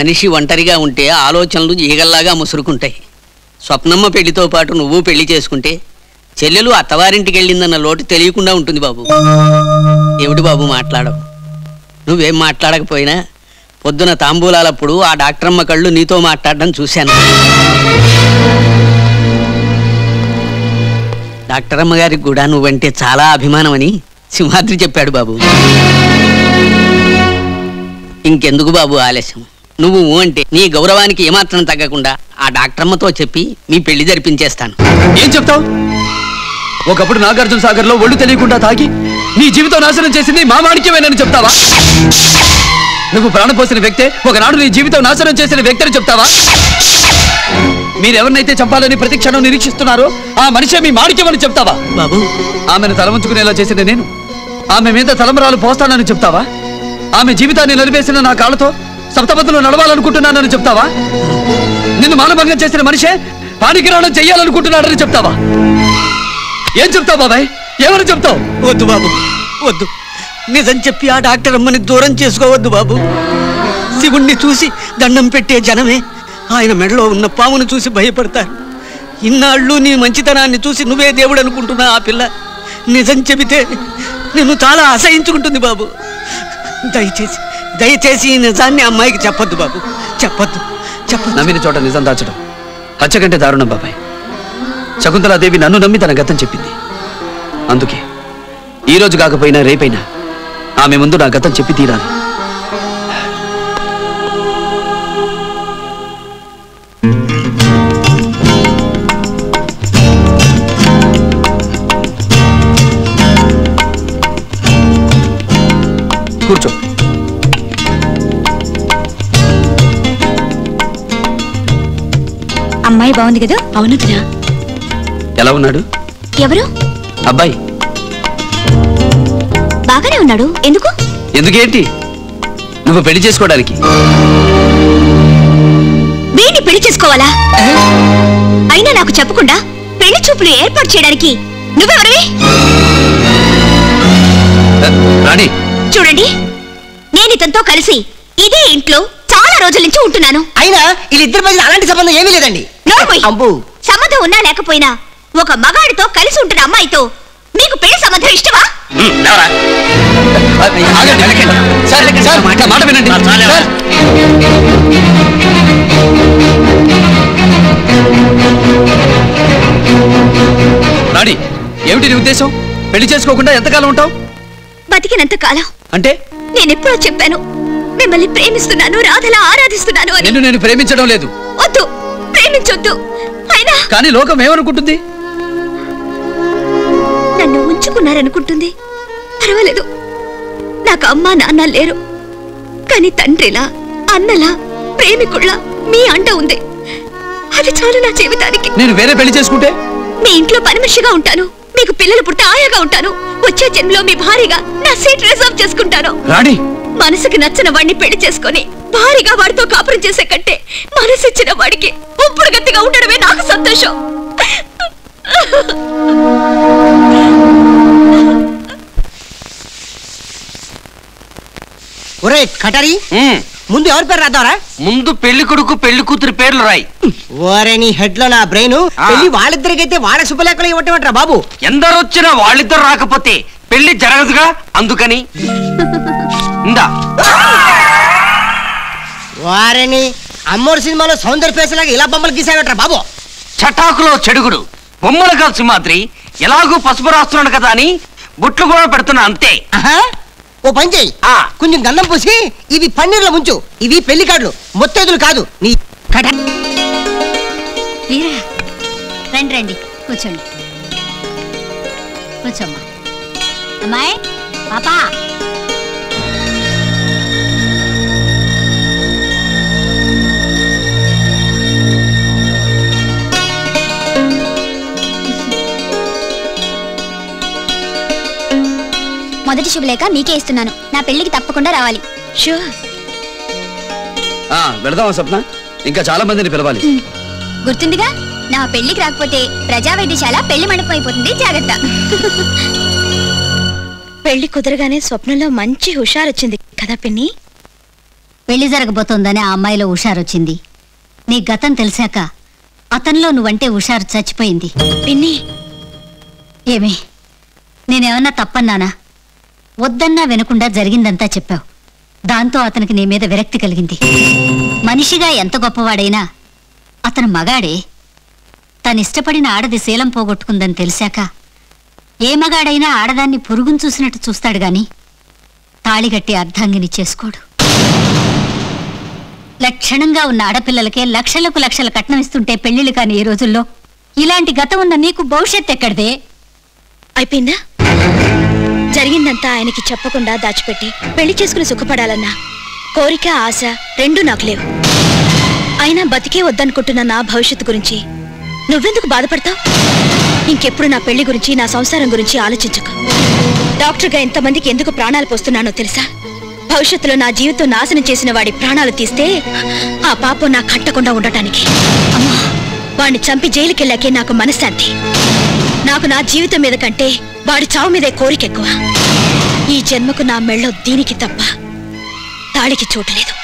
మనిషి ఒంటరిగా ఉంటే ఆలోచనలు ఈగల్లాగా ముసురుకుంటాయి. స్వప్నమ్మ పెళ్ళితో పాటు నువ్వు పెళ్ళి చేసుకుంటే చెల్లెలు అత్తవారింటికి వెళ్ళిందన్న లోటు తెలియకుండా ఉంటుంది బాబు. ఏమిటి బాబు మాట్లాడవు? నువ్వేం మాట్లాడకపోయినా పొద్దున తాంబూలాలప్పుడు ఆ డాక్టరమ్మ కళ్ళు నీతో మాట్లాడడం చూశాను. డాక్టరమ్మ గారికి కూడా నువ్వంటే చాలా అభిమానమని సింహాద్రి చెప్పాడు బాబు. ఇంకెందుకు బాబు ఆలస్యం? నువ్వు ఊ అంటే నీ గౌరవానికి ఏమాత్రం తగ్గకుండా ఆ డాక్టరమ్మతో చెప్పి మీ పెళ్ళి జరిపించేస్తాను. ఏం చెప్తావు? ఒకప్పుడు నాగార్జున సాగర్లో ఒళ్ళు తెలియకుండా తాగి నీ జీవితం నాశనం చేసింది మా మాణిక్యమేనని చెప్తావా? నువ్వు ప్రాణం పోసిన వ్యక్తే ఒకనాడు నీ జీవితం నాశనం చేసిన వ్యక్తిని చెప్తావా? మీరెవరినైతే చంపాలని ప్రతి క్షణం నిరీక్షిస్తున్నారో ఆ మనిషే మీ మాణిక్యమని చెప్తావా? బాబు. ఆమెను తలవంచుకునేలా చేసిన నేను. ఆమె మీద తలంబరాలు పోస్తానని చెప్తావా? ఆమె జీవితాన్ని నిలిపేసిన నా కాళ్ళతో సప్తపతులు నడవాలనుకుంటున్నానని చెప్తావా? నిన్ను మానభంగం చేసిన మనిషే పానికిరాణం చెయ్యాలనుకుంటున్నాడని చెప్తావా? ఏం చెప్తావు బాబాయ్? ఏమని చెప్తావు? వద్దు బాబు వద్దు. నిజం చెప్పి ఆ డాక్టర్ అమ్మని దూరం చేసుకోవద్దు బాబు. శివుణ్ణి చూసి దండం పెట్టే జనమే ఆయన మెడలో ఉన్న పామును చూసి భయపడతారు. ఇన్నాళ్ళు నీ మంచితనాన్ని చూసి నువ్వే దేవుడు అనుకుంటున్నా ఆ పిల్ల. నిజం చెబితే నిన్ను చాలా అసహించుకుంటుంది బాబు. దయచేసి దయచేసి ఈ నిజాన్ని అమ్మాయికి చెప్పొద్దు బాబు. చెప్పొద్దు. చెప్పొద్దు. నమ్మిన చోట నిజం దాచడం హత్య కంటే దారుణం బాబాయ్. శకుంతలాదేవి నన్ను నమ్మి తన గతం చెప్పింది. అందుకే ఈ రోజు కాకపోయినా రేపైనా ఆమె ముందు నా గతం చెప్పి తీరాలి. అమ్మాయి బాగుంది కదా? అవును ఎలా ఉన్నాడు? ఎవరు? అబ్బాయి. బాగానే ఉన్నాడు. ఎందుకు? ఎందుకేంటి? నువ్వు పెళ్ళి చేసుకోవడానికి. వీడిని పెళ్ళి చేసుకోవాలా? అయినా నాకు చెప్పకుండా పెళ్ళి చూపులు ఏర్పాటు చేయడానికి నువ్వెవరివి? రాణి. చూడండి నేను ఇతనితో కలిసి ఇదే ఇంట్లో చాలా రోజుల నుంచి ఉంటున్నాను. అయినా వీళ్ళిద్దరి మధ్య అలాంటి సంబంధం ఏమీ లేదండి. అబ్బు సంబంధం ఉన్నా లేకపోయినా ఒక మగాడితో కలిసి ఉంటున్న అమ్మాయితో మీకు పెళ్ళి సంబంధం ఇష్టమా? మాట వినండి. సార్. రాణి ఏమిటి నీ ఉద్దేశం? పెళ్ళి చేసుకోకుండా ఎంతకాలం ఉంటావు? బతికినంత కాలం అంటే? నేనెప్పుడో చెప్పాను మిమ్మల్ని ప్రేమిస్తున్నాను రాధలా ఆరాధిస్తున్నాను అని. నిన్ను నేను ప్రేమించడం లేదు. వద్దు. ప్రేమించొద్దు. అయినా కానీ లోకం ఏమనుకుంటుంది? నన్ను ఉంచుకున్నారనుకుంటుంది. పర్వాలేదు. నాకు అమ్మా నాన్న లేరు. కానీ తండ్రిలా అన్నలా ప్రేమికుళ్ళ మీ అంట ఉంది. అది చాలు నా జీవితానికి. నేను వేరే పెళ్ళి చేసుకుంటే? మీ ఇంట్లో పని మనిషిగా ఉంటాను. మీకు పిల్లలు పుట్టే ఆయాగా ఉంటాను. వచ్చే జన్మలో మీ భారీగా నా సీట్ రిజర్వ్ చేసుకుంటాను. రాణి! మనసుకి నచ్చిన వాడిని పెళ్ళి చేసుకొని భారీగా వాడితో కాపురం చేసే కంటే మనసిచ్చిన వాడికి ఉప్పుడు గట్టిగా ఉండడమే నాకు సంతోషం. ఒరే కటారి ముందు ఎవరి పేరు రాద్దారా? ముందు పెళ్ళి కొడుకు పెళ్ళి కూతురు పేర్లు రాయి. ఓరే నీ హెడ్లో నా బ్రెయిన్. పెళ్ళి వాళ్ళిద్దరికైతే వాళ్ళ శుభలేఖలు ఇవ్వటం బాబు. ఎందరొచ్చినా వాళ్ళిద్దరు రాకపోతే పెళ్ళి జరగదుగా అందుకని. ఇందా. వారిని అమ్మోరు సినిమాలో సౌందర్య ఫేస్ లాగా ఇలా బొమ్మలు గీసాడట బాబు? చటాకులో చెడుగుడు బొమ్మలు కాదు సింహాద్రి ఎలాగూ పసుపు రాస్తున్నాడు కదా అని బుట్లు కూడా పెడుతున్నా అంతే. ఓ పని చెయ్యి కొంచెం గంధం పూసి ఇవి పన్నీర్ల ముంచు ఇవి పెళ్ళి కార్డులు. మొత్తేదులు కాదు నీ వీరా రండి రండి కూర్చోండి. కూర్చోమ్మా. అమ్మాయి పాపా. మొదటి శుభలేఖ మీకే ఇస్తున్నాను. నా పెళ్ళికి తప్పకుండా రావాలి. షూర్ వెళదామా స్వప్న? ఇంకా చాలా మందిని పిలవాలి. గుర్తుందిగా నా పెళ్ళికి రాకపోతే ప్రజా వైద్యశాల పెళ్ళి మండపం అయిపోతుంది. జాగ్రత్త. పెళ్ళి కుదరగానే స్వప్నంలో మంచి హుషారొచ్చింది కదా పిన్ని? పెళ్ళి జరగబోతోందని ఆ అమ్మాయిలో హుషారొచ్చింది. నీ గతం తెలిసాక అతనిలో నువ్వంటే హుషారు చచ్చిపోయింది. పిన్ని. ఏమి? నేనేమన్నా తప్పన్నానా? వద్దన్నా వినకుండా జరిగిందంతా చెప్పావు. దాంతో అతనికి నీ మీద విరక్తి కలిగింది. మనిషిగా ఎంత గొప్పవాడైనా అతను మగాడే. తనిష్టపడిన ఆడది శీలం పోగొట్టుకుందని తెలిసాక ఏ మగాడైనా ఆడదాన్ని పురుగును చూసినట్టు చూస్తాడు గాని తాళిగట్టి అర్ధాంగిని చేసుకోడు. లక్షణంగా ఉన్న ఆడపిల్లలకే లక్షలకు లక్షల కట్నం ఇస్తుంటే పెళ్ళిళ్ళు కాని ఈ రోజుల్లో ఇలాంటి గతం ఉన్న నీకు భవిష్యత్ ఎక్కడిదే? అయిపోయిందా? జరిగిందంతా ఆయనకి చెప్పకుండా దాచిపెట్టి పెళ్ళి చేసుకుని సుఖపడాలన్నా కోరిక ఆశ రెండూ నాకు లేవు. అయినా బతికే వద్దనుకుంటున్న నా భవిష్యత్తు గురించి నువ్వెందుకు బాధపడతావు? ఇంకెప్పుడు నా పెళ్ళి గురించి నా సంసారం గురించి ఆలోచించకు. డాక్టర్గా ఎంతమందికి ఎందుకు ప్రాణాలు పోస్తున్నానో తెలుసా? భవిష్యత్తులో నా జీవితం నాశనం చేసిన వాడి ప్రాణాలు తీస్తే ఆ పాపం నా కట్టకుండా ఉండటానికి. అమ్మా వాడిని చంపి జైలుకెళ్ళాకే నాకు మనశ్శాంతి. నాకు నా జీవితం మీద కంటే వాడి చావు మీదే కోరిక ఎక్కువ. ఈ జన్మకు నా మెళ్ళో దీనికి తప్ప తాళికి చోటు లేదు.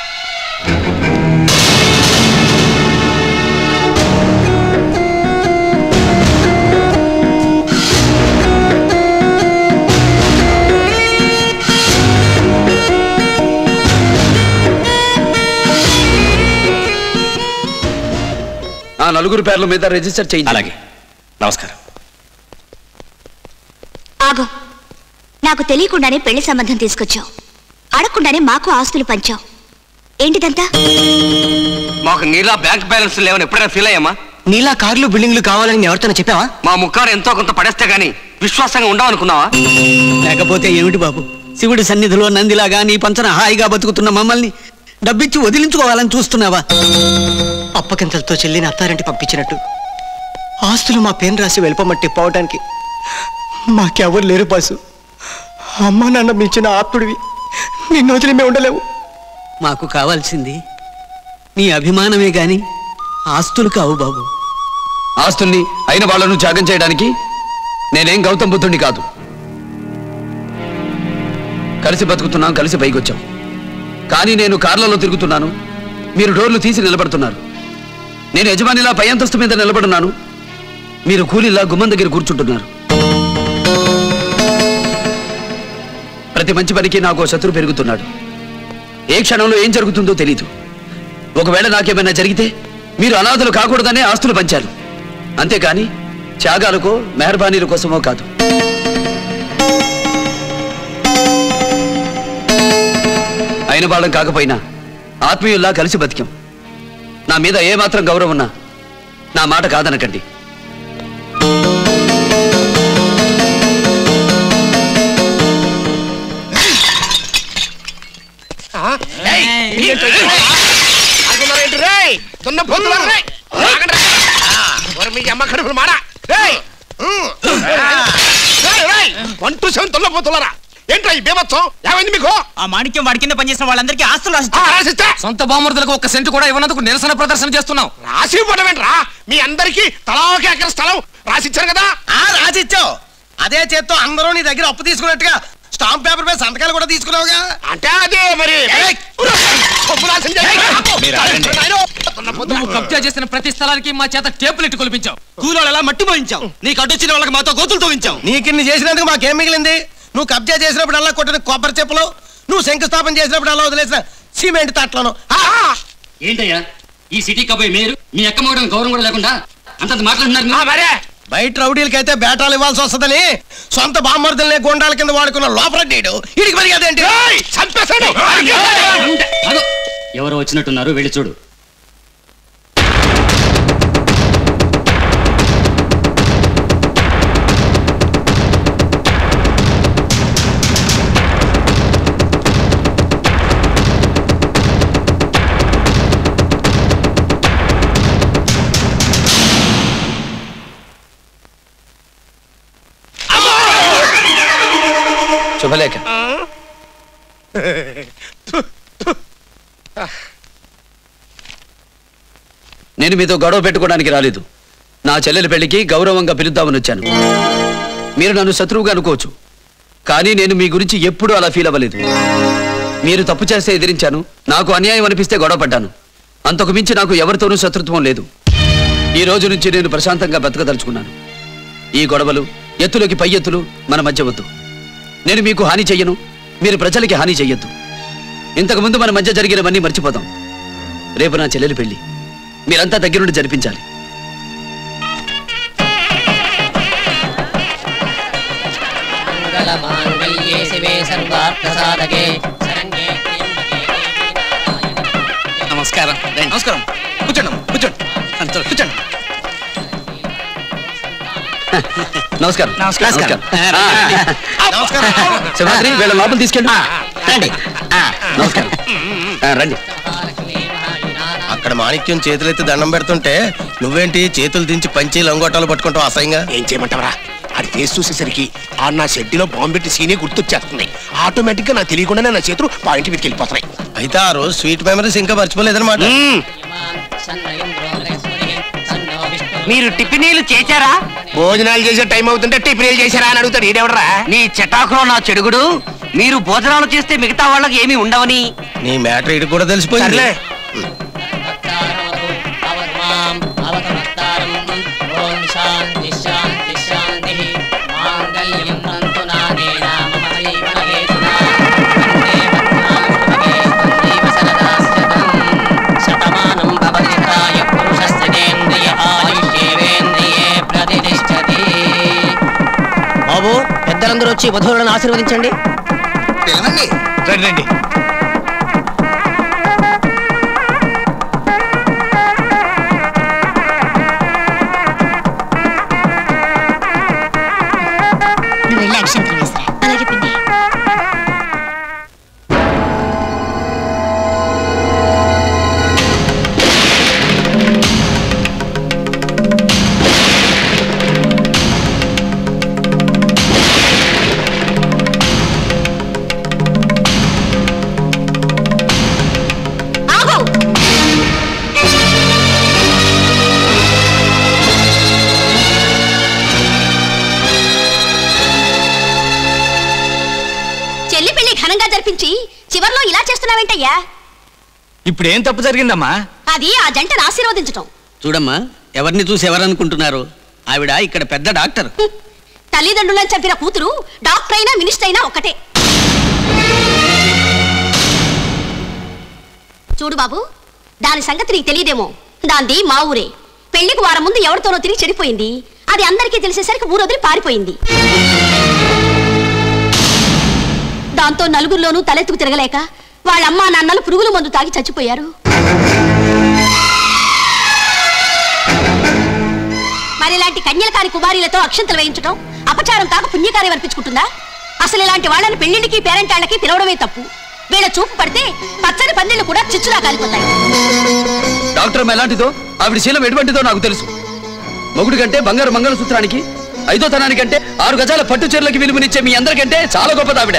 ఆ నలుగురు పేర్ల మీద రిజిస్టర్ చేయించి. అలాగే. నమస్కారం. ఆగు. నాకు తెలియకుండానే పెళ్ళి సంబంధం తీసుకొచ్చావు. అడగకుండానే మాకు ఆస్తులు పంచావు. ఏంటిదంతా? మాకు నీలా బ్యాంక్ బ్యాలెన్స్ లేవని ఎప్పుడైనా ఫీల్ అయ్యామా? నీలా కార్లు బిల్డింగ్లు కావాలని ఎవరితో చెప్పావా? మా ముక్కారు ఎంతో కొంత పడేస్తే గానీ విశ్వాసంగా ఉండవనుకున్నావా? లేకపోతే ఏమిటి బాబు? శివుడి సన్నిధిలో నందిలాగా నీ పంచన హాయిగా బతుకుతున్న మమ్మల్ని డబ్బిచ్చి వదిలించుకోవాలని చూస్తున్నావా? అప్పకింతలతో చెల్లిని అత్తారింటి పంపించినట్టు. ఆస్తులు మా పేరు రాసి వెళ్ళిపోమట్టి పోవడానికి మాకెవరు లేరు బాసు. అమ్మ నాన్న మించిన ఆప్తుడివి. నిన్ను వదిలి మేము ఉండలేవు. మాకు కావాల్సింది నీ అభిమానమే గాని ఆస్తులు కావు బాబు. ఆస్తుల్ని అయిన వాళ్ళను త్యాగం చేయడానికి నేనేం గౌతమ్ బుద్ధుడిని కాదు. కలిసి బతుకుతున్నాం కలిసి పైకొచ్చాం. కానీ నేను కార్లలో తిరుగుతున్నాను. మీరు డోర్లు తీసి నిలబడుతున్నారు. నేను యజమానిలా పై అంతస్తు మీద నిలబడున్నాను. మీరు కూలీలా గుమ్మం దగ్గర కూర్చుంటున్నారు. ప్రతి మంచి పనికి నాకు శత్రు పెరుగుతున్నాడు. ఏ క్షణంలో ఏం జరుగుతుందో తెలీదు. ఒకవేళ నాకేమైనా జరిగితే మీరు అనాథలు కాకూడదనే ఆస్తులు పంచారు. అంతేకాని త్యాగాలకో మెహర్బానీల కోసమో కాదు. అయిన వాళ్ళం కాకపోయినా ఆత్మీయుల్లా కలిసి బతికాం. నా మీద ఏమాత్రం గౌరవం ఉన్నా నా మాట కాదనకండి. వన్ టూ సెవెన్ తొల్లపోతున్నారా ఏంట్రా ఈ బేమత్సం ఏమైంది మీకు? ఆ మాణిక్యం వాడి కింద పనిచేసిన వాళ్ళందరికీ ఆస్తులు రాసిస్తా సొంత బామర్దులకు ఒక్క సెంటు కూడా ఇవ్వనందుకు నిరసన ప్రదర్శన చేస్తున్నాం రాసి ఇవ్వడమేంట్రా మీ అందరికి తలా ఒక ఎకర స్థలం? రాసిచ్చారు కదా? ఆ రాసిచ్చావు. అదే చేత్తో అందరూ నీ దగ్గర అప్పు తీసుకున్నట్టుగా స్టాంప్ పేపర్ మీద సంతకాలు కూడా తీసుకున్నావుగా? అంటే అదే మరి. నువ్వు కబ్జా చేసిన ప్రతి స్థలానికి మా చేత టేపులు ఇట్టు కొలిపించావు. కూలోళ్ళు ఎలా మట్టి పోయించావు నీకు అడ్డొచ్చిన వాళ్ళకి మాతో గోతులు తవ్వించావు. నీకు ఇన్ని చేసినందుకు మాకేం మిగిలింది? నువ్వు కబ్జా చేసినప్పుడు అలా కొట్టిన కొబ్బరి చెప్పులు నువ్వు శంకుస్థాపన చేసినప్పుడు అలా వదిలేసిన సిమెంట్ తట్లను. ఏంటయ్యా? ఈ సిటీ కబాయి మీరు మీ అక్క మగడం గౌరవం కూడా లేకుండా అంతంత మాట్లాడుతున్నారు మరే! బయట రౌడీలకైతే బేటాలు ఇవ్వాల్సి వస్తుందని సొంత బామ్మర్దుల్ని గుండాల కింద వాడుకున్న లోపల డీడు ఇడికి మరి అదేంటి అదో, ఎవరో వచ్చినట్టున్నారు వెళ్ళి చూడు శుభలేఖ. నేను మీతో గొడవ పెట్టుకోవడానికి రాలేదు. నా చెల్లెల పెళ్ళికి గౌరవంగా పిలుద్దామని వచ్చాను. మీరు నన్ను శత్రువుగా అనుకోవచ్చు. కానీ నేను మీ గురించి ఎప్పుడూ అలా ఫీల్ అవ్వలేదు. మీరు తప్పు చేస్తే ఎదిరించాను. నాకు అన్యాయం అనిపిస్తే గొడవ పడ్డాను. అంతకు మించి నాకు ఎవరితోనూ శత్రుత్వం లేదు. ఈ రోజు నుంచి నేను ప్రశాంతంగా బతకదలుచుకున్నాను. ఈ గొడవలు ఎత్తులోకి పై ఎత్తులు మన మధ్య వద్దు. నేను మీకు హాని చెయ్యను. మీరు ప్రజలకి హాని చెయ్యొద్దు. ఇంతకుముందు మన మధ్య జరిగినవన్నీ మర్చిపోదాం రేపు నా చెల్లెలి పెళ్ళి మీరంతా దగ్గరుండి జరిపించాలి. నమస్కారం. నమస్కారం. కూర్చోండి కూర్చోండి. కూర్చోండి. నమస్కారం. నమస్కారం. వీళ్ళ లోపల తీసుకెళ్ళు. రండి. నమస్కారం. రండి. అక్కడ మాణిక్యం చేతులెత్తి దండం పెడుతుంటే నువ్వేంటి చేతులు దించి పంచి లంగోటాలు పట్టుకుంటావు అసహ్యంగా? ఏం చేయమంటావరా? అది ఫేస్ చూసేసరికి ఆ నా షెడ్డిలో బాంబు పెట్టి సీనే గుర్తొచ్చేస్తున్నాయి. ఆటోమేటిక్గా నాకు తెలియకుండానే నా చేతులు పాయింట్ మీదకి వెళ్ళిపోతున్నాయి. అయితే ఆ రోజు స్వీట్ మెమరీస్ ఇంకా మర్చిపోలేదన్నమాట. మీరు టిఫినీలు చేశారా? భోజనాలు చేసే టైం అవుతుంటే టిఫిన్ చేశారా అని అడుగుతాడు. ఈడెవడరా? నీ చటాకులో నా చెడుగుడు. మీరు భోజనాలు చేస్తే మిగతా వాళ్ళకి ఏమీ ఉండవని. నీ మ్యాటర్ ఇటు కూడా తెలిసిపోయింది. వచ్చి వధువులను ఆశీర్వదించండి. రండి రండి. ఇప్పుడు ఏం తప్పు జరిగిందమ్మా? అది ఆ జంటను ఆశీర్వదించటం. చూడమ్మా ఎవరిని చూసి ఎవరనుకుంటున్నారు? ఆవిడ ఇక్కడ పెద్ద డాక్టర్. తల్లిదండ్రులను చంపిన కూతురు డాక్టర్ అయినా మినిస్టర్ అయినా ఒకటే చూడు బాబు దాని సంగతి నీకు తెలియదేమో. దాంది మా ఊరే. పెళ్ళికి వారం ముందు ఎవరితోనో తిరిగి చెడిపోయింది. అది అందరికీ తెలిసేసరికి ఊరొదిలి పారిపోయింది. దాంతో నలుగురిలోనూ తలెత్తుకు తిరగలేక వాళ్ళ అమ్మా నాన్నలు పురుగుల మందు తాగి చచ్చిపోయారు. మరి ఇలాంటి కన్యలకారి కుమారీలతో అక్షంతలు వేయించడం అపచారం కాక పుణ్యకార్యం అనిపించుకుంటుందా? అసలు ఇలాంటి వాళ్ళని పెళ్ళిళ్ళకి పేరెంటాళ్ళకి పిలవడమే తప్పు. వీళ్ళ చూపు పడితే పచ్చని పందిళ్ళు కూడా చిచ్చులా కాలిపోతాయి. డాక్టర్ ఎలాంటిదో? ఆవిడ శీలం ఎటువంటిదో నాకు తెలుసు. మొగుడు కంటే బంగారు మంగళసూత్రానికి ఐదో తనానికంటే ఆరు గజాల పట్టు చీరలకు విలువనిచ్చే మీ అందరికంటే చాలా గొప్పది ఆవిడ.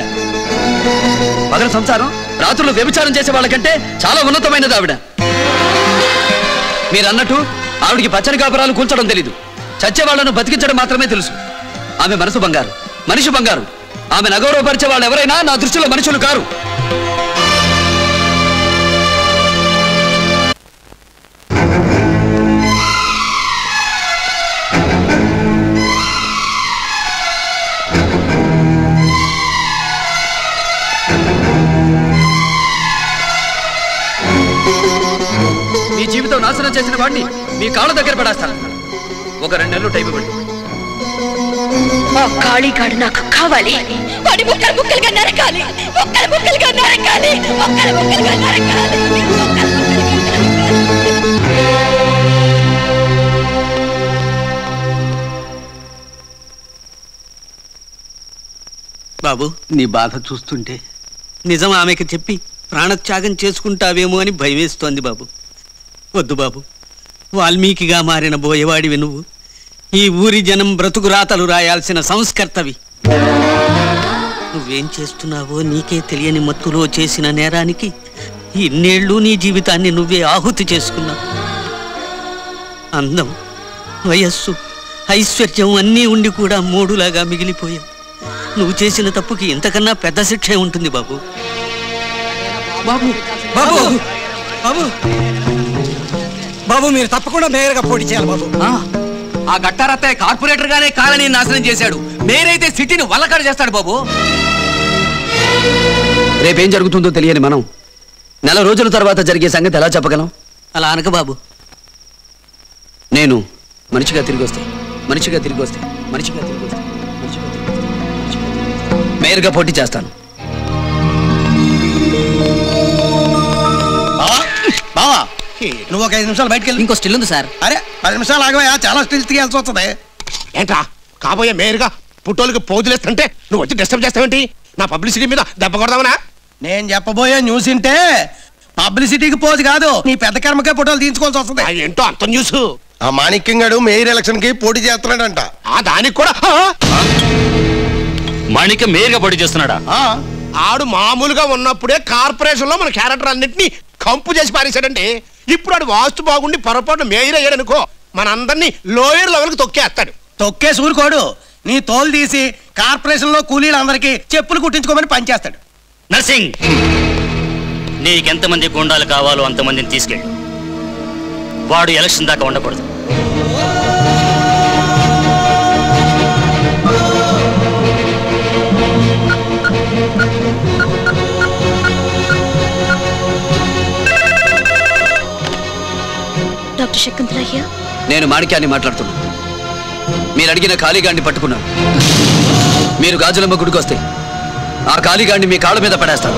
పగల సంసారం రాత్రులు వ్యభిచారం చేసే వాళ్ళకంటే చాలా ఉన్నతమైనది ఆవిడ. మీరన్నట్టు ఆవిడికి పచ్చని కాపురాలు కూల్చడం తెలీదు. చచ్చే వాళ్ళను బతికించడం మాత్రమే తెలుసు. ఆమె మనసు బంగారు మనిషి బంగారు. ఆమె నగౌరవపరిచే వాళ్ళు ఎవరైనా నా దృష్టిలో మనుషులు కారు. నాశనం చేసిన వాడిని మీ కాళ్ళ దగ్గర పడేస్తాను. ఒక రెండు నెలలు టైం ఇవ్వండి. కాళీగాడు నాకు కావాలి. వాడి ముక్కలు ముక్కలుగా నరకాలి. ముక్కలు ముక్కలుగా నరకాలి. ముక్కలు ముక్కలుగా నరకాలి. ముక్కలు ముక్కలుగా బాబు నీ బాధ చూస్తుంటే నిజం ఆమెకి చెప్పి ప్రాణత్యాగం చేసుకుంటావేమో అని భయమేస్తోంది బాబు. వద్దు బాబు. వాల్మీకిగా మారిన బోయవాడివి నువ్వు. ఈ ఊరి జనం బ్రతుకు రాతలు రాయాల్సిన సంస్కర్తవి. నువ్వేం చేస్తున్నావో నీకే తెలియని మత్తులో చేసిన నేరానికి ఇన్నేళ్ళు నీ జీవితాన్ని నువ్వే ఆహుతి చేసుకున్నావు. అందం వయస్సు ఐశ్వర్యం అన్నీ ఉండి కూడా మూడులాగా మిగిలిపోయావు. నువ్వు చేసిన తప్పుకి ఇంతకన్నా పెద్ద శిక్ష ఉంటుంది బాబు. బాబు బాబు బాబు. బాబు మీరు తప్పకుండా మేయర్గా పోటీ చేయాలి బాబు. ఆ గట్టారత్తయ్య కార్పొరేటర్ గానే కాలనీ నాశనం చేశాడు. మేరైతే సిటీని వల్లకాడు చేస్తాడు బాబు. రేపేం జరుగుతుందో తెలియని మనం నెల రోజుల తర్వాత జరిగే సంగతి ఎలా చెప్పగలం? అలా అనక బాబు. నేను మనిషిగా తిరిగి వస్తే మనిషిగా తిరిగి వస్తే మనిషిగా తిరిగి వస్తే. మేయర్గా పోటీ చేస్తాను. బావా నువ్వు ఒక ఐదు నిమిషాలు బయటకు వెళ్ళి. ఇంకో స్టిల్ ఉంది సార్. అరే పది నిమిషాలు ఆగవా చాలా స్టిల్ తీయాల్సి వస్తుంది. ఏంట్రా? కాబోయే మేయర్గా పుట్టోళ్ళకి పోజులేస్తుంటే నువ్వు వచ్చి డిస్టర్బ్ చేస్తావేంటి? నా పబ్లిసిటీ మీద దెబ్బ కొడదామనా? నేను చెప్పబోయే న్యూస్ ఇంటే పబ్లిసిటీకి పోదు కాదు నీ పెద్ద కర్మకే ఫోటోలు తీయించుకోవాల్సి వస్తుంది. ఏంటో అంత న్యూస్? ఆ మాణిక్యం గడు మేయర్ ఎలక్షన్కి పోటీ చేస్తున్నాడంట. ఆ దానికి కూడా మాణిక్యం మేయర్గా పోటీ చేస్తున్నాడా? ఆడు మామూలుగా ఉన్నప్పుడే కార్పొరేషన్లో మన క్యారెక్టర్ అన్నింటినీ కంపు చేసి పారేశాడండి. ఇప్పుడు ఆడు వాస్తు బాగుండి పొరపాటు మేయర్ అయ్యాడనుకో మనందరినీ లోయర్ లెవెల్కి తొక్కేస్తాడు. తొక్కే సూరుకోడు. నీ తోలు తీసి కార్పొరేషన్లో కూలీలందరికీ చెప్పులు కుట్టించుకోమని పనిచేస్తాడు. నర్సింగ్ నీకెంతమంది గుండాలు కావాలో అంతమందిని తీసుకెళ్ళు. వాడు ఎలక్షన్ దాకా ఉండకూడదు. శకుంతలయ్య నేను మాణిక్యాన్ని మాట్లాడుతున్నాను మీరు అడిగిన ఖాళీగాండి పట్టుకున్నాను. మీరు గాజులమ్మ గుడికి వస్తే ఆ ఖాళీగాండి మీ కాళ్ళ మీద పడేస్తాను.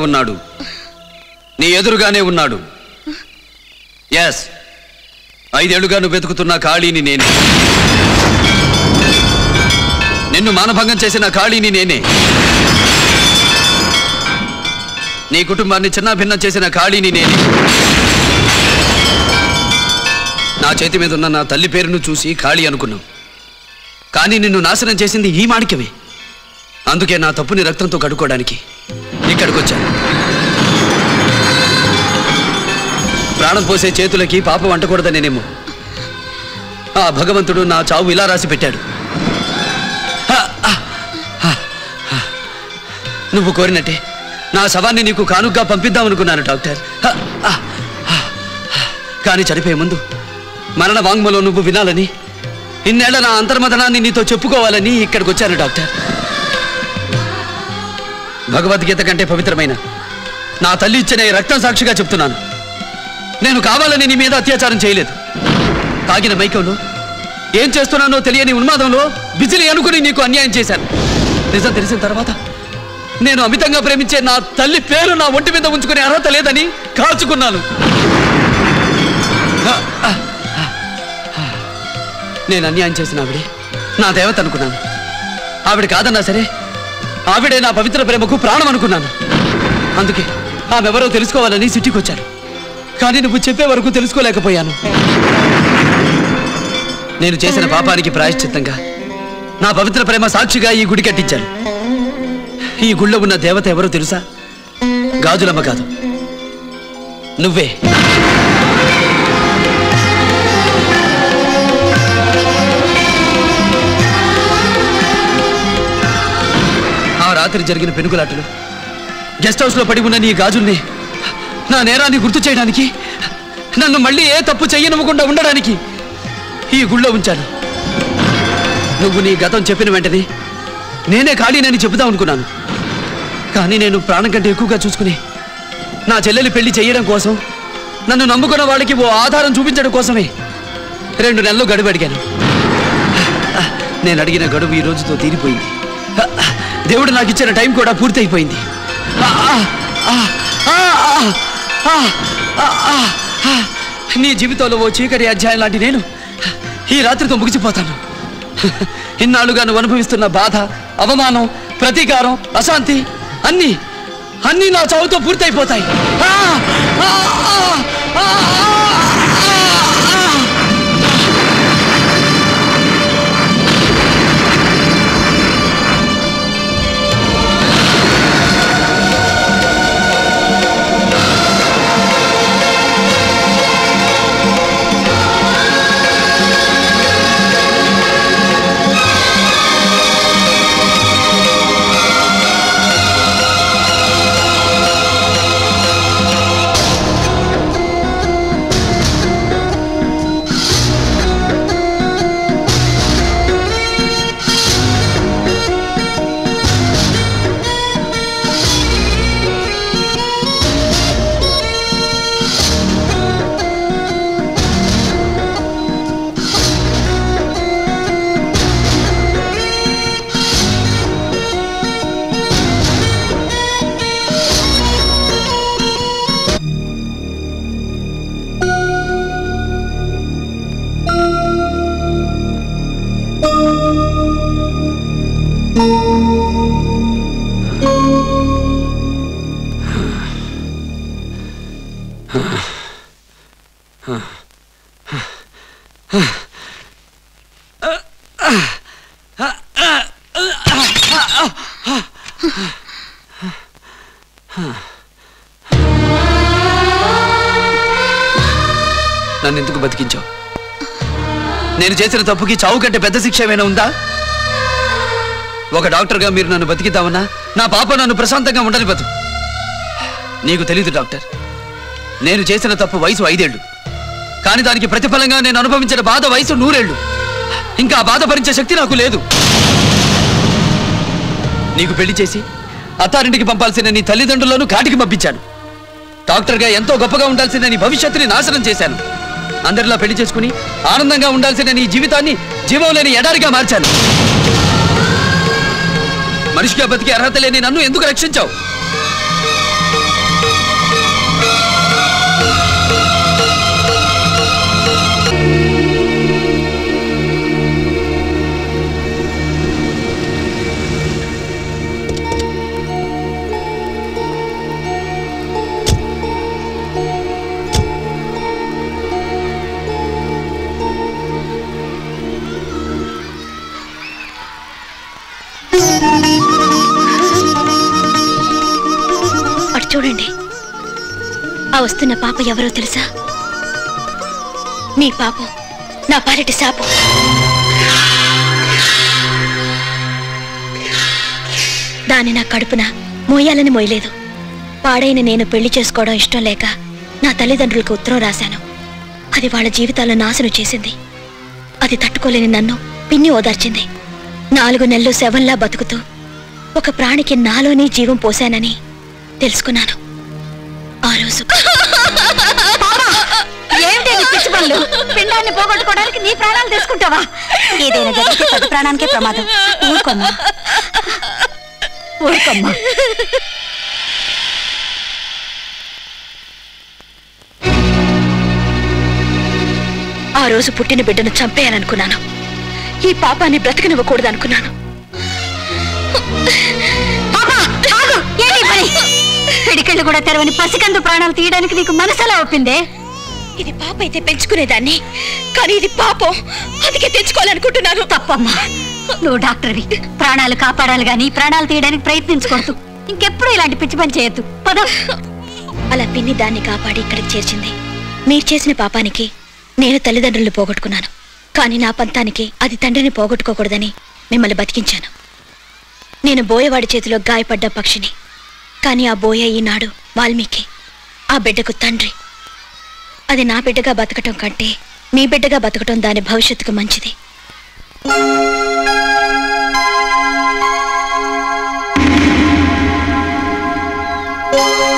ఉన్నాడు. నీ ఎదురుగానే ఉన్నాడు. ఎస్ ఐదేళ్ళుగా నువ్వు వెతుకుతున్న ఖాళీని నేనే. నిన్ను మానభంగం చేసిన ఖాళీని నేనే. నీ కుటుంబాన్ని చిన్నాభిన్నం చేసిన ఖాళీని నేనే. నా చేతి మీద ఉన్న నా తల్లి పేరును చూసి ఖాళీ అనుకున్నావు. కానీ నిన్ను నాశనం చేసింది ఈ మాణిక్యమే. అందుకే నా తప్పుని రక్తంతో కడుక్కోవడానికి. ఇక్కడికి వచ్చాను ప్రాణం పోసే చేతులకి పాపం అంటకూడదనేనేమో ఆ భగవంతుడు నా చావు ఇలా రాసి పెట్టాడు. హ, హ, నువ్వు కోరినట్టే. నా శవాన్ని నీకు కానుగ్గా పంపిద్దామనుకున్నాను డాక్టర్. హ, హ, కానీ చనిపోయే ముందు మరణ వాంగ్మలో నువ్వు వినాలని ఇన్నేళ్ళ నా అంతర్మథనాన్ని నీతో చెప్పుకోవాలని ఇక్కడికి వచ్చాను డాక్టర్. భగవద్గీత కంటే పవిత్రమైన. నా తల్లి ఇచ్చిన ఈ రక్తం సాక్షిగా చెప్తున్నాను. నేను కావాలని నీ మీద అత్యాచారం చేయలేదు. తాగిన మైకంలో ఏం చేస్తున్నానో తెలియని ఉన్మాదంలో బిజిలి అనుకుని నీకు అన్యాయం చేశాను. నిజం తెలిసిన తర్వాత నేను అమితంగా ప్రేమించే నా తల్లి పేరు నా ఒంటి మీద ఉంచుకునే అర్హత లేదని కాల్చుకున్నాను. నేను అన్యాయం చేసిన ఆవిడే నా దేవత అనుకున్నాను. ఆవిడ కాదన్నా సరే ఆవిడే నా పవిత్ర ప్రేమకు ప్రాణం అనుకున్నాను. అందుకే ఆమెవరో తెలుసుకోవాలని సిటీకి కానీ నువ్వు చెప్పే వరకు తెలుసుకోలేకపోయాను. నేను చేసిన పాపానికి ప్రాయశ్చిత్తంగా నా పవిత్ర ప్రేమ సాక్షిగా ఈ గుడి కట్టించాను. ఈ గుళ్ళో ఉన్న దేవత ఎవరో తెలుసా? గాజులమ్మ కాదు. నువ్వే. రాత్రి జరిగిన పెనుగులాటలు. గెస్ట్ హౌస్లో పడి ఉన్న నీ గాజుల్ని నా నేరాన్ని గుర్తు చేయడానికి నన్ను మళ్ళీ ఏ తప్పు చెయ్యనివ్వకుండా ఉండడానికి ఈ గుళ్ళో ఉంచాను. నువ్వు నీ గతం చెప్పిన వెంటనే నేనే ఖాళీనని చెబుదాం అనుకున్నాను. కానీ నేను ప్రాణం కంటే ఎక్కువగా చూసుకుని నా చెల్లెలు పెళ్ళి చేయడం కోసం నన్ను నమ్ముకున్న వాళ్ళకి ఓ ఆధారం చూపించడం కోసమే రెండు నెలలు గడువు అడిగాను. నేను అడిగిన గడువు ఈ రోజుతో తీరిపోయింది. దేవుడు నాకు ఇచ్చిన టైం కూడా పూర్తయిపోయింది నీ జీవితంలో ఓ చీకటి అధ్యాయం లాంటి నేను ఈ రాత్రితో ముగిసిపోతాను ఇన్నాళ్ళుగా నువ్వు అనుభవిస్తున్న బాధ అవమానం ప్రతీకారం అశాంతి అన్నీ అన్నీ నా చావుతో పూర్తయిపోతాయి చేసిన తప్పుకి చావు కంటే పెద్ద శిక్ష ఏమైనా ఉందా? ఒక డాక్టర్గా మీరు నన్ను బతికిద్దామన్నా నా పాప నన్ను ప్రశాంతంగా ఉండనివ్వదు నీకు తెలీదు డాక్టర్. నేను చేసిన తప్పు వయసు ఐదేళ్ళు. కానీ దానికి ప్రతిఫలంగా నేను అనుభవించిన బాధ వయసు నూరేళ్ళు. ఇంకా ఆ బాధ భరించే శక్తి నాకు లేదు. నీకు పెళ్ళి చేసి అత్తారింటికి పంపాల్సిన నీ తల్లిదండ్రులను కాటికి పంపించాను. డాక్టర్గా ఎంతో గొప్పగా ఉండాల్సిన నీ భవిష్యత్తుని నాశనం చేశాను. అందరిలా పెళ్ళి చేసుకుని ఆనందంగా ఉండాల్సిన నీ జీవితాన్ని జీవం లేని ఎడారిగా మార్చాను. మనిషిగా బతికి అర్హత లేని నన్ను ఎందుకు రక్షించావు? అటు చూడండి. ఆ వస్తున్న పాప ఎవరో తెలుసా? మీ పాపం నా పాలిటి శాపం. దాన్ని నా కడుపున మోయాలని మోయలేదు. పాడైన నేను పెళ్ళి చేసుకోవడం ఇష్టం లేక నా తల్లిదండ్రులకు ఉత్తరం రాశాను. అది వాళ్ళ జీవితాలను నాశనం చేసింది. అది తట్టుకోలేని నన్ను పిన్ని ఓదార్చింది. నాలుగు నెలలు శవంలా బతుకుతూ ఒక ప్రాణికి నాలోనే జీవం పోశానని తెలుసుకున్నాను. ఆ రోజు. పనులు? పిండాన్ని పోగొట్టుకోవడానికి నీ ప్రాణాలు తీసుకుంటావా? ఏదైనా జరిగితే పెద్ద ప్రాణానికే ప్రమాదం. ఊరుకోమ్మా. ఊరుకోమ్మా. ఆ రోజు పుట్టిన బిడ్డను చంపేయాలనుకున్నాను. ఈ పాపాన్ని బ్రతకనివ్వకూడదు అనుకున్నాను. ఏంటి పని? పిడికిళ్ళు కూడా తెరవని పసికందు ప్రాణాలు తీయడానికి నీకు మనసులా ఒప్పిందే? ఇది పాప అయితే పెంచుకునేదాన్ని కానీ ఇది పాపం. అందుకే తెచ్చుకోవాలనుకుంటున్నాను. తప్పమ్మా. నువ్వు డాక్టర్వి. ప్రాణాలు కాపాడాలి గాని ప్రాణాలు తీయడానికి ప్రయత్నించకూడదు. ఇంకెప్పుడు ఇలాంటి పిచ్చి పని చేయొద్దు. పద. అలా పిన్ని దాన్ని కాపాడి ఇక్కడికి చేర్చింది. మీరు చేసిన పాపానికి నేను తల్లిదండ్రులు పోగొట్టుకున్నాను. కానీ నా పంతానికి అది తండ్రిని పోగొట్టుకోకూడదని మిమ్మల్ని బతికించాను. నేను బోయవాడి చేతిలో గాయపడ్డ పక్షిని. కానీ ఆ బోయ ఈనాడు వాల్మీకి. ఆ బిడ్డకు తండ్రి. అది నా బిడ్డగా బతకటం కంటే మీ బిడ్డగా బతకటం దాని భవిష్యత్తుకు మంచిది. నీ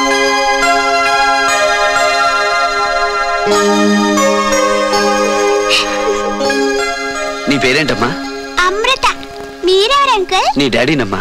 పేరేంటమ్మా? అమృత. మీరెవరు అంకుల్? నీ డాడీనమ్మా.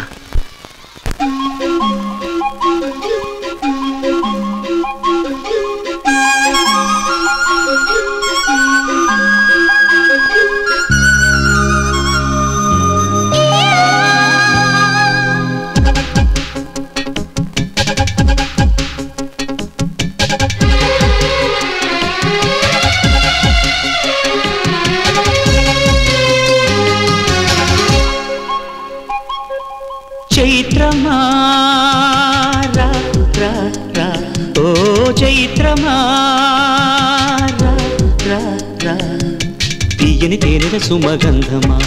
తేనెల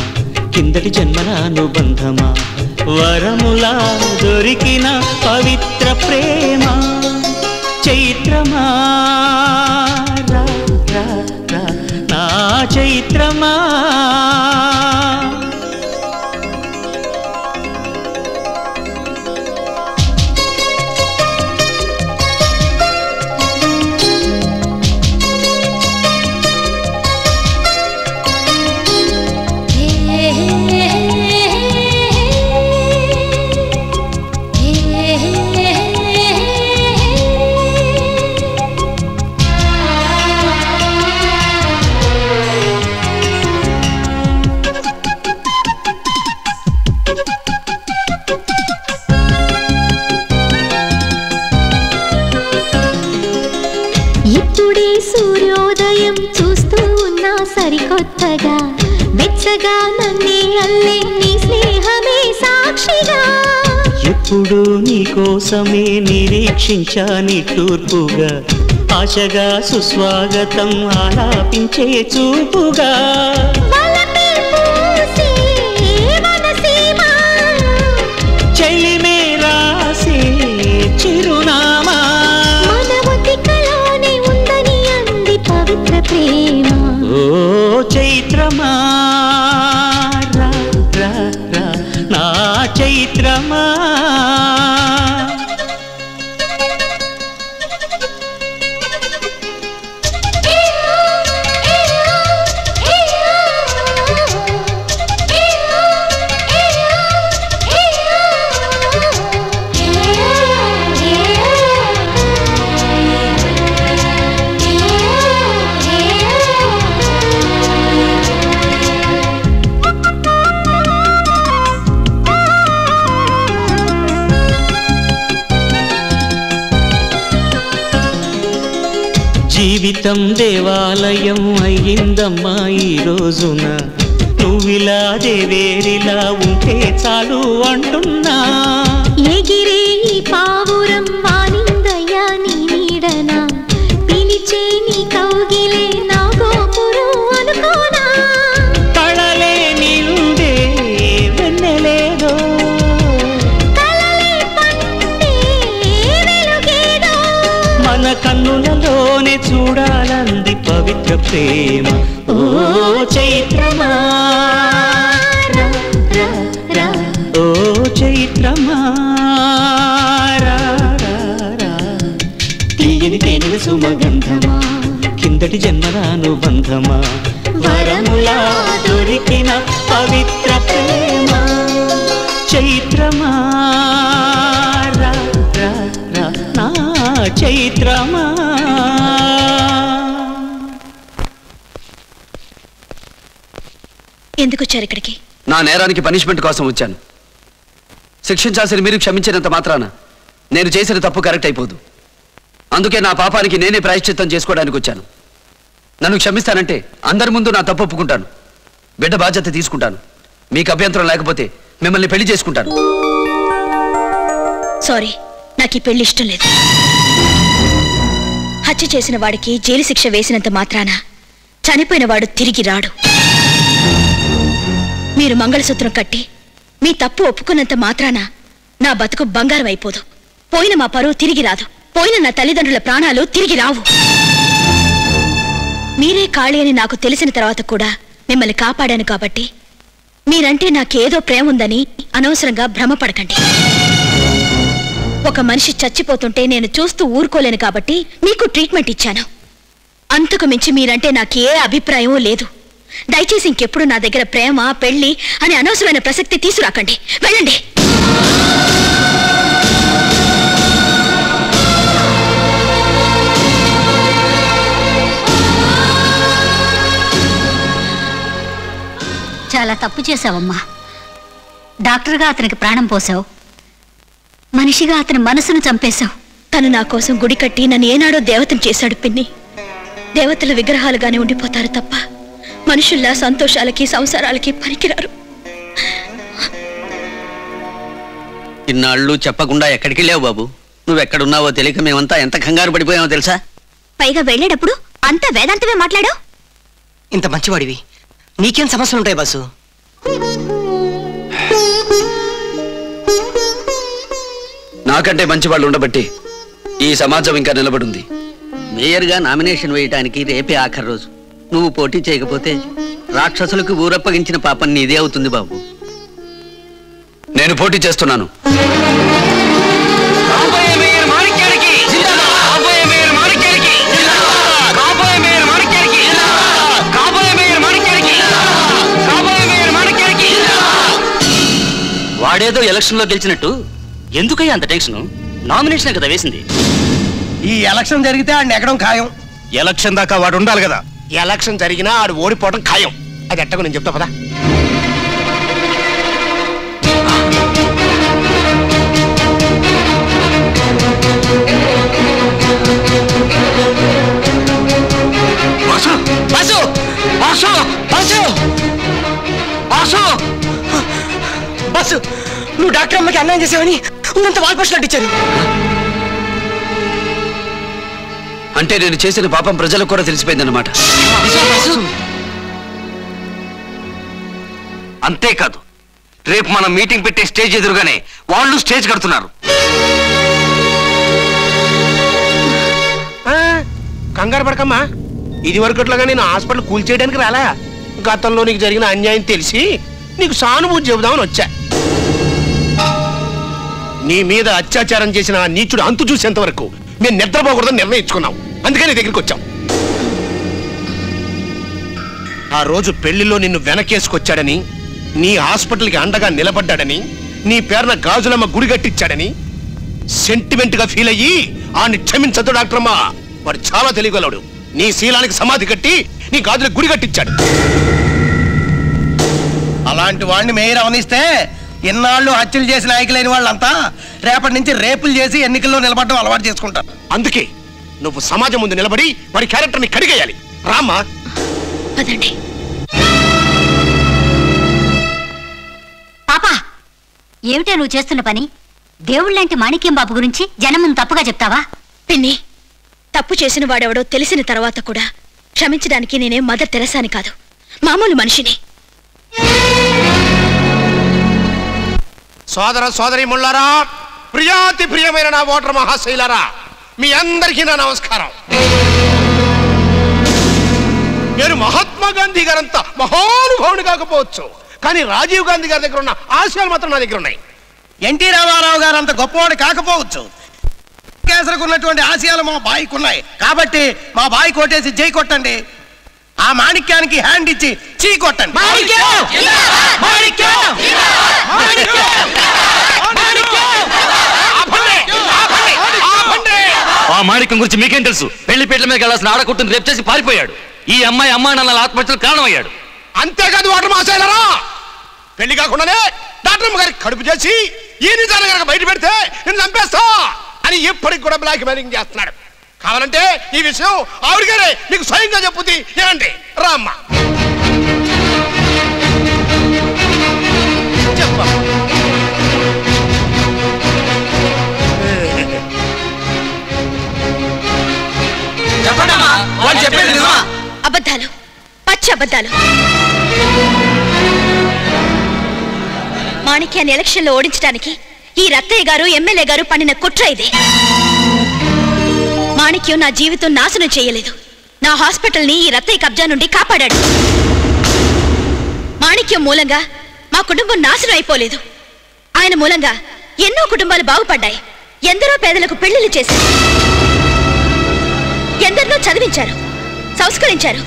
నిరీక్షించా నిట్టూర్పుగా ఆశగా సుస్వాగతం ఆలాపించే చూపుగా. ప్రేమ. ఓ చైత్రమా. ఓ చైత్రమా. తీయని తేనెల సుమగంధమా. కిందటి జన్మరాను బంధమా వరములా దొరికిన పవిత్ర ప్రేమ. చైత్రమా. చైత్రమా. ఎందుకు వచ్చారు ఇక్కడికి? నా నేరానికి పనిష్మెంట్ కోసం వచ్చాను. శిక్షించాల్సిన మీరు క్షమించినంత మాత్రాన నేను చేసిన తప్పు కరెక్ట్ అయిపోదు. అందుకే నా పాపానికి నేనే ప్రాయశ్చిత్తం చేసుకోవడానికి వచ్చాను. నన్ను క్షమిస్తానంటే అందరి ముందు నా తప్పు ఒప్పుకుంటాను. బిడ్డ బాధ్యత తీసుకుంటాను. మీకు అభ్యంతరం లేకపోతే మిమ్మల్ని పెళ్ళి చేసుకుంటాను. సారీ నాకు ఈ పెళ్ళి ఇష్టం లేదు. హత్య చేసిన వాడికి జైలు శిక్ష వేసినంత మాత్రాన చనిపోయిన వాడు తిరిగి రాడు. మీరు మంగళసూత్రం కట్టి మీ తప్పు ఒప్పుకున్నంత మాత్రాన నా బతుకు బంగారం అయిపోదు. పోయిన మా పరువు తిరిగి రాదు. పోయిన నా తల్లిదండ్రుల ప్రాణాలు తిరిగి రావు. మీరే ఖాళీ అని నాకు తెలిసిన తర్వాత కూడా మిమ్మల్ని కాపాడాను కాబట్టి మీరంటే నాకేదో ప్రేమ ఉందని అనవసరంగా భ్రమపడకండి. ఒక మనిషి చచ్చిపోతుంటే నేను చూస్తూ ఊరుకోలేను కాబట్టి మీకు ట్రీట్మెంట్ ఇచ్చాను. అంతకు మించి మీరంటే నాకు ఏ అభిప్రాయం లేదు. దయచేసి ఇంకెప్పుడు నా దగ్గర ప్రేమ పెళ్ళి అని అనవసరమైన ప్రసక్తి తీసుకురాకండి. వెళ్ళండి. చాలా తప్పు చేశావమ్మా. డాక్టర్గా అతనికి ప్రాణం పోసావు మనిషిగా అతని మనసును చంపేశావు. తను నా కోసం గుడి కట్టి నన్ను ఏనాడో దేవతను చేశాడు పిన్ని. దేవతల విగ్రహాలుగానే ఉండిపోతారు తప్ప. మనుషుల్లా సంతోషాలకి సంసారాలకి పనికిరారు. ఇన్నాళ్ళు చెప్పకుండా ఎక్కడికి వెళ్ళావు బాబు. నువ్వెక్కడున్నావో తెలియక మేమంతా ఎంత కంగారు పడిపోయామో తెలుసా? పైగా వెళ్ళేటప్పుడు అంతా వేదాంతమే మాట్లాడావు ఇంత మంచివాడివి. నీకేం సమస్యలు ఉంటాయి బాసు? నాకంటే మంచి వాళ్ళు ఉండబట్టి ఈ సమాజం ఇంకా నిలబడింది. మేయర్గా నామినేషన్ వేయటానికి రేపే ఆఖరి రోజు. నువ్వు పోటీ చేయకపోతే రాక్షసులకు ఊరప్పగించిన పాపం నీదే అవుతుంది బాబు. నేను పోటీ చేస్తున్నాను. వాడేదో ఎలక్షన్లో గెలిచినట్టు ఎందుకయ్యా అంత టెన్షన్? నామినేషన్ కదా వేసింది. ఈ ఎలక్షన్ జరిగితే ఆడిని ఎక్కడం ఖాయం. ఎలక్షన్ దాకా వాడు ఉండాలి కదా. ఎలక్షన్ జరిగినా ఆడు ఓడిపోవడం ఖాయం. అది ఎట్టకు నేను చెప్తా పదా. Boss! Boss! Boss! Boss! Boss! Boss నువ్వు డాక్టర్ అమ్మకి అన్యాయం చేసావని ఉన్నంత వాల్పోషన్ ఇచ్చారు అంటే నేను చేసిన పాపం ప్రజలకు కూడా తెలిసిపోయిందన్నమాట. అంతేకాదు రేపు మనం మీటింగ్ పెట్టే స్టేజ్ ఎదురుగానే వాళ్ళు స్టేజ్ కడుతున్నారు. కంగారు పడకమ్మా. ఇది వరకట్లాగా నేను హాస్పిటల్ కూల్చేయడానికి రాలా? గతంలో నీకు జరిగిన అన్యాయం తెలిసి నీకు సానుభూతి చెబుదామని వచ్చా. నీ మీద అత్యాచారం చేసిన నీచుడు అంతు చూసేంత వరకు మేము నిద్రపోకూడదని నిర్ణయించుకున్నాం అందుకే నీ దగ్గరికి వచ్చాం. ఆ రోజు పెళ్ళిలో నిన్ను వెనకేసుకొచ్చాడని నీ హాస్పిటల్కి అండగా నిలబడ్డాడని నీ పేరున గాజులమ్మ గుడి కట్టించాడని సెంటిమెంట్గా ఫీల్ అయ్యి ఆని క్షమించద్దు అమ్మ వాడు చాలా తెలియగలవాడు నీ శీలానికి సమాధి కట్టి నీ గాజులకు గుడి కట్టించాడు. అలాంటి వాడిని మేయర్ అవనిస్తే ఇన్నాళ్ళు హత్యలు చేసిన నాయకులైన వాళ్ళంతా రేపటి నుంచి రేపులు చేసి ఎన్నికల్లో నిలబడడం అలవాటు చేసుకుంటారు అందుకే నువ్వు సమాజం ముందు నిలబడి వాడి క్యారెక్టర్ని కడిగేయాలి. రామ్మా. పదండి. పాపా ఏమిటో నువ్వు చేస్తున్న పని? దేవుళ్ళంటి మాణిక్యం బాబు గురించి జనం ముందు తప్పుగా చెప్తావా? పిన్ని తప్పు చేసిన వాడెవడో తెలిసిన తర్వాత కూడా క్షమించడానికి నేనే మదర్ తెరసాని కాదు. మామూలు మనిషిని. సోదర సోదరి ముళ్ళారా ప్రియాతి ప్రియమైన నా ఓటర్ మహాశైలరా మీ అందరికీ నా నమస్కారం. మీరు మహాత్మా గాంధీ గారంత మహానుభావుని కాకపోవచ్చు కానీ రాజీవ్ గాంధీ గారి దగ్గర ఉన్న ఆశయాలు మాత్రం నా దగ్గర ఉన్నాయి. ఎన్టీ రామారావు గారు అంత గొప్పవాడు కాకపోవచ్చు. ఉన్నటువంటి ఆశయాలు మా బాయికి ఉన్నాయి. కాబట్టి మా బాయి కొట్టేసి జై కొట్టండి. ఆ మాణిక్యానికి హ్యాండ్ ఇచ్చి చీ కొట్టండి. ఆ మాణిక్యం గురించి మీకేం తెలుసు? పెళ్ళి పీటల మీద వెళ్ళాల్సిన ఆడకుట్టుని రేపు చేసి పారిపోయాడు. ఈ అమ్మాయి అమ్మా నాన్నల ఆత్మహత్యలు కారణమయ్యాడు. అంతేకాదు వాటర్ మాసేలరా పెళ్ళి కాకుండానే డాక్టర్ గారికి కడుపు చేసి ఈ నిజాలు కనుక బయట పెడితే నేను చంపేస్తా అని ఇప్పటికి కూడా బ్లాక్ మెయిలింగ్ చేస్తున్నాడు. కావాలంటే ఈ విషయం ఆవిడగానే మీకు స్వయంగా చెప్పుద్ది. ఏమండి? రామ్మ. వాళ్ళు చెప్పేది నిజమా? అబద్ధాలు పచ్చి అబద్ధాలు. మాణిక్యాన్ని ఎలక్షన్లో ఓడించడానికి ఈ రత్తయ్య గారు ఎమ్మెల్యే గారు పన్నిన కుట్ర ఇది. మాణిక్యం నా జీవితం నాశనం చేయలేదు. నా హాస్పిటల్ని ఈ రత్తయ్య కబ్జా నుండి కాపాడాడు. మాణిక్యం మూలంగా మా కుటుంబం నాశనం అయిపోలేదు. ఆయన మూలంగా ఎన్నో కుటుంబాలు బాగుపడ్డాయి. ఎందరో పేదలకు పెళ్ళిళ్ళు చేశారు. ఎందరినో చదివించారు సంస్కరించారు.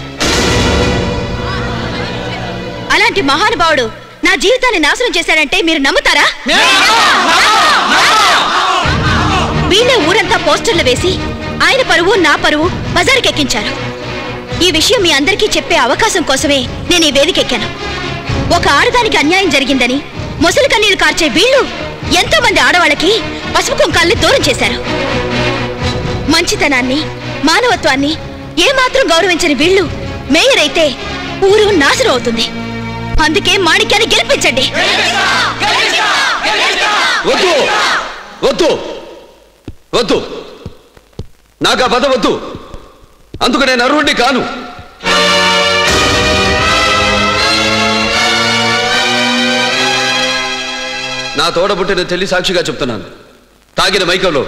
అలాంటి మహానుభావుడు నా జీవితాన్ని నాశనం చేశాడంటే మీరు నమ్ముతారా? వీళ్ళే ఊరంతా పోస్టర్లు వేసి ఆయన పరువు నా పరువు బజారుకెక్కించారు. ఈ విషయం మీ అందరికీ చెప్పే అవకాశం కోసమే నేను ఈ వేదికెక్కాను. ఒక ఆడదానికి అన్యాయం జరిగిందని ముసలి కన్నీళ్ళు కార్చే వీళ్ళు ఎంతో మంది ఆడవాళ్ళకి పసుపు కుంకాల్ని దూరం చేశారు. మంచితనాన్ని మానవత్వాన్ని ఏమాత్రం గౌరవించని వీళ్ళు మేయర్ అయితే ఊరు నాశనం అవుతుంది. అందుకే మాణిక్యాన్ని గెలిపించండి. వద్దు. వద్దు. వద్దు. నాకు ఆ పదం వద్దు. అందుకు నేను అర్హుడిని కాను. నా తోడబుట్టిన తెల్లి సాక్షిగా చెప్తున్నాను. తాగిన మైకంలో.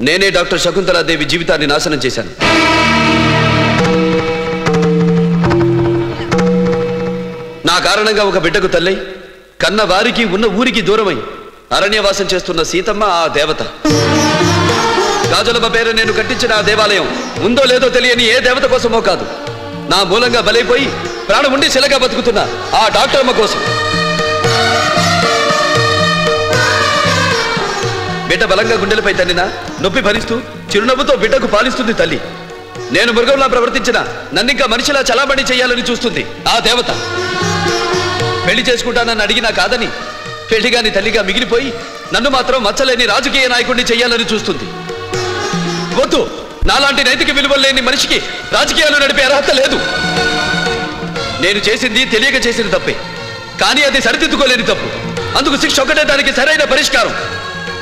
నేనే డాక్టర్ శకుంతలాదేవి జీవితాన్ని నాశనం చేశాను. నా కారణంగా ఒక బిడ్డకు తల్లై కన్న వారికి ఉన్న ఊరికి దూరమై అరణ్యవాసం చేస్తున్న సీతమ్మ ఆ దేవత. గాజులమ్మ పేరు నేను కట్టించిన ఆ దేవాలయం ఉందో లేదో తెలియని ఏ దేవత కోసమో కాదు. నా మూలంగా బలైపోయి ప్రాణం ఉండి శిలగా బతుకుతున్న ఆ డాక్టర్ అమ్మ కోసం. బిడ్డ బలంగా గుండెలపై తన్నినా నొప్పి భరిస్తూ చిరునవ్వుతో బిడ్డకు పాలిస్తుంది తల్లి. నేను మృగంలా ప్రవర్తించిన నన్నింకా మనిషిలా చలామణి చేయాలని చూస్తుంది ఆ దేవత. పెళ్ళి చేసుకుంటానని అడిగినా కాదని పెళ్ళిగాని తల్లిగా మిగిలిపోయి నన్ను మాత్రం మచ్చలేని రాజకీయ నాయకుడిని చేయాలని చూస్తుంది. వద్దు నాలాంటి నైతిక విలువలు లేని మనిషికి రాజకీయాలు నడిపే అర్హత లేదు. నేను చేసింది తెలియక చేసిన తప్పే కానీ అది సరిదిద్దుకోలేని తప్పు. అందుకు శిక్ష ఒకటే దానికి సరైన పరిష్కారం.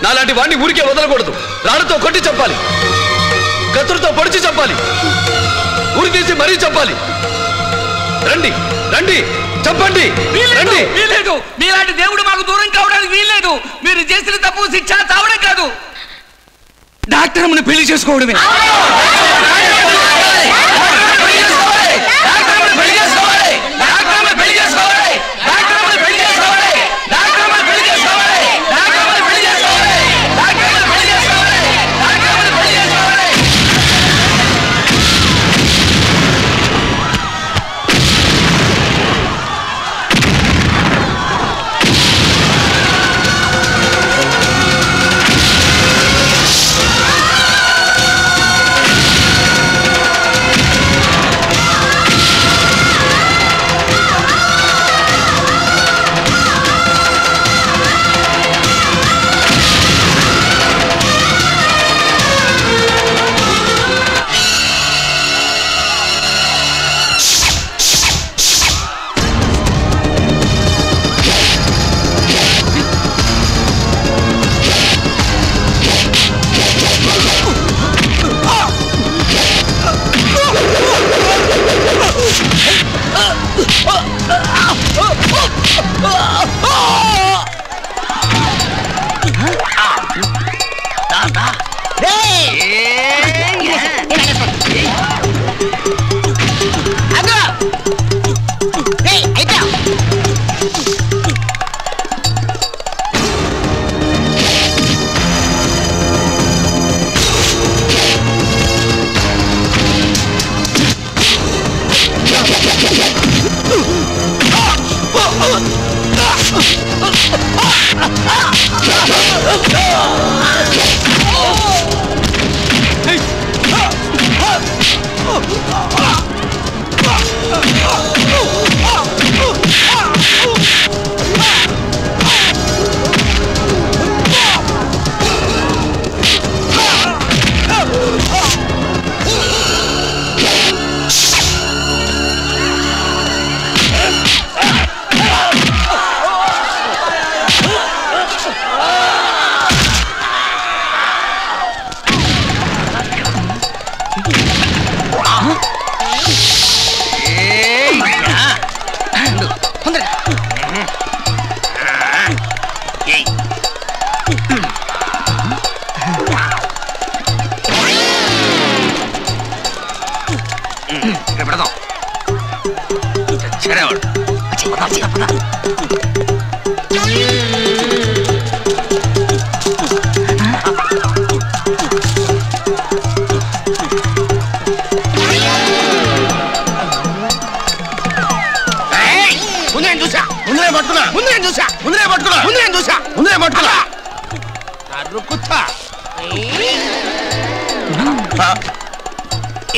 నాలాంటి వాడిని ఊరికే వదలకూడదు. రాళ్ళతో కొట్టి చంపాలి. కత్తులతో పొడిచి చంపాలి. ఊరి తీసి మరీ చంపాలి. రండి రండి చంపండి రండి. వీలేదు మీలాంటి దేవుడు మాకు దూరం కావడానికి వీల్లేదు. మీరు చేసిన తప్పు శిక్ష తావడం కాదు. డాక్టర్ పెళ్ళి చేసుకోవడమే.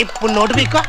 ఇప్పుడు నోటు మీకు